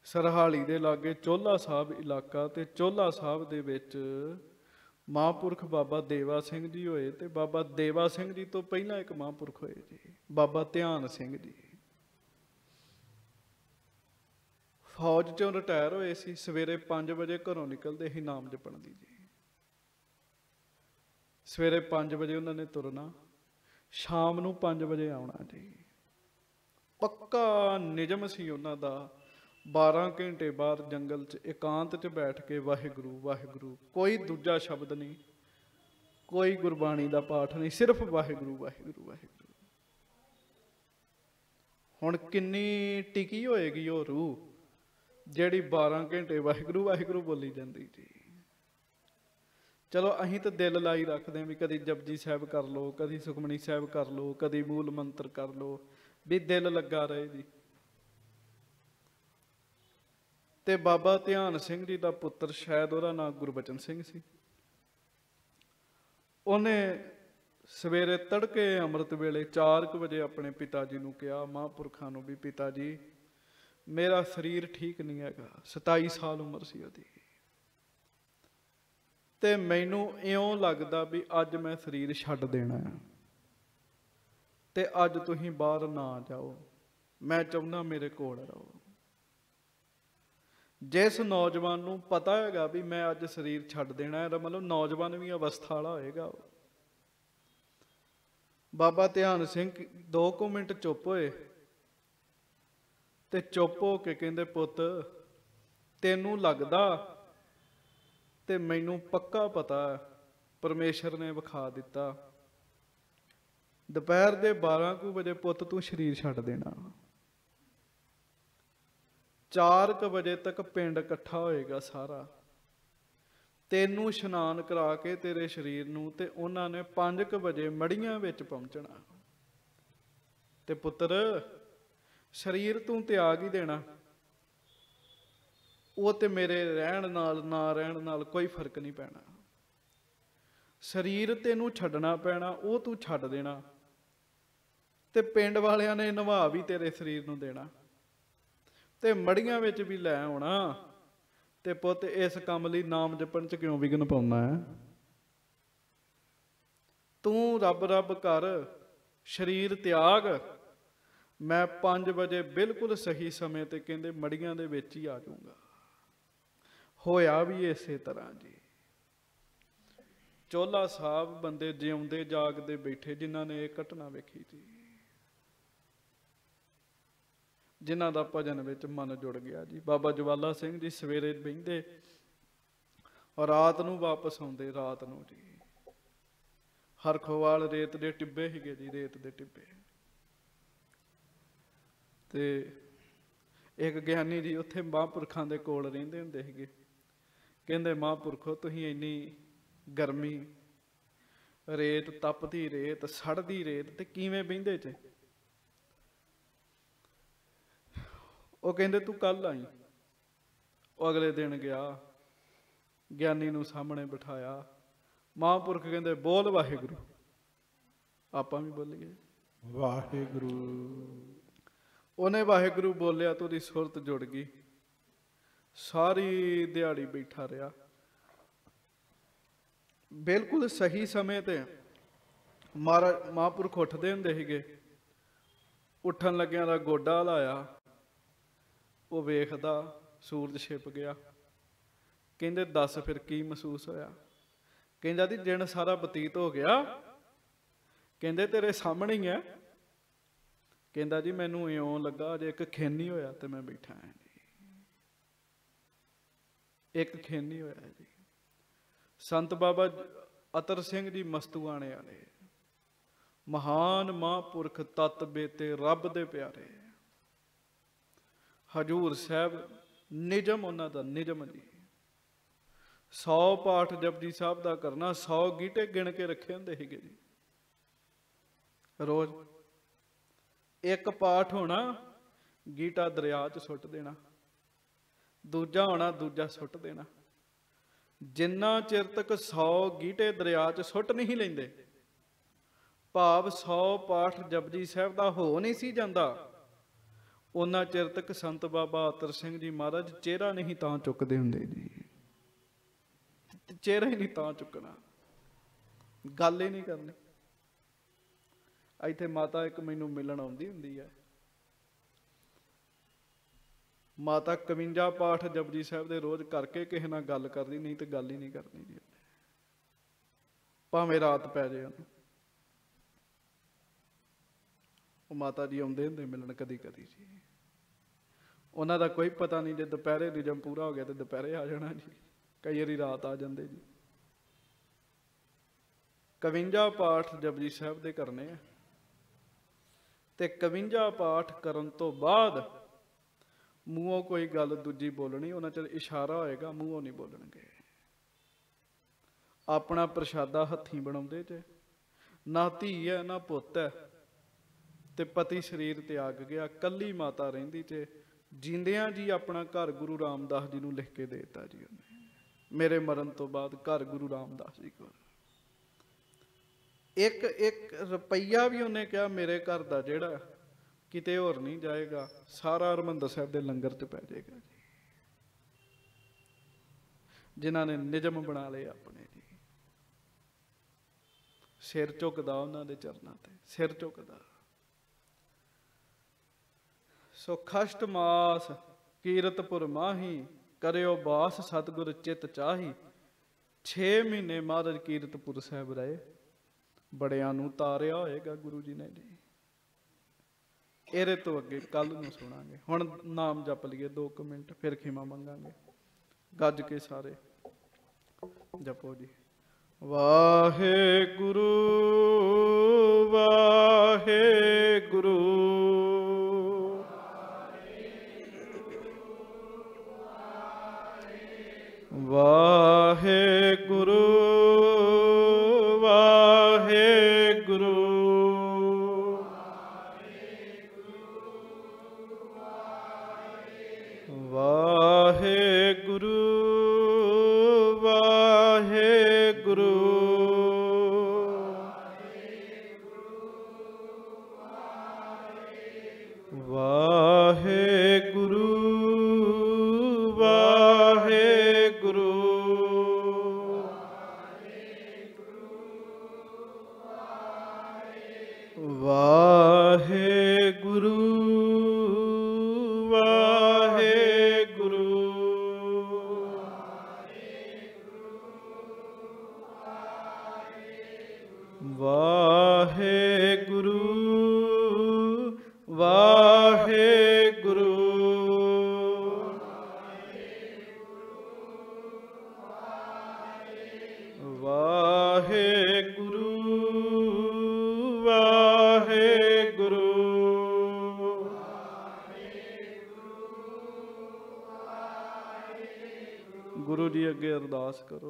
ਸਰਹਾਲੀ ਦੇ ਲਾਗੇ ਚੋਲਾ ਸਾਹਿਬ ਇਲਾਕਾ ਤੇ ਚੋਲਾ ਸਾਹਿਬ ਦੇ ਵਿੱਚ ਮਹਾਂਪੁਰਖ ਬਾਬਾ ਦੇਵਾ ਸਿੰਘ ਜੀ ਹੋਏ ਤੇ ਬਾਬਾ ਦੇਵਾ ਸਿੰਘ ਜੀ ਤੋਂ ਪਹਿਲਾਂ ਇੱਕ ਮਹਾਂਪੁਰਖ ਹੋਏ ਜੀ, ਬਾਬਾ ਧਿਆਨ ਸਿੰਘ ਜੀ। ਫੌਜ ਚੋਂ ਰਿਟਾਇਰ ਹੋਏ ਸੀ, ਸਵੇਰੇ 5 ਵਜੇ ਘਰੋਂ ਨਿਕਲਦੇ ਹੀ ਨਾਮ ਜਪਣ ਦੀ ਜੀ। ਸਵੇਰੇ 5 ਵਜੇ ਉਹਨਾਂ ਨੇ ਤੁਰਨਾ, ਸ਼ਾਮ ਨੂੰ 5 ਵਜੇ ਆਉਣਾ ਜੀ। ਪੱਕਾ ਨਿਯਮ ਸੀ ਉਹਨਾਂ ਦਾ 12 ਘੰਟੇ ਬਾਅਦ ਜੰਗਲ 'ਚ ਇਕਾਂਤ 'ਚ ਬੈਠ ਕੇ ਵਾਹਿਗੁਰੂ ਵਾਹਿਗੁਰੂ, ਕੋਈ ਦੂਜਾ ਸ਼ਬਦ ਨਹੀਂ, ਕੋਈ ਗੁਰਬਾਣੀ ਦਾ ਪਾਠ ਨਹੀਂ, ਸਿਰਫ ਵਾਹਿਗੁਰੂ ਵਾਹਿਗੁਰੂ ਵਾਹਿਗੁਰੂ। ਹੁਣ ਕਿੰਨੀ ਟਿਕੀ ਹੋਏਗੀ ਉਹ ਰੂਹ, ਜਿਹੜੀ 12 ਘੰਟੇ ਵਾਹਿਗੁਰੂ ਵਾਹਿਗੁਰੂ ਬੋਲੀ ਜਾਂਦੀ ਜੀ। ਚਲੋ ਅਸੀਂ ਤਾਂ ਦਿਲ ਲਾਈ ਰੱਖਦੇ ਹਾਂ ਵੀ ਕਦੀ ਜਪਜੀ ਸਾਹਿਬ ਕਰ ਲਓ, ਕਦੀ ਸੁਖਮਨੀ ਸਾਹਿਬ ਕਰ ਲਓ, ਕਦੀ ਮੂਲ ਮੰਤਰ ਕਰ ਲਓ, ਵੀ ਦਿਲ ਲੱਗਾ ਰਹੇ ਜੀ। ਤੇ ਬਾਬਾ ਧਿਆਨ ਸਿੰਘ ਜੀ ਦਾ ਪੁੱਤਰ ਸ਼ਾਇਦ ਉਹਦਾ ਨਾਮ ਗੁਰਬਚਨ ਸਿੰਘ ਸੀ। ਉਹਨੇ ਸਵੇਰੇ ਤੜਕੇ ਅੰਮ੍ਰਿਤ ਵੇਲੇ 4:00 ਵਜੇ ਆਪਣੇ ਪਿਤਾ ਜੀ ਨੂੰ ਕਿਹਾ, ਮਹਾਂਪੁਰਖਾਂ ਨੂੰ ਵੀ ਪਿਤਾ ਜੀ, ਮੇਰਾ ਸਰੀਰ ਠੀਕ ਨਹੀਂ ਹੈਗਾ 27 ਸਾਲ ਉਮਰ ਸੀ ਉਹਦੀ। ਤੇ ਮੈਨੂੰ ਇਉਂ ਲੱਗਦਾ ਵੀ ਅੱਜ ਮੈਂ ਸਰੀਰ ਛੱਡ ਦੇਣਾ ਹੈ। ਤੇ ਅੱਜ ਤੁਸੀਂ ਬਾਹਰ ਨਾ ਜਾਓ, ਮੈਂ ਚਾਹੁੰਦਾ ਮੇਰੇ ਕੋਲ ਰਹੋ। ਜਿਸ ਨੌਜਵਾਨ ਨੂੰ ਪਤਾ ਹੈਗਾ ਵੀ ਮੈਂ ਅੱਜ ਸਰੀਰ ਛੱਡ ਦੇਣਾ ਹੈ ਮਤਲਬ ਨੌਜਵਾਨ ਵੀ ਅਵਸਥਾ ਵਾਲਾ ਹੋਏਗਾ ਬਾਬਾ ਧਿਆਨ ਸਿੰਘ 2 ਕੁ ਮਿੰਟ ਚੁੱਪ ਹੋਏ ਤੇ ਚੁੱਪ ਹੋ ਕੇ ਕਹਿੰਦੇ ਪੁੱਤ ਤੈਨੂੰ ਲੱਗਦਾ ਤੇ ਮੈਨੂੰ ਪੱਕਾ ਪਤਾ ਹੈ, ਪਰਮੇਸ਼ਰ ਨੇ ਵਿਖਾ ਦਿੱਤਾ। ਦੁਪਹਿਰ ਦੇ 12 ਕੁ ਵਜੇ ਪੁੱਤ ਤੂੰ ਸਰੀਰ ਛੱਡ ਦੇਣਾ। 4 ਕੁ ਵਜੇ ਤੱਕ ਪਿੰਡ ਇਕੱਠਾ ਹੋਏਗਾ ਸਾਰਾ। ਤੈਨੂੰ ਇਸ਼ਨਾਨ ਕਰਾ ਕੇ ਤੇਰੇ ਸਰੀਰ ਨੂੰ ਤੇ ਉਹਨਾਂ ਨੇ 5 ਕੁ ਵਜੇ ਮੜੀਆਂ ਵਿੱਚ ਪਹੁੰਚਣਾ। ਤੇ ਪੁੱਤਰ, ਸਰੀਰ ਤੂੰ ਤਿਆਗ ਹੀ ਦੇਣਾ। ਉਹ ਤੇ ਮੇਰੇ ਰਹਿਣ ਨਾਲ, ਨਾ ਰਹਿਣ ਨਾਲ ਕੋਈ ਫ਼ਰਕ ਨਹੀਂ ਪੈਣਾ। ਸਰੀਰ ਤੈਨੂੰ ਛੱਡਣਾ ਪੈਣਾ, ਉਹ ਤੂੰ ਛੱਡ ਦੇਣਾ। ਤੇ ਪਿੰਡ ਵਾਲਿਆਂ ਨੇ ਨਿਭਾ ਵੀ ਤੇਰੇ ਸਰੀਰ ਨੂੰ ਦੇਣਾ। ਤੇ ਮੜੀਆਂ ਵਿੱਚ ਵੀ ਲੈ ਆਉਣਾ। ਤੇ ਪੁੱਤ, ਇਸ ਕੰਮ ਲਈ ਨਾਮ ਜਪਣ ਚ ਕਿਉਂ ਵਿਗਨ ਪਾਉਣਾ ਹੈ? ਤੂੰ ਰੱਬ ਰੱਬ ਕਰ, ਸਰੀਰ ਤਿਆਗ। ਮੈਂ 5 ਵਜੇ ਬਿਲਕੁਲ ਸਹੀ ਸਮੇਂ ਤੇ ਕਹਿੰਦੇ ਮੜੀਆਂ ਦੇ ਵਿੱਚ ਹੀ ਆ ਜਾਊਂਗਾ। ਹੋਇਆ ਵੀ ਇਸੇ ਤਰ੍ਹਾਂ ਜੀ। ਚੋਲਾ ਸਾਹਿਬ ਬੰਦੇ ਜਿਉਂਦੇ ਜਾਗਦੇ ਬੈਠੇ ਜਿਨ੍ਹਾਂ ਨੇ ਇਹ ਘਟਨਾ ਵੇਖੀ ਸੀ। ਜਿਨ੍ਹਾਂ ਦਾ ਭਜਨ ਵਿੱਚ ਮਨ ਜੁੜ ਗਿਆ ਜੀ। ਬਾਬਾ ਜਵਾਲਾ ਸਿੰਘ ਜੀ ਸਵੇਰੇ ਬਹਿੰਦੇ ਔਰ ਰਾਤ ਨੂੰ ਵਾਪਸ ਆਉਂਦੇ, ਰਾਤ ਨੂੰ ਜੀ। ਹਰਖੋਵਾਲ ਰੇਤ ਦੇ ਟਿੱਬੇ ਹੀਗੇ ਜੀ, ਰੇਤ ਦੇ ਟਿੱਬੇ। ਤੇ ਇੱਕ ਗਿਆਨੀ ਜੀ ਉੱਥੇ ਮਹਾਂਪੁਰਖਾਂ ਦੇ ਕੋਲ ਰਹਿੰਦੇ ਹੁੰਦੇ ਸੀਗੇ। ਕਹਿੰਦੇ, ਮਹਾਂਪੁਰਖੋ, ਤੁਸੀਂ ਇੰਨੀ ਗਰਮੀ, ਰੇਤ ਤਪਦੀ ਰੇਤ, ਸੜਦੀ ਰੇਤ, ਤੇ ਕਿਵੇਂ ਬਹਿੰਦੇ ਚ ਉਹ ਕਹਿੰਦੇ ਤੂੰ ਕੱਲ ਆਈ। ਉਹ ਅਗਲੇ ਦਿਨ ਗਿਆ ਗਿਆਨੀ ਨੂੰ ਸਾਹਮਣੇ ਬਿਠਾਇਆ। ਮਹਾਂਪੁਰਖ ਕਹਿੰਦੇ ਬੋਲ ਵਾਹਿਗੁਰੂ। ਆਪਾਂ ਵੀ ਬੋਲੀਏ। ਵਾਹਿਗੁਰੂ। ਉਹਨੇ ਵਾਹਿਗੁਰੂ ਬੋਲਿਆ ਤੇ ਉਹਦੀ ਸੁਰਤ ਜੁੜ ਗਈ। ਸਾਰੀ ਦਿਹਾੜੀ ਬੈਠਾ ਰਿਹਾ। ਬਿਲਕੁਲ ਸਹੀ ਸਮੇਂ ਤੇ ਮਹਾਂਪੁਰਖ ਉੱਠਦੇ ਹੁੰਦੇ ਸੀਗੇ। ਉੱਠਣ ਲੱਗਿਆਂ ਦਾ ਗੋਡਾ ਲਾਇਆ। ਉਹ ਵੇਖਦਾ ਸੂਰਜ ਛਿਪ ਗਿਆ। ਕਹਿੰਦੇ, ਦੱਸ ਫਿਰ ਕੀ ਮਹਿਸੂਸ ਹੋਇਆ? ਕਹਿੰਦਾ ਦੀ ਦਿਨ ਸਾਰਾ ਬਤੀਤ ਹੋ ਗਿਆ। ਕਹਿੰਦੇ, ਤੇਰੇ ਸਾਹਮਣੇ ਹੀ ਹੈ। ਕਹਿੰਦਾ, ਜੀ, ਮੈਨੂੰ ਇਉਂ ਲੱਗਾ ਜੇ ਇੱਕ ਖੇਨੀ ਹੋਇਆ ਤੇ ਮੈਂ ਬੈਠਾ ਹਾਂ ਜੀ ਇੱਕ ਖੇਨੀ ਹੋਇਆ ਜੀ। ਸੰਤ ਬਾਬਾ ਅਤਰ ਸਿੰਘ ਜੀ ਮਸਤੂਆਣੇ ਵਾਲੇ। ਮਹਾਨ ਮਹਾਂਪੁਰਖ ਤਤ ਬੇਤੇ ਰੱਬ ਦੇ ਪਿਆਰੇ। ਹਜੂਰ ਸਾਹਿਬ ਨਿਜਮ ਉਹਨਾਂ ਦਾ ਨਿਜਮ ਜੀ। 100 ਪਾਠ ਜਪਜੀ ਸਾਹਿਬ ਦਾ ਕਰਨਾ 100 ਗੀਟੇ ਗਿਣ ਕੇ ਰੱਖੇ ਹੁੰਦੇ ਸੀਗੇ ਜੀ। ਰੋਜ਼ ਇੱਕ ਪਾਠ ਹੋਣਾ, ਗੀਟਾ ਦਰਿਆ 'ਚ ਸੁੱਟ ਦੇਣਾ, ਦੂਜਾ ਹੋਣਾ, ਦੂਜਾ ਸੁੱਟ ਦੇਣਾ। ਜਿੰਨਾ ਚਿਰ ਤੱਕ 100 ਗੀਟੇ ਦਰਿਆ 'ਚ ਸੁੱਟ ਨਹੀਂ ਲੈਂਦੇ, ਭਾਵ 100 ਪਾਠ ਜਪਜੀ ਸਾਹਿਬ ਦਾ ਹੋ ਨਹੀਂ ਸੀ ਜਾਂਦਾ ਉਹਨਾਂ ਚਿਰ ਤੱਕ ਸੰਤ ਬਾਬਾ ਅਤਰ ਸਿੰਘ ਜੀ ਮਹਾਰਾਜ ਚਿਹਰਾ ਨਹੀਂ ਤਾਂ ਚੁੱਕਦੇ ਹੁੰਦੇ ਜੀ। ਚਿਹਰਾ ਹੀ ਨਹੀਂ ਤਾਂ ਚੁੱਕਣਾ। ਗੱਲ ਹੀ ਨਹੀਂ ਕਰਨੀ। ਇੱਥੇ ਮਾਤਾ ਇੱਕ ਮੈਨੂੰ ਮਿਲਣ ਆਉਂਦੀ ਹੁੰਦੀ ਹੈ ਮਾਤਾ 51 ਪਾਠ ਜਪਜੀ ਸਾਹਿਬ ਦੇ ਰੋਜ਼ ਕਰਕੇ ਕਿਸੇ ਨਾਲ ਗੱਲ ਕਰਦੀ, ਨਹੀਂ ਤੇ ਗੱਲ ਹੀ ਨਹੀਂ ਕਰਨੀ ਜੀ। ਭਾਵੇਂ ਰਾਤ ਪੈ ਜਾਏ ਉਹਨੂੰ। ਉਹ ਮਾਤਾ ਜੀ ਆਉਂਦੇ ਹੁੰਦੇ ਮਿਲਣ ਕਦੀ ਕਦੀ ਜੀ। ਉਹਨਾਂ ਦਾ ਕੋਈ ਪਤਾ ਨਹੀਂ ਜੇ ਦੁਪਹਿਰੇ ਨਿਜਮ ਪੂਰਾ ਹੋ ਗਿਆ ਤੇ ਦੁਪਹਿਰੇ ਆ ਜਾਣਾ ਜੀ। ਕਈ ਵਾਰੀ ਰਾਤ ਆ ਜਾਂਦੇ ਜੀ। 51 ਪਾਠ ਜਪਜੀ ਸਾਹਿਬ ਦੇ ਕਰਨੇ ਆ। ਤੇ 51 ਪਾਠ ਕਰਨ ਤੋਂ ਬਾਅਦ ਮੂੰਹੋਂ ਕੋਈ ਗੱਲ ਦੂਜੀ ਬੋਲਣੀ, ਉਹਨਾਂ ਚਿਰ ਇਸ਼ਾਰਾ ਹੋਏਗਾ, ਮੂੰਹੋਂ ਨਹੀਂ ਬੋਲਣਗੇ। ਆਪਣਾ ਪ੍ਰਸ਼ਾਦਾ ਹੱਥੀਂ ਬਣਾਉਂਦੇ ਜੇ। ਨਾ ਧੀ ਹੈ ਨਾ ਪੁੱਤ ਹੈ। ਤੇ ਪਤੀ ਸਰੀਰ ਤਿਆਗ ਗਿਆ, ਕੱਲੀ ਮਾਤਾ ਰਹਿੰਦੀ ਤੇ ਜਿੰਦਿਆਂ ਜੀ ਆਪਣਾ ਘਰ ਗੁਰੂ ਰਾਮਦਾਸ ਜੀ ਨੂੰ ਲਿਖ ਕੇ ਦੇਤਾ ਜੀ ਉਹਨੇ। ਮੇਰੇ ਮਰਨ ਤੋਂ ਬਾਅਦ ਘਰ ਗੁਰੂ ਰਾਮਦਾਸ ਜੀ ਕੋਲ। ਇੱਕ ਇੱਕ ਰੁਪਈਆ ਵੀ ਉਹਨੇ ਕਿਹਾ ਮੇਰੇ ਘਰ ਦਾ ਜਿਹੜਾ ਕਿਤੇ ਹੋਰ ਨਹੀਂ ਜਾਏਗਾ, ਸਾਰਾ ਹਰਮੰਦਰ ਸਾਹਿਬ ਦੇ ਲੰਗਰ 'ਚ ਪੈ ਜਾਏਗਾ ਜੀ। ਜਿਨ੍ਹਾਂ ਨੇ ਨਿਜਮ ਬਣਾ ਲਏ ਆਪਣੇ ਜੀ। ਸਿਰ ਝੁਕਦਾ ਉਹਨਾਂ ਦੇ ਚਰਨਾਂ ਤੇ, ਸਿਰ ਝੁਕਦਾ। ਸੋ ਖਸ਼ਟ ਮਾਸ ਕੀਰਤਪੁਰ ਮਾਹੀ, ਕਰਿਓ ਬਾਸ ਸਤਗੁਰ ਚਿਤ ਚਾਹੀ। 6 ਮਹੀਨੇ ਮਹਾਰਾਜ ਕੀਰਤਪੁਰ ਸਾਹਿਬ ਰਹੇ। ਬੜਿਆਂ ਨੂੰ ਤਾਰਿਆ ਹੋਏਗਾ ਗੁਰੂ ਜੀ ਨੇ ਜੀ। ਇਹਦੇ ਤੋਂ ਅੱਗੇ ਕੱਲ ਨੂੰ ਸੁਣਾਂਗੇ। ਹੁਣ ਨਾਮ ਜਪ ਲਈਏ 2 ਮਿੰਟ, ਫਿਰ ਖਿਮਾ ਮੰਗਾਂਗੇ। ਗੱਜ ਕੇ ਸਾਰੇ ਜਪੋ ਜੀ। ਵਾਹਿਗੁਰੂ ਵਾਹਿਗੁਰੂ। Vó.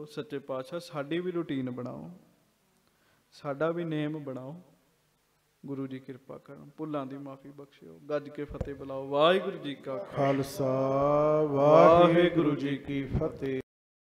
ਸੱਚੇ ਪਾਤਸ਼ਾਹ, ਸਾਡੀ ਵੀ ਰੁਟੀਨ ਬਣਾਓ। ਸਾਡਾ ਵੀ ਨੇਮ ਬਣਾਓ। ਗੁਰੂ ਜੀ ਕਿਰਪਾ ਕਰਨ, ਭੁੱਲਾਂ ਦੀ ਮਾਫੀ ਬਖਸ਼ਿਓ। ਗੱਜ ਕੇ ਫਤਿਹ ਬੁਲਾਓ। ਵਾਹਿਗੁਰੂ ਜੀ ਕਾ ਖਾਲਸਾ ਖਾਲਸਾ ਵਾਹਿਗੁਰੂ ਜੀ ਕੀ ਫਤਿਹ।